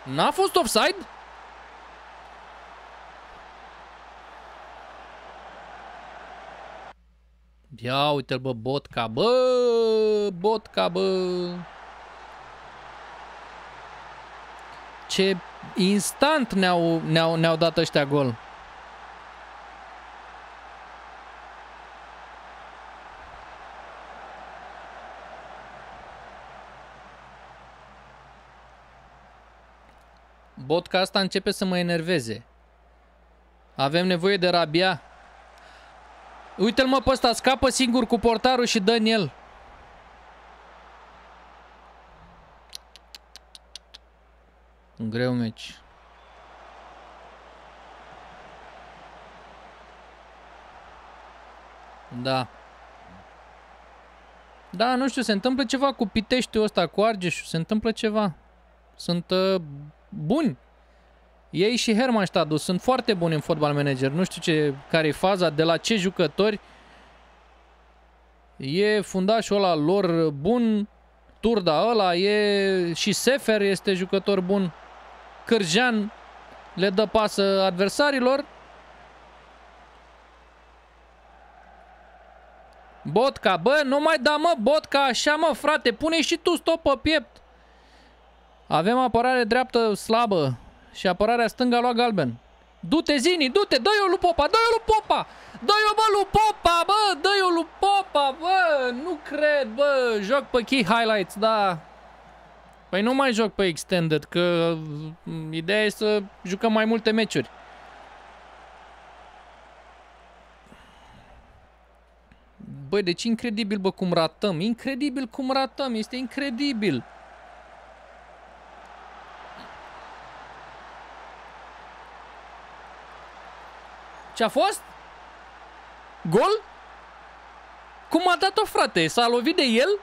N-a fost offside? Ia uite-l, bă, Botca, bă, Botca, bă. Ce instant ne-au ne ne dat ăștia gol. Botca asta începe să mă enerveze. Avem nevoie de Rabia. Uite-l mă pe ăsta, scapă singur cu portarul și dă în el. Un greu meci. Da. Da, nu știu, se întâmplă ceva cu Piteștiul ăsta, cu Argeșul, se întâmplă ceva. Sunt uh, buni. Ei și Hermannstadtul sunt foarte buni în fotbal manager. Nu știu ce, care e faza, de la ce jucători e fundașul ăla lor bun, Turda ăla e și Sefer este jucător bun. Cârjean le dă pasă adversarilor. Botca, bă, nu mai da mă Botca așa mă frate, pune și tu stop pe piept. Avem apărare dreaptă slabă și apărarea stângă lua galben. Du-te Zini, du-te, dă-i-o lui Popa, dă-i-o lui Popa! Dă-i-o bă lui Popa, bă, dă-i-o lui Popa, bă, nu cred, bă, joc pe key highlights, da. Păi nu mai joc pe extended, că mm, ideea e să jucăm mai multe meciuri. Băi, deci incredibil, bă, cum ratăm. Incredibil cum ratăm. Este incredibil. Ce a fost? Gol? Cum a dat-o, frate? S-a lovit de el?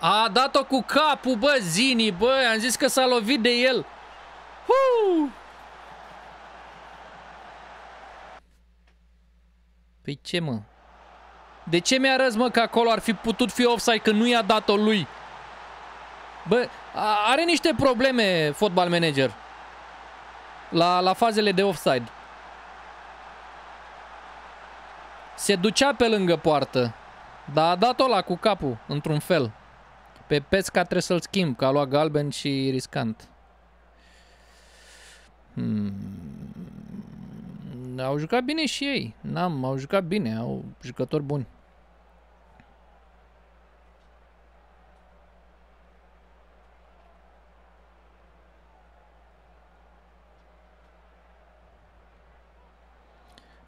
A dat-o cu capul, bă, Zini, bă, am zis că s-a lovit de el. Huu! Păi ce, mă? De ce mi-arăți, mă, că acolo ar fi putut fi offside că nu i-a dat-o lui? Bă, are niște probleme fotbal manager la, la fazele de offside. Se ducea pe lângă poartă, dar a dat-o la cu capul, într-un fel. Pe Pesca trebuie să-l schimb, că a luat galben și riscant. Hmm. Au jucat bine și ei. N-am, au jucat bine, au jucători buni.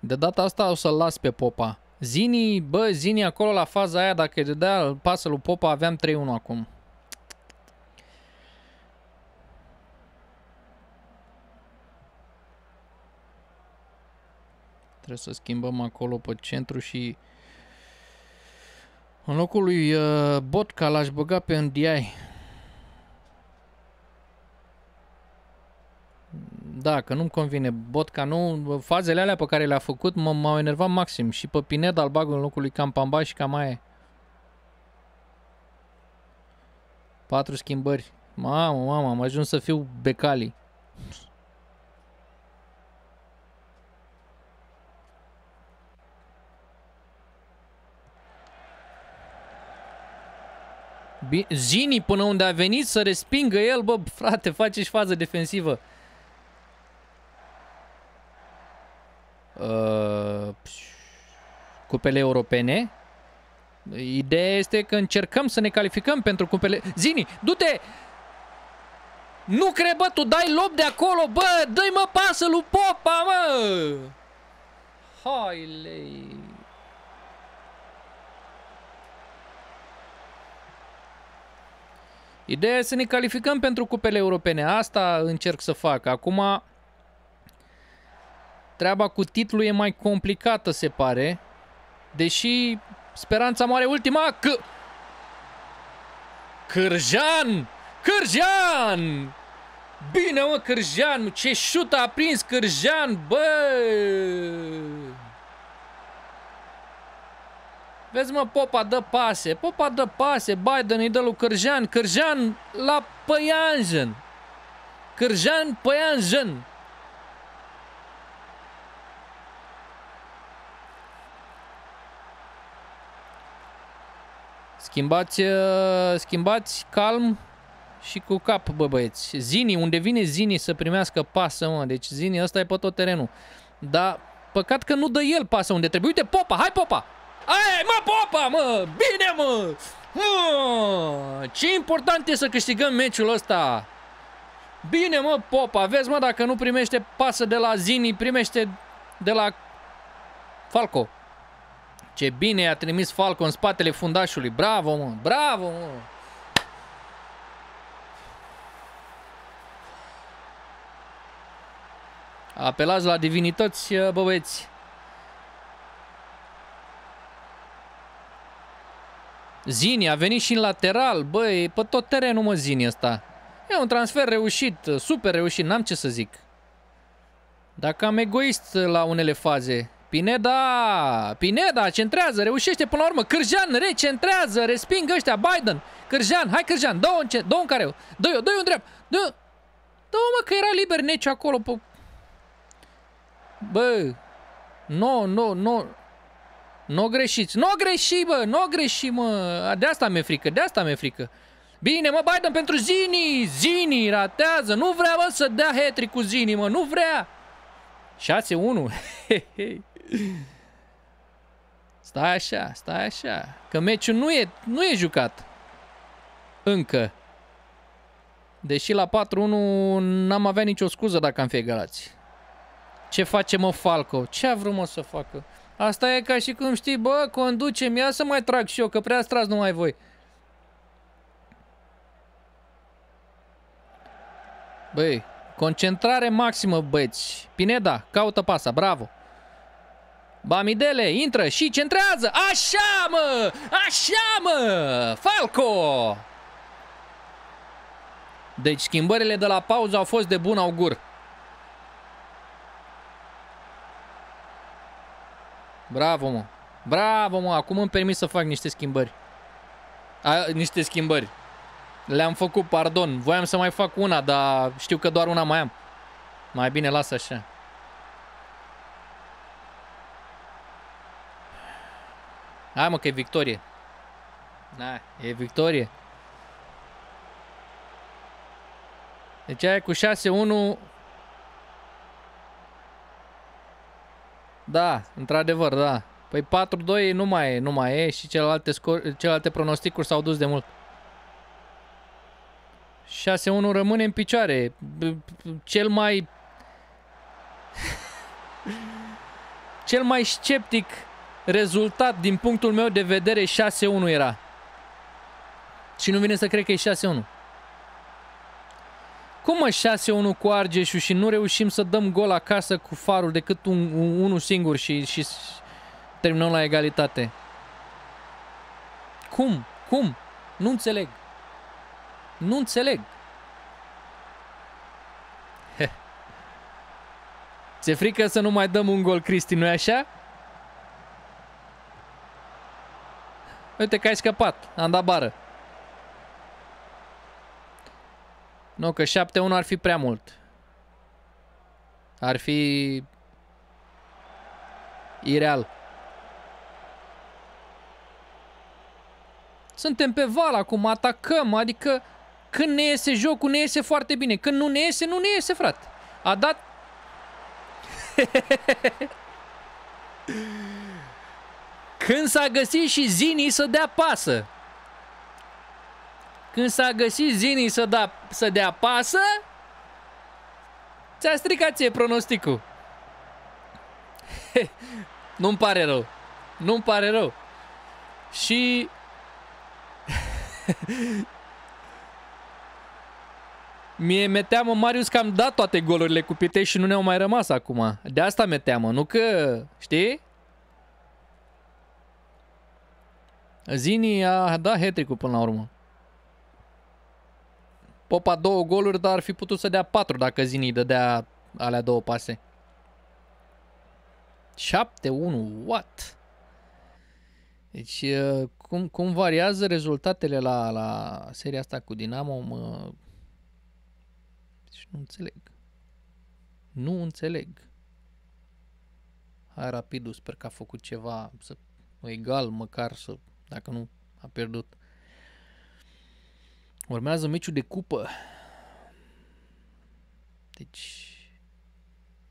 De data asta o să-l las pe Popa. Zini, bă, Zini acolo la faza aia, dacă îi dădea pasă lui Popa, aveam 3-1 acum. Trebuie să schimbăm acolo pe centru și în locul lui uh, Botca l-aș băga pe NDI. Da, că nu-mi convine. Botca nu... Fazele alea pe care le-a făcut m-au enervat maxim. Și pe Pineda îl bag în locul lui Campamba și cam aia Patru schimbări. Mamă, mamă, am ajuns să fiu Becali. Zini până unde a venit să respingă el, bă, frate, face și fază defensivă. Uh, cupele europene. Ideea este că încercăm să ne calificăm pentru cupele... Zini, du-te! Nu cred, bă, tu dai lob de acolo, bă! Dă-i mă pasă lui Popa, mă! Hailei! Ideea e să ne calificăm pentru cupele europene. Asta încerc să fac. Acum Treaba cu titlul e mai complicată, se pare. Deși speranța mare ultima că... Cârjan! Cârjan! Bine, mă, Cârjan! Ce șut a prins Cârjan, bă! Vezi, mă, Popa dă pase. Popa dă pase. Biden îi dă lui Cârjan. Cârjan la Păianjen. Cârjan Păianjen. Schimbați, uh, schimbați calm și cu cap, bă băieți. Zini, unde vine Zini să primească pasă, mă. Deci Zini ăsta e pe tot terenul. Dar păcat că nu dă el pasă unde trebuie. Uite, Popa, hai Popa! Ai, mă, Popa, mă! Bine, mă! mă! Ce important e să câștigăm meciul ăsta! Bine, mă, Popa, vezi, mă, dacă nu primește pasă de la Zini, primește de la Falco. Ce bine a trimis Falco în spatele fundașului. Bravo, mă! Bravo, mă! Apelați la divinități, băieți. Zini a venit și în lateral, băi, pe tot terenul mă Zini ăsta. E un transfer reușit, super reușit, n-am ce să zic. Dacă am egoist la unele faze. Pineda, Pineda, centrează, reușește până la urmă. Cârjan recentrează, resping ăștia, Biden. Cârjan, hai Cârjan, dă-o în, ce, dă în care dă-o, dă-o în dreapta, dă dă mă că era liber Neci acolo pe... Bă, nu, nu, nu, nu greșiți, nu greși, bă, nu greși, mă, de asta mi-e frică, de asta mi-e frică. Bine, mă, Biden pentru Zini, Zini ratează, nu vrea, mă, să dea hattrick cu Zini, mă, nu vrea. 6-1. stai așa, stai așa. Că meciul nu e, nu e jucat. Încă. Deși la 4-1 n-am avea nicio scuză dacă am fi egalați. Ce face mă Falco? Ce a vrut mă să facă? Asta e ca și cum știi, bă, conduce-mi, ia să mai trag și eu, că prea stras numai voi. Băi, Concentrare maximă, băieți. Pineda, caută pasa, bravo. Bamidele, intră și centrează. Așa, mă! Așa, mă! Falco! Deci schimbările de la pauză au fost de bun augur. Bravo, mă. Bravo, mă. Acum îmi permis să fac niște schimbări. A, niște schimbări. Le-am făcut, pardon. Voiam să mai fac una, dar știu că doar una mai am. Mai bine lasă așa. Hai mă că e victorie. Da, e victorie. Deci aia cu 6-1 Da, într-adevăr, da. Păi 4-2 nu mai e, nu mai e și celelalte, scor, celelalte pronosticuri s-au dus de mult. 6-1 rămâne în picioare. Cel mai... Cel mai sceptic rezultat din punctul meu de vedere 6-1 era. Și nu vine să cred că e 6-1. Cum mă 6-1 cu Argeșul și nu reușim să dăm gol acasă cu farul decât un, un, unul singur și, și terminăm la egalitate? Cum? Cum? Nu înțeleg. Nu înțeleg. Ți-e frică să nu mai dăm un gol, Cristi, nu-i așa? Uite că ai scăpat, am dat bară. Nu, că 7-1 ar fi prea mult. Ar fi ireal. Suntem pe val acum, atacăm, adică când ne iese jocul, ne iese foarte bine. Când nu ne iese, nu ne iese, frate. A dat... Când s-a găsit și Zini să dea pasă. Când s-a găsit Zini să, da, să dea pasă, ți-a stricat ție pronosticul. Nu-mi pare rău. Nu-mi pare rău. Și Mie mi-e teamă, Marius, că am dat toate golurile cu Pitei și nu ne-au mai rămas acum. De asta mi-e teamă, nu că... Știi? Zini a dat hat până la urmă. Popa două goluri, dar ar fi putut să dea patru dacă Zini dădea alea două pase. 7-1, what? Deci, cum, cum variază rezultatele la, la seria asta cu Dinamo, mă, nu înțeleg. Nu înțeleg. Hai rapidul, sper că a făcut ceva să egal măcar să, dacă nu a pierdut. Urmează meciul de cupă. Deci,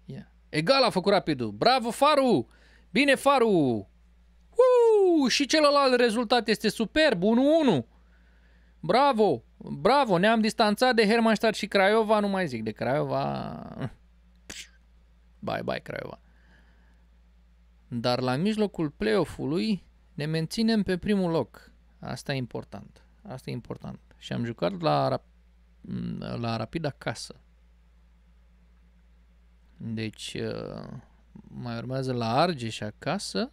yeah. Egal a făcut rapidul. Bravo, Faru! Bine, Faru! Uu, și celălalt rezultat este superb, 1-1. Bravo! Bravo! Ne-am distanțat de Hermannstadt și Craiova, nu mai zic de Craiova. Bye, bye, Craiova. dar la mijlocul play-off-ului ne menținem pe primul loc. Asta e important. Asta e important. Și am jucat la, la Rapid acasă. Deci uh, mai urmează la Argeș acasă,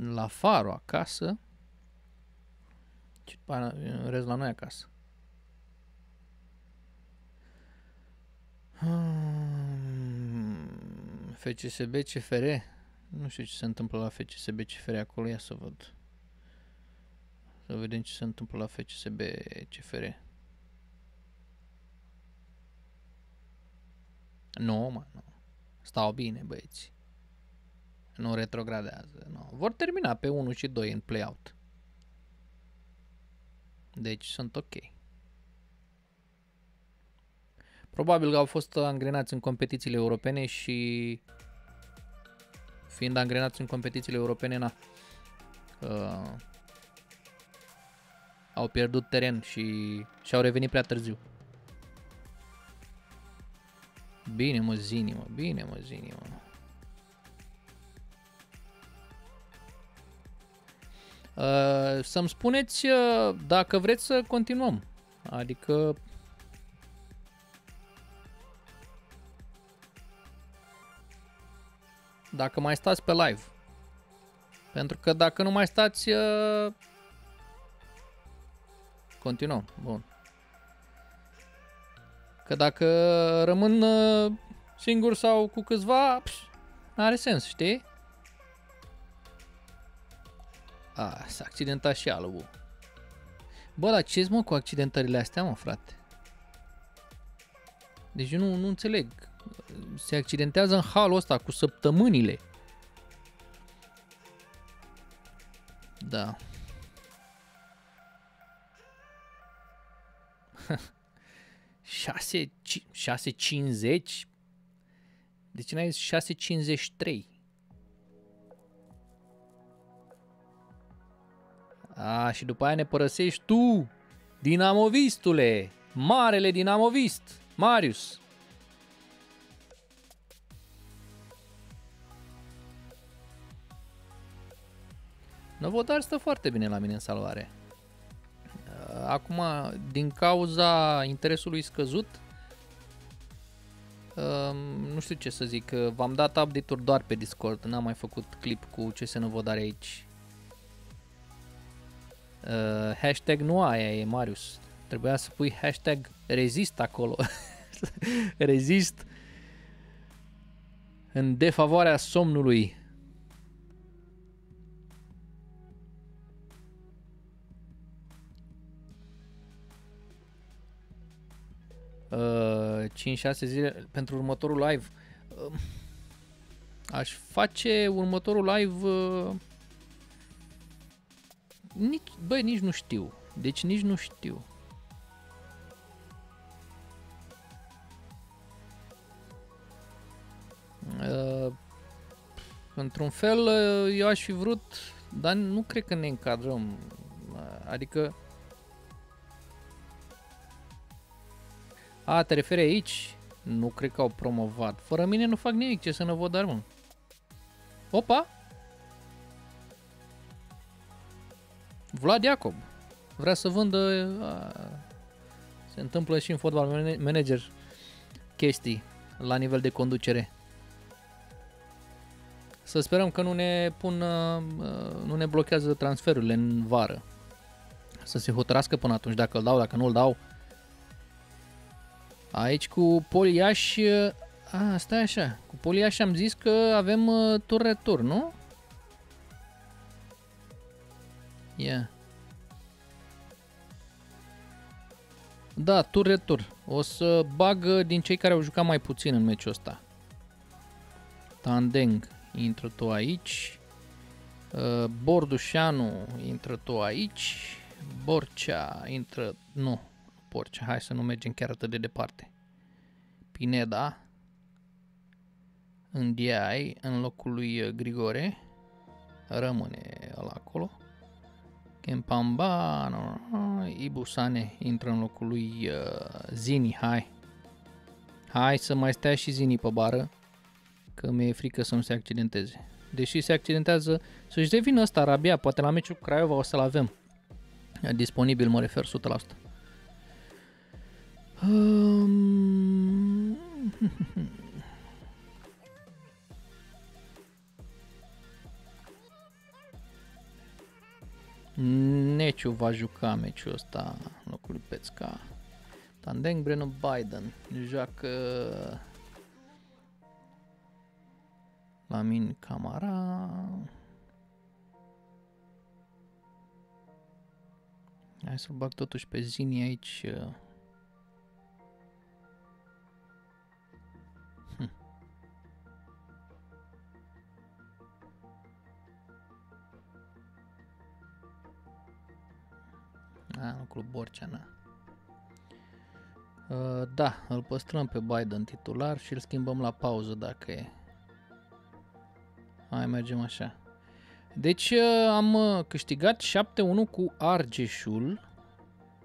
la Faro acasă, și în rest la noi acasă. Hmm, FCSB CFR Nu știu ce se întâmplă la FCSB CFR acolo, ia să văd. Să vedem ce se întâmplă la FCSB CFR. Nu, mă, nu. Stau bine, băieți. Nu retrogradează. Nu. Vor termina pe 1 și 2 în play-out. Deci sunt ok. Probabil că au fost angrenați în competițiile europene și fiind angrenați în competițiile europene, na, uh, au pierdut teren și și-au revenit prea târziu. Bine mă, Zini, mă, bine mă, Zini, mă. Uh, să-mi spuneți uh, dacă vreți să continuăm. Adică dacă mai stați pe live. Pentru că dacă nu mai stați, uh, continuăm. Bun. Că dacă rămân uh, singur sau cu câțiva, are sens, știi? A, s-a accidentat și albu. Bă, dar ce mă cu accidentările astea, mă, frate? Deci eu nu, nu înțeleg. Se accidentează în halul ăsta cu săptămânile. Da. 6, 650? De ce n-ai zis 653? A, și după aia ne părăsești tu, dinamovistule, marele dinamovist, Marius. Novodar stă foarte bine la mine în salvare. Acum, din cauza interesului scăzut, nu știu ce să zic, v-am dat update-uri doar pe Discord, n-am mai făcut clip cu ce se Novodar aici. Uh, hashtag nu aia e, Marius. Trebuia să pui hashtag rezist acolo. rezist în defavoarea somnului. Uh, 5-6 zile pentru următorul live. Uh, aș face următorul live uh, nici, băi, nici nu știu. Deci nici nu știu. Uh, într-un fel, uh, eu aș fi vrut, dar nu cred că ne încadrăm. Uh, adică... A, te referi aici? Nu cred că au promovat. Fără mine nu fac nimic, ce să ne văd, mă. Opa! Vlad Iacob vrea să vândă, a, se întâmplă și în fotbal manager chestii la nivel de conducere. Să sperăm că nu ne pun, nu ne blochează transferurile în vară. Să se hotărască până atunci dacă îl dau, dacă nu îl dau. Aici cu Poliaș, a, stai așa, cu Poliaș am zis că avem tur-retur, nu? Yeah. Da, tur-retur. O să bag din cei care au jucat mai puțin în meciul ăsta. Tandeng, intră tu aici. Uh, Bordușanu, intră tu aici. Borcea, intră... Nu, Borcea, hai să nu mergem chiar atât de departe. Pineda, în DI, în locul lui Grigore. Rămâne ăla acolo. Kempamba, no, Ibusane intră în locul lui uh, Zini, hai. Hai să mai stea și Zini pe bară, că mi-e frică să nu se accidenteze. Deși se accidentează, să-și devină ăsta Rabia, poate la meciul cu Craiova o să-l avem. Disponibil, mă refer 100%. Um... Neciu va juca meciul ăsta în locul lui Pețca. Tandeng Breno Biden joacă Lamin Camara. Hai să bag totuși pe Zini aici. A, lucru Borcea, na. Uh, da, îl păstrăm pe Biden titular și îl schimbăm la pauză dacă e. Hai, mergem așa. Deci uh, am uh, câștigat 7-1 cu Argeșul.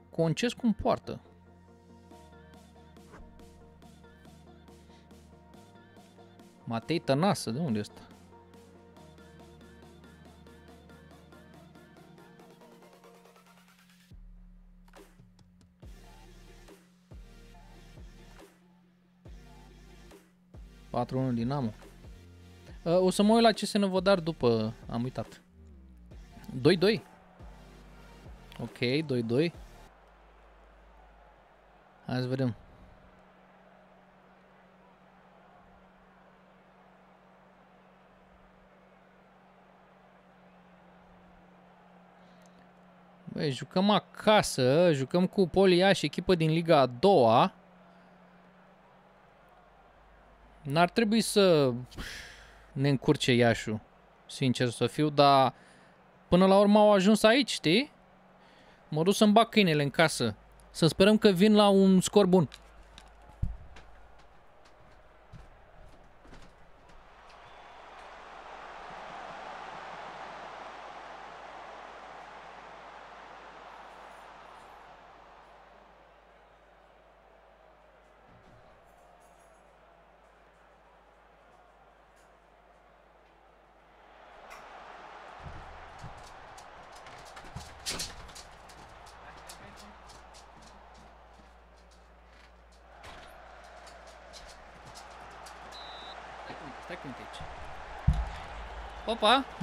Concescu în poartă. Matei Tănasă, de unde este? 4-1 Dinamo. Uh, o să mă uit la CSN Vodar după, am uitat. 2-2. Ok, 2-2. Hai să vedem. Băi, jucăm acasă, jucăm cu Poliaș, echipă din Liga a doua. N-ar trebui să ne încurce Iașu, sincer să fiu, dar până la urmă au ajuns aici, știi? Mă duc să-mi bag câinele în casă. Să sperăm că vin la un scor bun.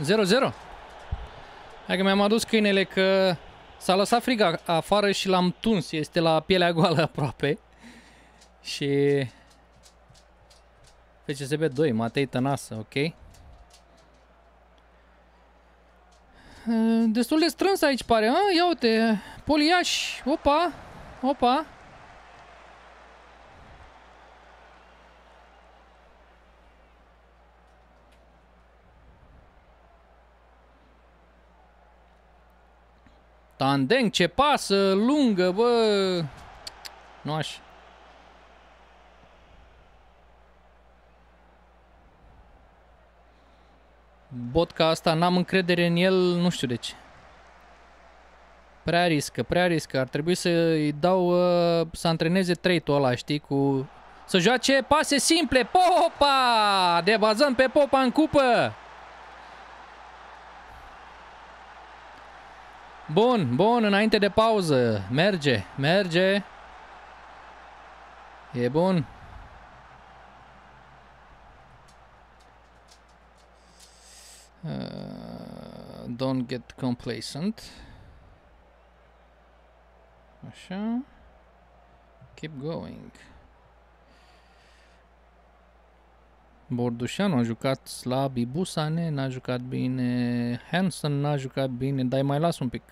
0-0. Hai că mi-am adus câinele că s-a lăsat frig afară și l-am tuns. Este la pielea goală aproape. Și... FCSB 2, Matei Tănasă, ok? Destul de strâns aici pare, a? Ia uite, Poliaș, opa, opa. Tandeng, ce pasă lungă, bă! Nu aș. Botca asta, n-am încredere în el, nu știu de ce. Prea riscă, prea riscă. Ar trebui să-i dau uh, să antreneze trade-ul ăla, știi, cu... Să joace pase simple. Popa! Debazăm pe Popa în cupă! Bun, bun, înainte de pauză. Merge, merge. E bun. Uh, don't get complacent. Așa. Keep going. Bordușanu a jucat slab, Ibusane n-a jucat bine, Hanson n-a jucat bine, dar mai las un pic.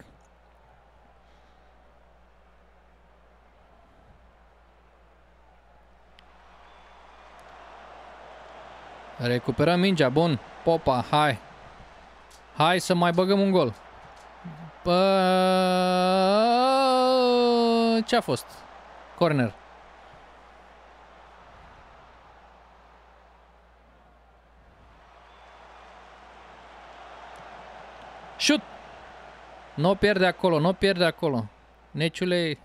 Recuperăm mingea, bun. Popa, hai. Hai să mai băgăm un gol. Bă... Ce a fost? Corner. Shoot! Nu o pierde acolo, nu o pierde acolo. Neciule...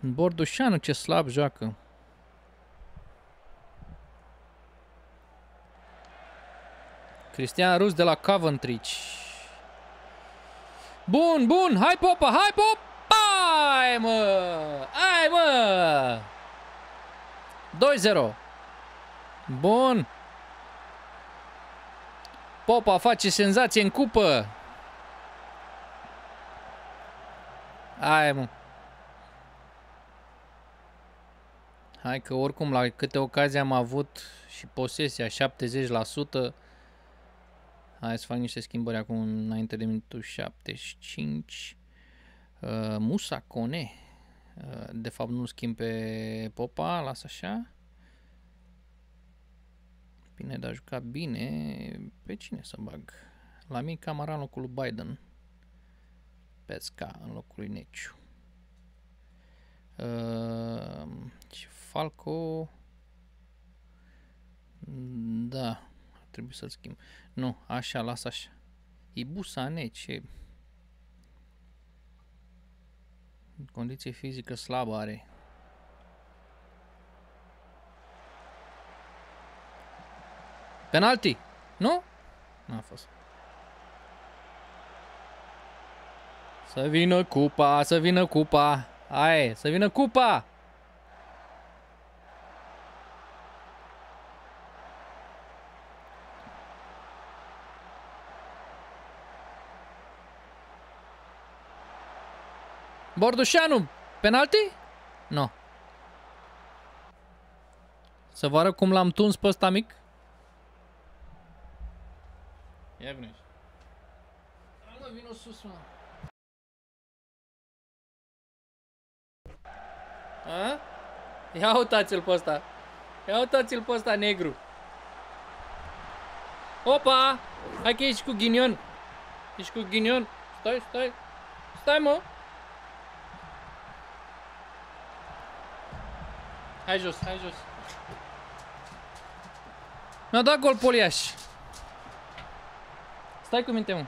Bordușanu ce slab joacă. Cristian Rus de la Coventry. Bun, bun, hai Popa, hai Popa! Hai mă! Hai mă! 2-0. Bun. Popa face senzație în cupă. Hai mă. Hai că oricum la câte ocazii am avut și posesia 70%. Hai să fac niște schimbări acum înainte de minutul 75. Uh, Musa Cone. Uh, de fapt nu schimb pe Popa, las așa. Bine, dar a jucat bine. Pe cine să bag? La mine Camara în locul lui Biden. Pesca în locul lui Neciu. Uh, și Falco... Da, ar trebui să-l schimb. Nu, așa, las așa. Ibusane, ce... Condiție fizică slabă are. Penalti, nu? N-a fost. Să vină cupa, să vină cupa. Hai, să vină cupa! Bordușanu, penalti? Nu. No. Să vă arăt cum l-am tuns pe ăsta mic? Ia vine Hai mă, vino sus, mă. A? Ia uitați-l pe ăsta. Ia uitați-l pe ăsta negru. Opa! Hai că ești cu ghinion. Ești cu ghinion. Stai, stai. Stai, mă. Hai jos, hai jos. Mi-a dat gol poliaș. Stai cu minte, mă.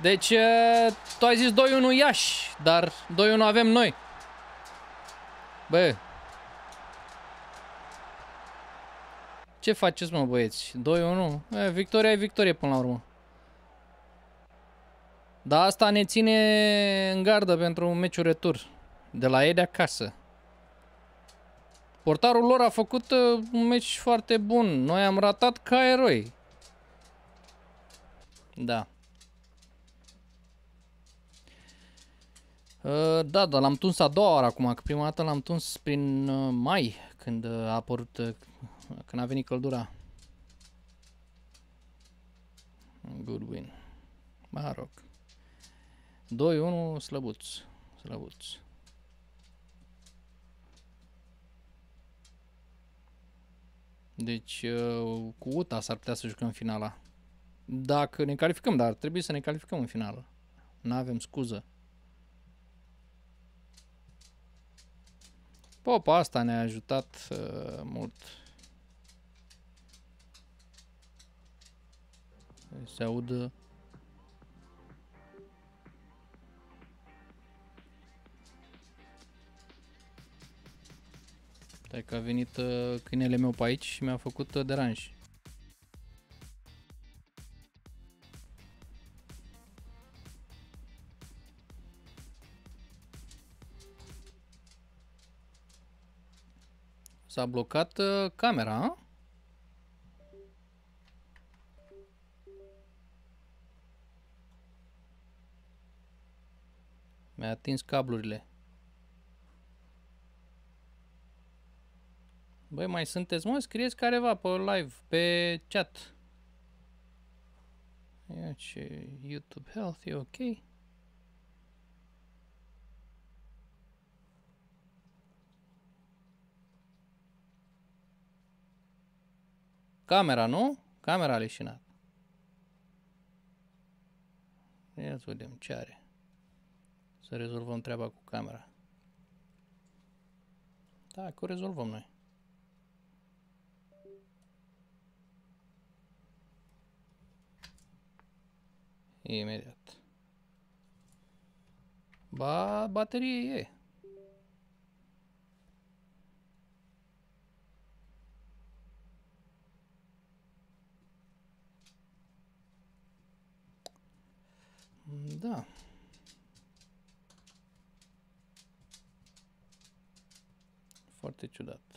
Deci, tu ai zis 2-1 Iași, dar 2-1 avem noi. Bă. Ce faceți, mă, băieți? 2-1? Victoria e victorie până la urmă. Dar asta ne ține în gardă pentru un meciul retur. De la ei de acasă. Portarul lor a făcut uh, un meci foarte bun. Noi am ratat ca eroi. Da. Uh, da, dar l-am tuns a doua oară acum, că prima dată l-am tuns prin uh, mai, când uh, a apărut, uh, când a venit căldura. Good win. Mă rog. 2-1, slăbuț. Slăbuț. Deci uh, cu UTA s-ar putea să jucăm finala. Dacă ne calificăm, dar trebuie să ne calificăm în finală. Nu avem scuză. Popa asta ne-a ajutat uh, mult. Se audă Stai că a venit uh, câinele meu pe aici și mi-a făcut uh, deranj. S-a blocat uh, camera, a? Mi-a atins cablurile. Băi, mai sunteți, mă? Scrieți careva pe live, pe chat. Ia ce YouTube Health e ok. Camera, nu? Camera a leșinat. Ia să vedem ce are. Să rezolvăm treaba cu camera. Da, că o rezolvăm noi. Imediat. Ba, baterie e. Da. Foarte ciudat.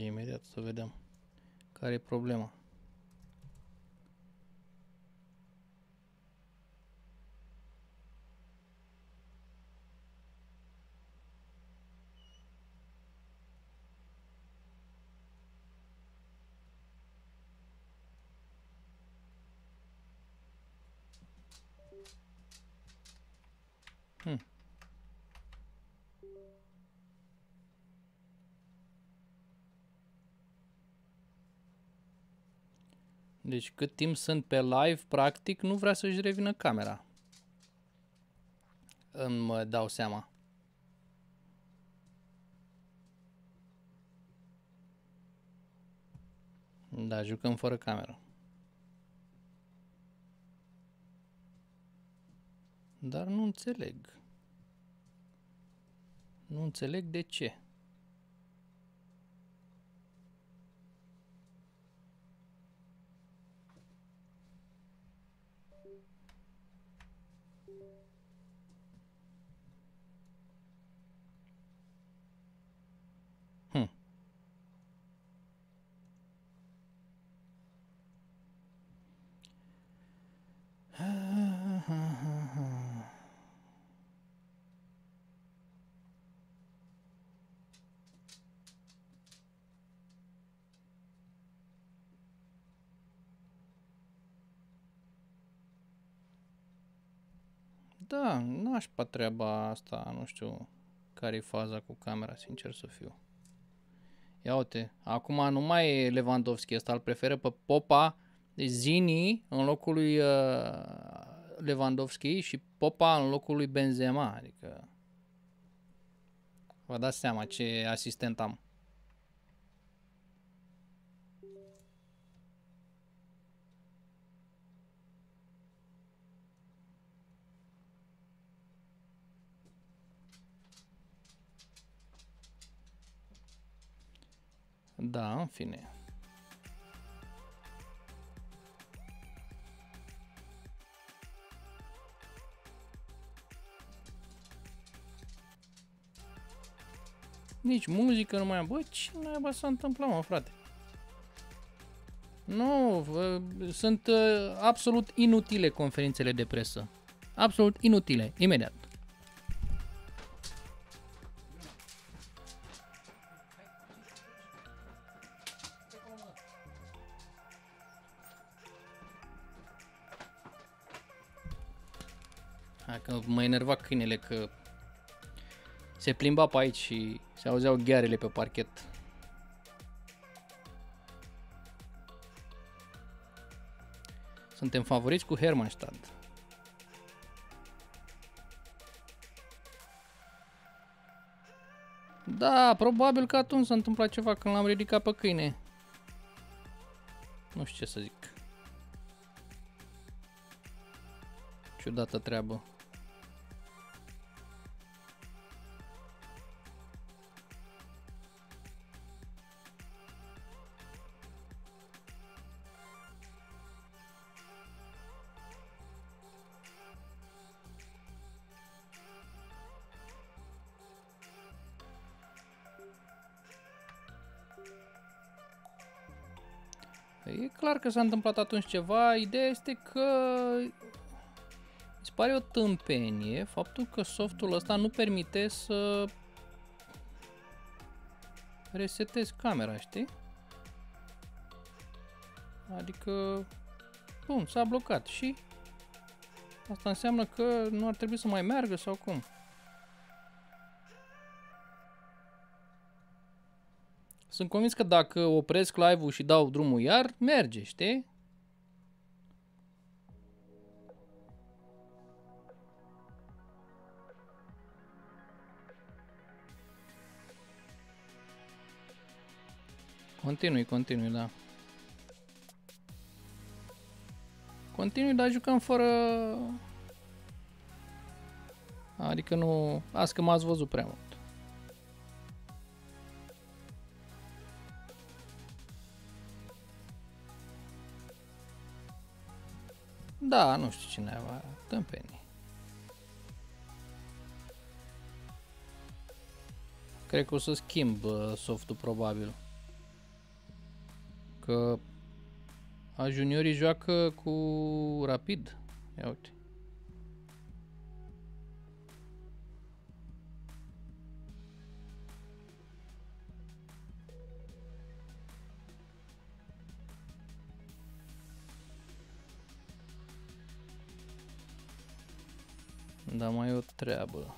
Imediat să vedem care e problema. Hmm. Deci cât timp sunt pe live, practic, nu vrea să-și revină camera. Îmi dau seama. Da, jucăm fără cameră. Dar nu înțeleg. Nu înțeleg de ce. Hmm. Da, n-aș pa treaba asta, nu știu care e faza cu camera, sincer să fiu. Ia uite, acum nu mai e Lewandowski, ăsta îl preferă pe Popa, deci Zini în locul lui uh, Lewandowski și Popa în locul lui Benzema, adică vă dați seama ce asistent am. Da, în fine. Nici muzică nu mai am. Bă, ce naiba s-a întâmplat, mă, frate? Nu, sunt uh, absolut inutile conferințele de presă. Absolut inutile, imediat. Hai că mă enerva câinele că se plimba pe aici și se auzeau ghearele pe parchet. Suntem favoriți cu Hermannstad. Da, probabil că atunci s-a întâmplat ceva când l-am ridicat pe câine. Nu știu ce să zic. Ciudată treabă. E clar că s-a întâmplat atunci ceva, ideea este că îți pare o tâmpenie faptul că softul ăsta nu permite să resetezi camera, știi? Adică, bun, s-a blocat și asta înseamnă că nu ar trebui să mai meargă sau cum? Sunt convins că dacă opresc live-ul și dau drumul iar, merge, știi? Continui, continui, da. Continui, dar jucăm fără... Adică nu... Azi că m-ați văzut prea mult. Da, nu știu cineva, tâmpenii. Cred că o să schimb uh, softul probabil. Că a juniorii joacă cu rapid. Ia uite. Da, mai e o treabă.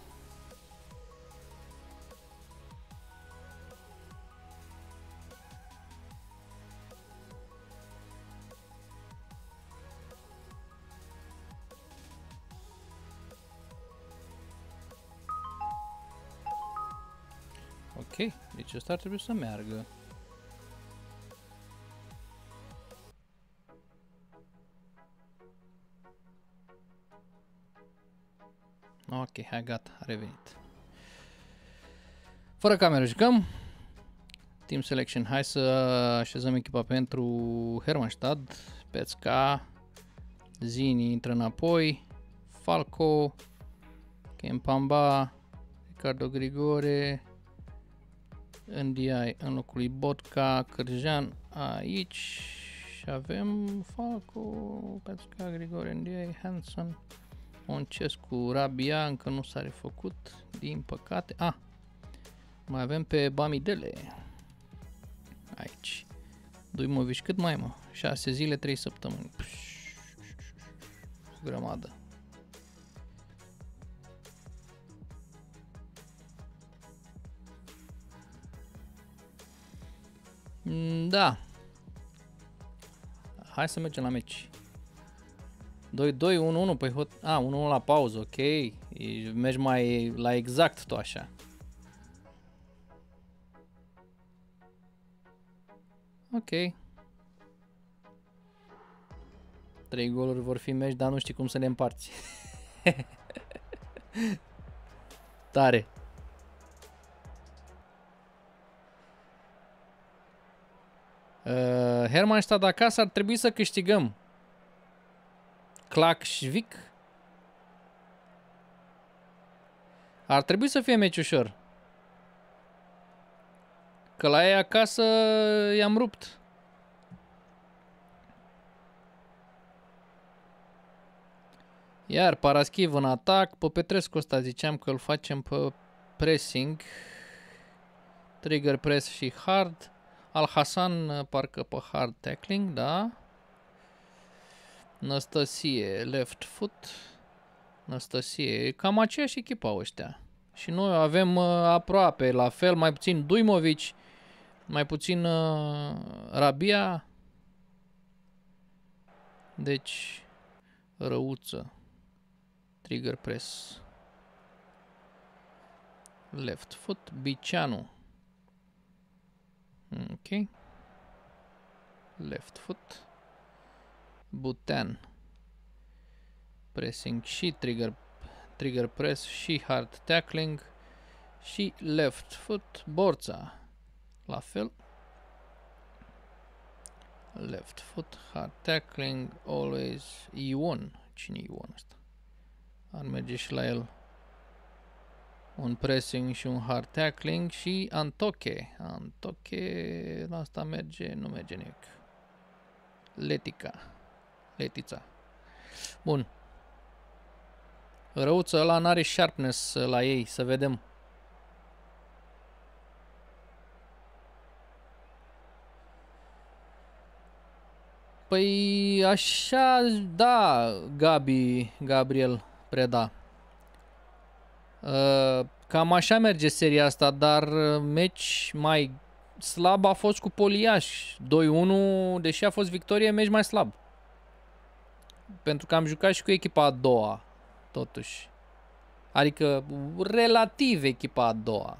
Ok, deci ăsta ar trebui să meargă. Ok, hai gata, a revenit. Fără cameră jucăm. Team Selection. Hai să așezăm echipa pentru Hermannstad. Pețca. Zini intră înapoi. Falco. Kempamba. Ricardo Grigore. NDI în locul lui Botca. Cârjan aici. Și avem Falco, Pețca, Grigore, NDI, Hanson. Moncescu, Rabia încă nu s-a refăcut, din păcate. A, ah, mai avem pe Bamidele. Aici. Duimovici, cât mai mă? 6 zile, 3 săptămâni. Pș, grămadă. Mm, da. Hai să mergem la meci. 2-2, 1-1, păi hot... A, 1-1 la pauză, ok. E, mergi mai la exact tu așa. Ok. Trei goluri vor fi meci, dar nu știi cum să le împarți. Tare. Uh, Hermannstad acasă ar trebui să câștigăm. Clacșvic. Ar trebui să fie meci ușor. Că la ei acasă i-am rupt. Iar Paraschiv în atac. Pe Petrescu ăsta ziceam că îl facem pe pressing. Trigger press și hard. Al Hasan parcă pe hard tackling, da. Năstăsie, left foot. Năstăsie, cam aceeași echipa ăștia. Și noi avem uh, aproape la fel, mai puțin Duimovici, mai puțin uh, Rabia. Deci, răuță. Trigger press. Left foot, Bicianu. Ok. Left foot. Butan. Pressing și trigger, trigger press și hard tackling și left foot Borța. La fel. Left foot, hard tackling, always E1. Cine e E1 ăsta? Ar merge și la el un pressing și un hard tackling și Antoche. Antoche, la asta merge, nu merge nimic. Letica. Letița. Bun. Răuță ăla n-are sharpness la ei, să vedem. Păi așa, da, Gabi, Gabriel Preda. Uh, cam așa merge seria asta, dar meci mai slab a fost cu Poliaș. 2-1, deși a fost victorie, meci mai slab pentru că am jucat și cu echipa a doua, totuși. Adică relativ echipa a doua.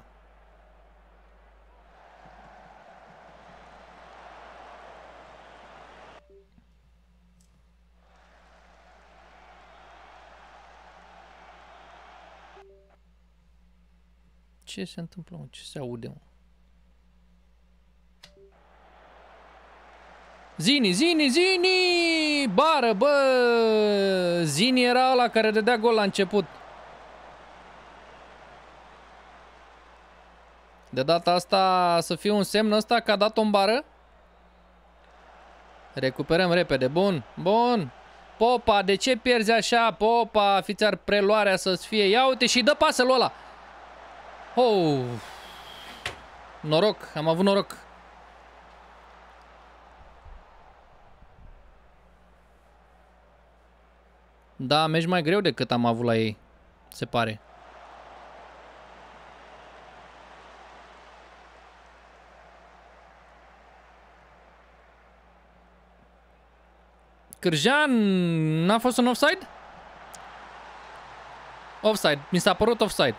Ce se întâmplă? Ce se aude? Mă? Zini, Zini, Zini! Bară, bă! Zini era ăla care dădea gol la început. De data asta să fie un semn ăsta că a dat-o în bară? Recuperăm repede. Bun, bun. Popa, de ce pierzi așa? Popa, fiți ar preluarea să-ți fie. Ia uite și dă pasă ăla. Oh. Noroc, am avut noroc. Da, mergi mai greu decât am avut la ei, se pare. Cârjean n-a fost un offside? Offside. Mi s-a părut offside.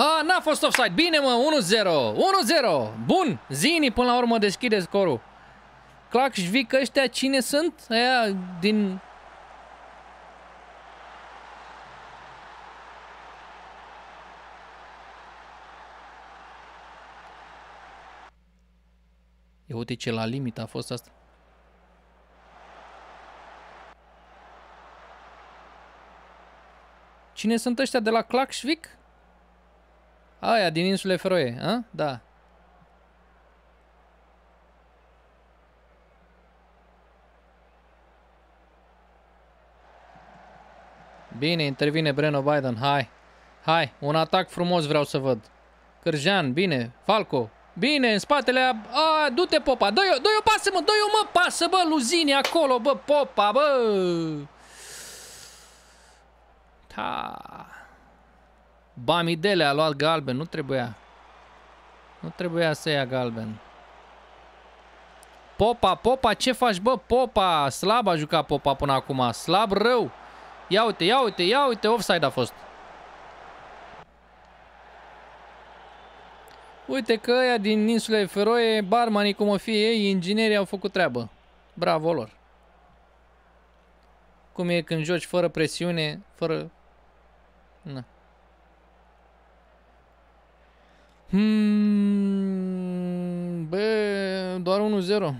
A, n-a fost offside. Bine, mă, 1-0. 1-0. Bun. Zini până la urmă deschide scorul. Clacșvic ăștia cine sunt? Aia din... Ia uite ce la limit a fost asta. Cine sunt ăștia de la Clacșvic? Aia, din insule Feroe, a? Da. Bine, intervine Breno Biden, hai. Hai, un atac frumos vreau să văd. Cârjean, bine. Falco, bine, în spatele... A, a du-te, Popa, dă-i o, dă o pasă, mă, dă-i o, mă, pasă, bă, Luzini acolo, bă, Popa, bă. Ta. Bamidele a luat galben, nu trebuia. Nu trebuia să ia galben. Popa, Popa, ce faci, bă, Popa? Slab a jucat Popa până acum, slab rău. Ia uite, ia uite, ia uite, offside a fost. Uite că ăia din insulele Feroe, barmanii cum o fie ei, inginerii au făcut treabă. Bravo lor. Cum e când joci fără presiune, fără... Na. Hmm, bă, doar 1-0.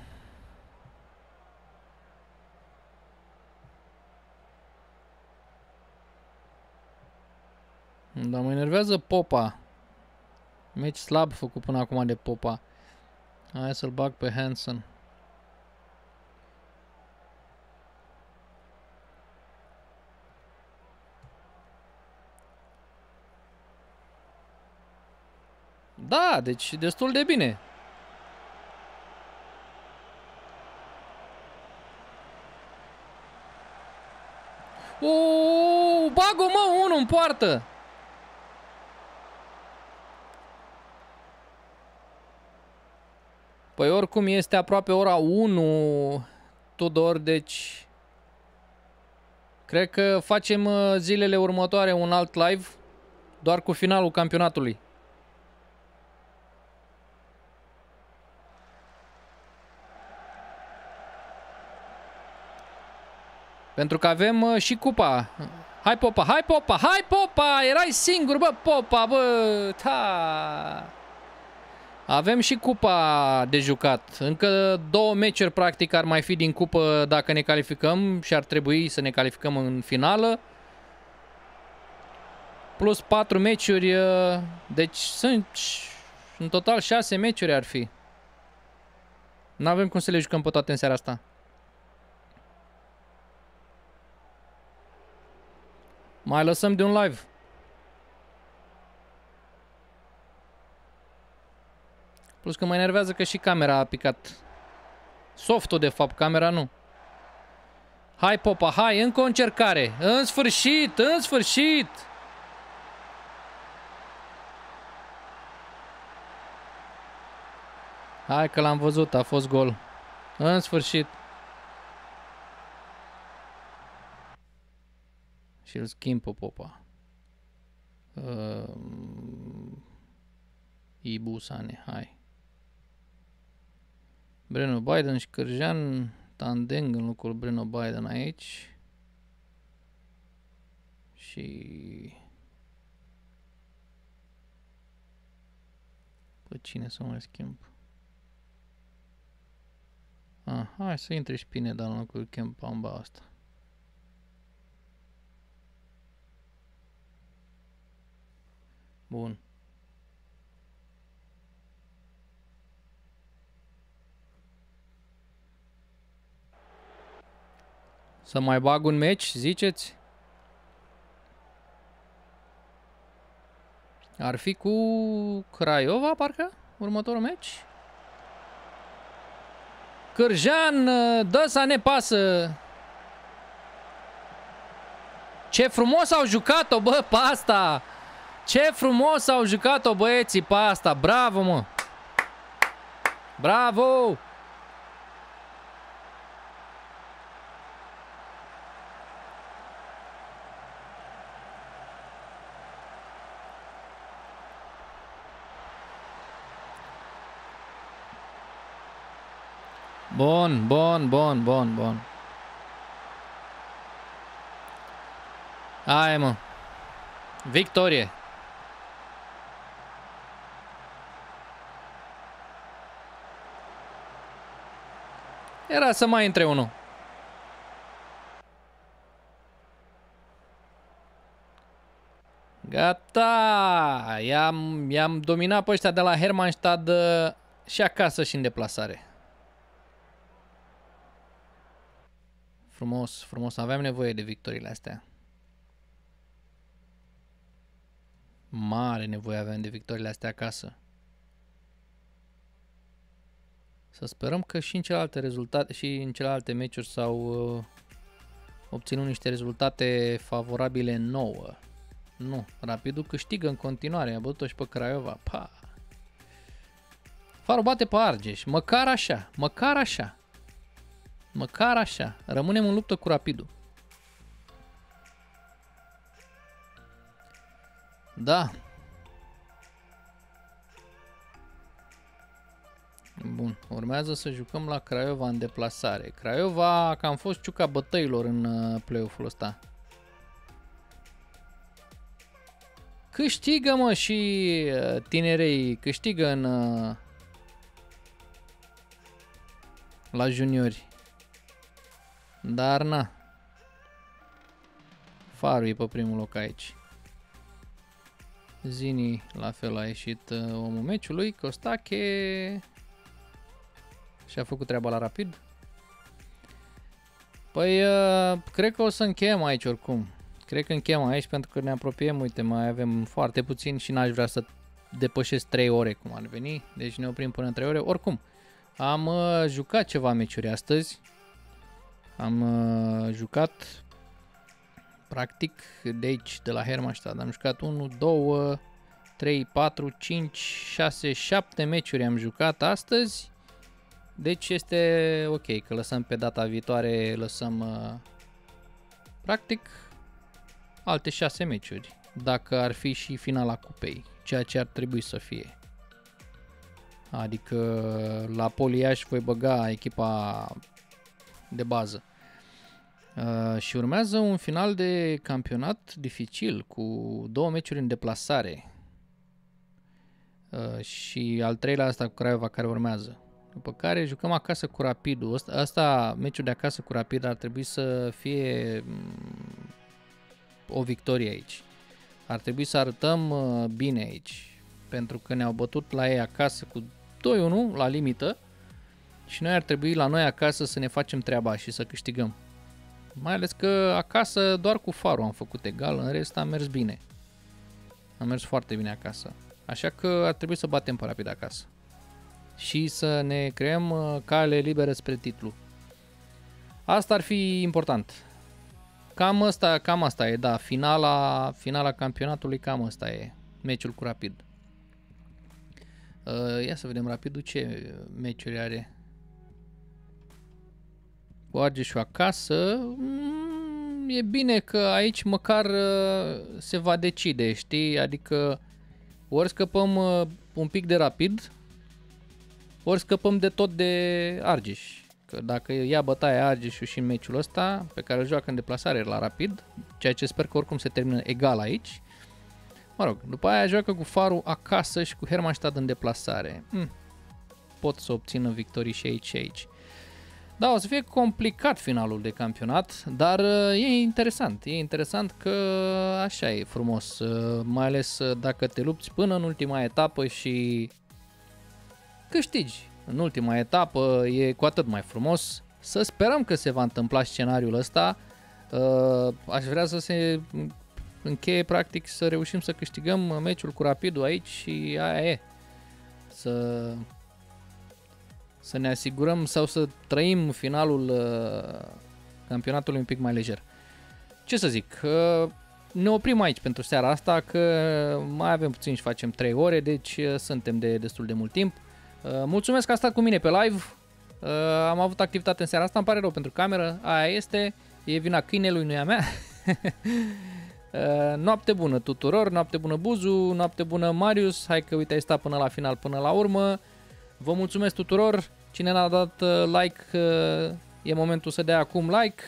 Dar mă enervează Popa. Meci slab făcut până acum de Popa. Hai să-l bag pe Hansen. Da, deci destul de bine. O, bag-o mă, unul în poartă. Păi oricum este aproape ora 1, Tudor, deci... Cred că facem uh, zilele următoare un alt live, doar cu finalul campionatului. Pentru că avem uh, și cupa. Hai Popa, hai Popa, hai Popa! Erai singur, bă, Popa, bă! Ta! Avem și cupa de jucat. Încă două meciuri practic ar mai fi din cupă dacă ne calificăm și ar trebui să ne calificăm în finală. Plus patru meciuri, uh, deci sunt în total șase meciuri ar fi. Nu avem cum să le jucăm pe toate în seara asta. Mai lăsăm de un live. Plus că mă enervează că și camera a picat. Softul, de fapt, camera nu. Hai, Popa, hai, încă o încercare. În sfârșit, în sfârșit. Hai că l-am văzut, a fost gol. În sfârșit. Și îl schimb pe Popa. Uh, Ibusane, hai. Breno Biden și Cârjean, Tandeng în locul Breno Biden aici. Și... Pe cine să mai schimb? Ah, hai să intre și Pine, dar în locul Kempamba asta. Bun. Să mai bag un meci, ziceți? Ar fi cu Craiova, parcă, următorul meci? Cârjan, dă să ne pasă. Ce frumos au jucat-o, bă, pe asta. Ce frumos au jucat-o băieții pe asta. Bravo, mă. Bravo! Bun, bun, bun, bun, bun. Hai, mă. Victorie. Era să mai intre unul. Gata! I-am, i-am dominat pe ăștia de la Hermannstad uh, și acasă și în deplasare. Frumos, frumos. Aveam nevoie de victoriile astea. Mare nevoie aveam de victoriile astea acasă. Să sperăm că și în celelalte rezultate și în celelalte meciuri s-au uh, obținut niște rezultate favorabile nouă. Nu, Rapidul câștigă în continuare, a bătut-o și pe Craiova. Pa! Farul bate pe Argeș, măcar așa, măcar așa. Măcar așa. Rămânem în luptă cu Rapidul. Da. Bun, urmează să jucăm la Craiova în deplasare. Craiova că am fost ciuca bătăilor în uh, play-off-ul ăsta. Câștigă mă și uh, tinerei, câștigă în uh, la juniori. Dar na. Farul e pe primul loc aici. Zini la fel a ieșit uh, omul meciului. Costache și-a făcut treaba la rapid. Păi, uh, cred că o să încheiem aici oricum. Cred că încheiem aici pentru că ne apropiem. Uite, mai avem foarte puțin și n-aș vrea să depășesc 3 ore cum ar veni. Deci ne oprim până în 3 ore. Oricum, am uh, jucat ceva meciuri astăzi. Am uh, jucat practic de aici, de la Hermannstad. Am jucat 1, 2, 3, 4, 5, 6, 7 meciuri am jucat astăzi. Deci este ok că lăsăm pe data viitoare, lăsăm uh, practic alte 6 meciuri. Dacă ar fi și finala cupei, ceea ce ar trebui să fie. Adică la Poliaș voi băga echipa de bază. Uh, și urmează un final de campionat dificil cu două meciuri în deplasare. Uh, și al treilea asta cu Craiova care urmează. După care jucăm acasă cu Rapidul. Asta, asta meciul de acasă cu Rapid ar trebui să fie mm, o victorie aici. Ar trebui să arătăm uh, bine aici. Pentru că ne-au bătut la ei acasă cu 2-1 la limită și noi ar trebui la noi acasă să ne facem treaba și să câștigăm. Mai ales că acasă doar cu farul am făcut egal, în rest am mers bine. Am mers foarte bine acasă. Așa că ar trebui să batem pe rapid acasă. Și să ne creăm uh, cale liberă spre titlu. Asta ar fi important. Cam asta, cam asta e, da, finala, finala campionatului cam asta e, meciul cu Rapid. Uh, ia să vedem Rapidul ce meciuri are cu Argeșul acasă, mm, e bine că aici măcar uh, se va decide, știi? Adică ori scăpăm uh, un pic de rapid, ori scăpăm de tot de Argeș. că dacă ia bătaia Argeșul și în meciul ăsta, pe care îl joacă în deplasare la Rapid, ceea ce sper că oricum se termină egal aici, mă rog, după aia joacă cu Farul acasă și cu Hermannstad în deplasare. Hm, pot să obțină victorii și aici și aici. Da, o să fie complicat finalul de campionat, dar uh, e interesant. E interesant că așa e frumos, uh, mai ales uh, dacă te lupți până în ultima etapă și câștigi. În ultima etapă e cu atât mai frumos. Să sperăm că se va întâmpla scenariul ăsta. Aș vrea să se încheie practic să reușim să câștigăm meciul cu Rapidul aici și aia e. Să să ne asigurăm sau să trăim finalul uh, campionatului un pic mai lejer. Ce să zic, uh, ne oprim aici pentru seara asta, că mai avem puțin și facem 3 ore, deci uh, suntem de destul de mult timp. Uh, mulțumesc că a stat cu mine pe live, uh, am avut activitate în seara asta, îmi pare rău pentru cameră, aia este, e vina câinelui, nu e a mea. Uh, noapte bună tuturor, noapte bună Buzu, noapte bună Marius, hai că uite ai stat până la final, până la urmă. Vă mulțumesc tuturor, Cine n-a dat uh, like, uh, e momentul să dea acum like.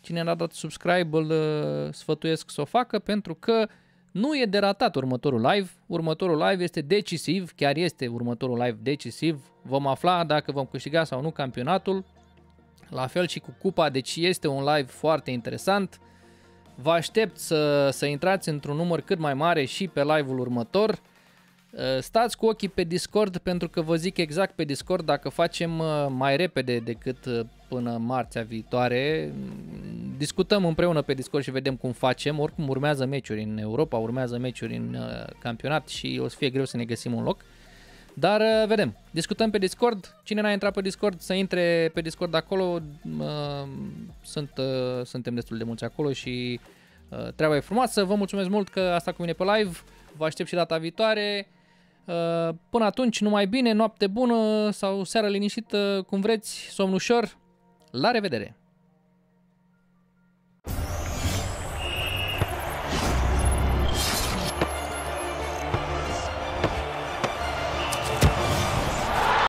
Cine n-a dat subscribe, îl uh, sfătuiesc să o facă pentru că nu e de ratat următorul live. Următorul live este decisiv, chiar este următorul live decisiv. Vom afla dacă vom câștiga sau nu campionatul. La fel și cu cupa, deci este un live foarte interesant. Vă aștept să, să intrați într-un număr cât mai mare și pe live-ul următor. Uh, stați cu ochii pe Discord pentru că vă zic exact pe Discord dacă facem uh, mai repede decât uh, până marțea viitoare. Mm, discutăm împreună pe Discord și vedem cum facem. Oricum urmează meciuri în Europa, urmează meciuri în campionat și o să fie greu să ne găsim un loc. Dar vedem. Discutăm pe Discord. Cine n-a intrat pe Discord să intre pe Discord acolo. Sunt, suntem destul de mulți acolo și treaba e frumoasă. Vă mulțumesc mult că asta cu mine pe live. Vă aștept și data viitoare. Uh, până atunci, numai bine, noapte bună sau seară liniștită, cum vreți, somn ușor. La revedere!